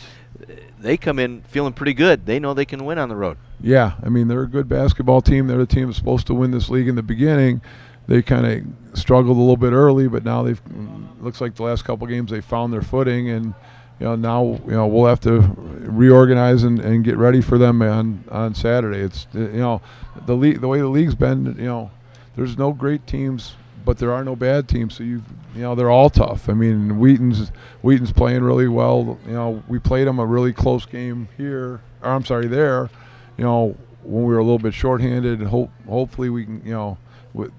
they come in feeling pretty good. They know they can win on the road. Yeah, I mean they're a good basketball team. They're the team that's supposed to win this league in the beginning. They kind of struggled a little bit early, but now they've looks like the last couple games they found their footing and you know now you know we'll have to reorganize and, and get ready for them on on Saturday. It's you know the league the way the league's been you know there's no great teams but there are no bad teams so you you know they're all tough. I mean Wheaton's Wheaton's playing really well. You know we played them a really close game here. Or I'm sorry there. You know when we were a little bit shorthanded. Hope hopefully we can you know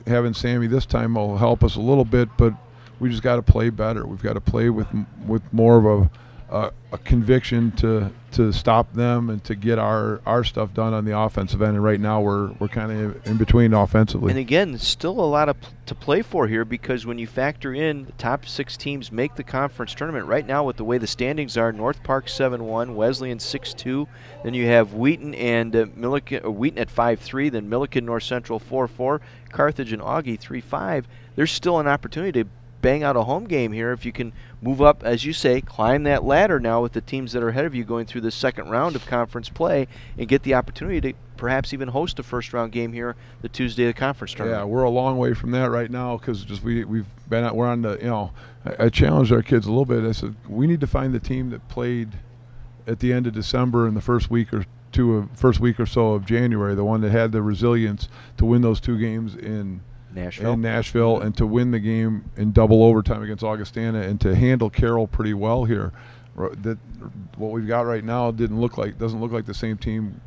having Sammy this time will help us a little bit, but we just got to play better. We've got to play with with more of a a, a, conviction to to stop them and to get our our stuff done on the offensive end. And right now we're we're kind of in between offensively. And again, still a lot of to play for here because when you factor in the top six teams make the conference tournament right now with the way the standings are, North Park seven one, Wesleyan six two, then you have Wheaton and uh, Millikin, uh, Wheaton at five three, then Millikin North Central four four, Carthage and Augie three five. There's still an opportunity to bang out a home game here if you can move up, as you say, climb that ladder now with the teams that are ahead of you going through the second round of conference play and get the opportunity to perhaps even host a first round game here the Tuesday of the conference tournament. Yeah, we're a long way from that right now because just we we've been we're on the you know I, I challenged our kids a little bit. I said we need to find the team that played at the end of December and the first week or two of first week or so of January, the one that had the resilience to win those two games in Nashville. in Nashville and to win the game in double overtime against Augustana and to handle Carroll pretty well here. That what we've got right now didn't look like doesn't look like the same team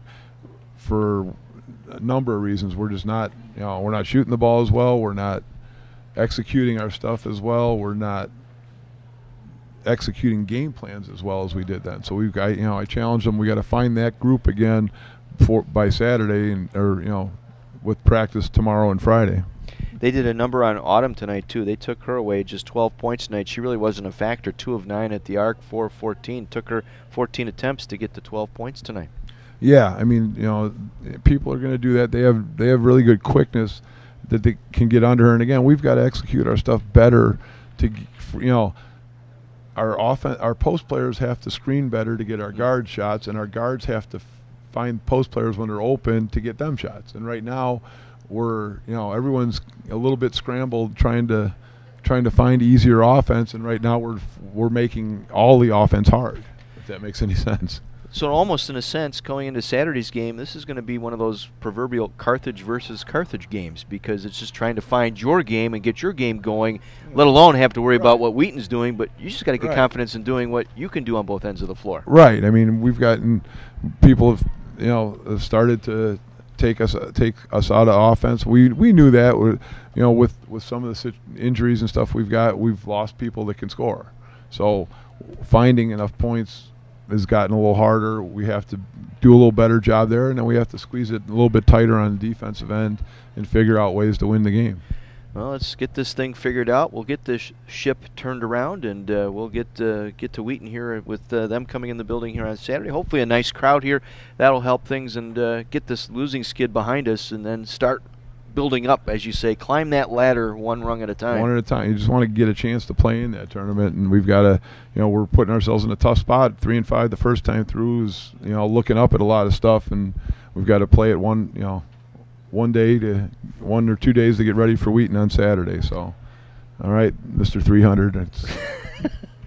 for a number of reasons. We're just not you know we're not shooting the ball as well. We're not executing our stuff as well. We're not executing game plans as well as we did then. So we've got you know I challenge them. We got to find that group again for by Saturday and or you know with practice tomorrow and Friday. They did a number on Autumn tonight too. They took her away just 12 points tonight. She really wasn't a factor. Two of nine at the arc, four of 14. Took her 14 attempts to get to 12 points tonight. Yeah, I mean, you know, people are going to do that. They have they have really good quickness that they can get under her. And again, we've got to execute our stuff better to, you know, our offense, our post players have to screen better to get our mm-hmm. guard shots, and our guards have to find post players when they're open to get them shots. And right now, we're you know everyone's a little bit scrambled trying to trying to find easier offense, and right now we're we're making all the offense hard. If that makes any sense. So almost in a sense, going into Saturday's game, this is going to be one of those proverbial Carthage versus Carthage games because it's just trying to find your game and get your game going, let alone have to worry right. about what Wheaton's doing. But you just got to get right. confidence in doing what you can do on both ends of the floor. Right. I mean, we've gotten people have you know have started to take us take us out of offense. We we knew that. you know, with with some of the injuries and stuff we've got, we've lost people that can score. So finding enough points has gotten a little harder. We have to do a little better job there, and then we have to squeeze it a little bit tighter on the defensive end and figure out ways to win the game. Well, let's get this thing figured out. We'll get this ship turned around, and uh, we'll get uh, get to Wheaton here with uh, them coming in the building here on Saturday. Hopefully, a nice crowd here. That'll help things and uh, get this losing skid behind us, and then start building up, as you say, climb that ladder one rung at a time. One at a time. You just want to get a chance to play in that tournament, and we've got to, you know, we're putting ourselves in a tough spot. Three and five the first time through is, you know, looking up at a lot of stuff, and we've got to play it one, you know, one day to one or two days to get ready for Wheaton on Saturday. So, all right, Mister 300.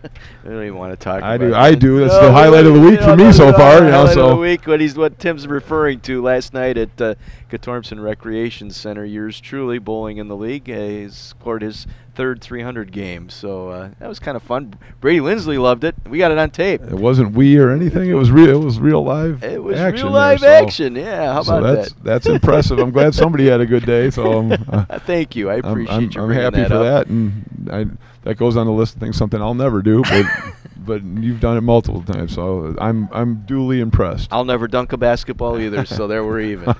I don't even want to talk. I do. It. I do. That's no, the highlight of the week for me so far. You know, so of the week. What he's what Tim's referring to last night at uh, Recreation Center. Yours truly bowling in the league. Uh, he's scored his third 300 game. So uh, that was kind of fun. Brady Lindsley loved it. We got it on tape. It wasn't we or anything. It was real. It was real live. It was action real there, live so- action. Yeah, how so about that's that? that's impressive. I'm glad somebody had a good day. So uh, Thank you. I I'm, appreciate I'm, you I'm happy that for up. that, and I, that goes on the list of things something I'll never do. But but you've done it multiple times, so I'm I'm duly impressed. I'll never dunk a basketball either, so there we're even. All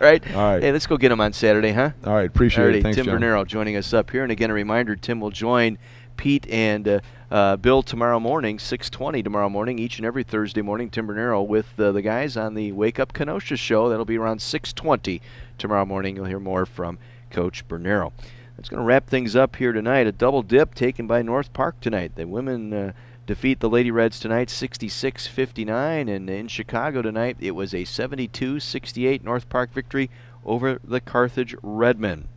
right. All right. Hey, let's go get him on Saturday, huh? All right, appreciate Alrighty, it. Thanks, Tim John. Bernero joining us up here, and again a reminder: Tim will join Pete and uh, uh, Bill tomorrow morning, 6:20 tomorrow morning, each and every Thursday morning. Tim Bernero with uh, the guys on the Wake Up Kenosha show. That'll be around 6:20 tomorrow morning. You'll hear more from Coach Bernero. That's going to wrap things up here tonight. A double dip taken by North Park tonight. The women. Uh, Defeat the Lady Reds tonight 66 59, and in Chicago tonight it was a 72 68 North Park victory over the Carthage Redmen.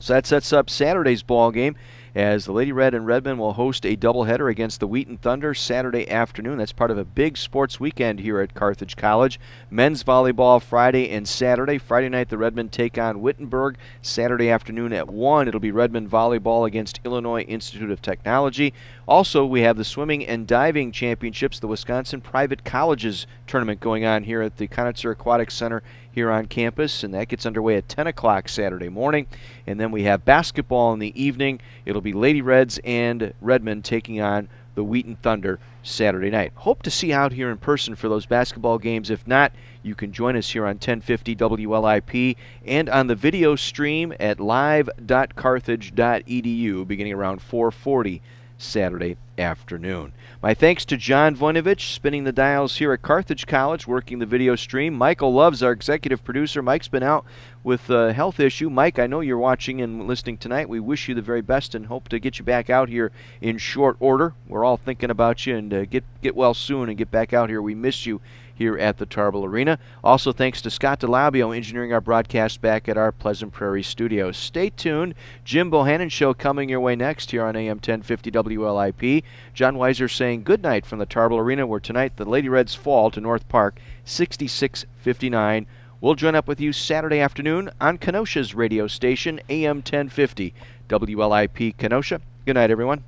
So that sets up Saturday's ball game as the Lady Red and Redmen will host a doubleheader against the Wheaton Thunder Saturday afternoon. That's part of a big sports weekend here at Carthage College. Men's volleyball Friday and Saturday. Friday night the Redmen take on Wittenberg. Saturday afternoon at 1 it'll be Redmen volleyball against Illinois Institute of Technology. Also, we have the swimming and diving championships, the Wisconsin Private Colleges tournament going on here at the Conitzer Aquatic Center here on campus, and that gets underway at 10 o'clock Saturday morning. And then we have basketball in the evening. It'll be Lady Reds and Redmen taking on the Wheaton Thunder Saturday night. Hope to see you out here in person for those basketball games. If not, you can join us here on 1050 WLIP and on the video stream at live.carthage.edu beginning around 440 Saturday afternoon. My thanks to John Voinovich, spinning the dials here at Carthage College, working the video stream. Michael Loves, our executive producer. Mike's been out with a health issue. Mike, I know you're watching and listening tonight. We wish you the very best and hope to get you back out here in short order. We're all thinking about you and uh, get get well soon and get back out here. We miss you here at the Tarble Arena. Also, thanks to Scott DeLabio engineering our broadcast back at our Pleasant Prairie studios. Stay tuned. Jim Bohannon Show coming your way next here on AM 1050 WLIP. John Weiser saying good night from the Tarble Arena, where tonight the Lady Reds fall to North Park 66 59. We'll join up with you Saturday afternoon on Kenosha's radio station, AM 1050 WLIP Kenosha. Good night, everyone.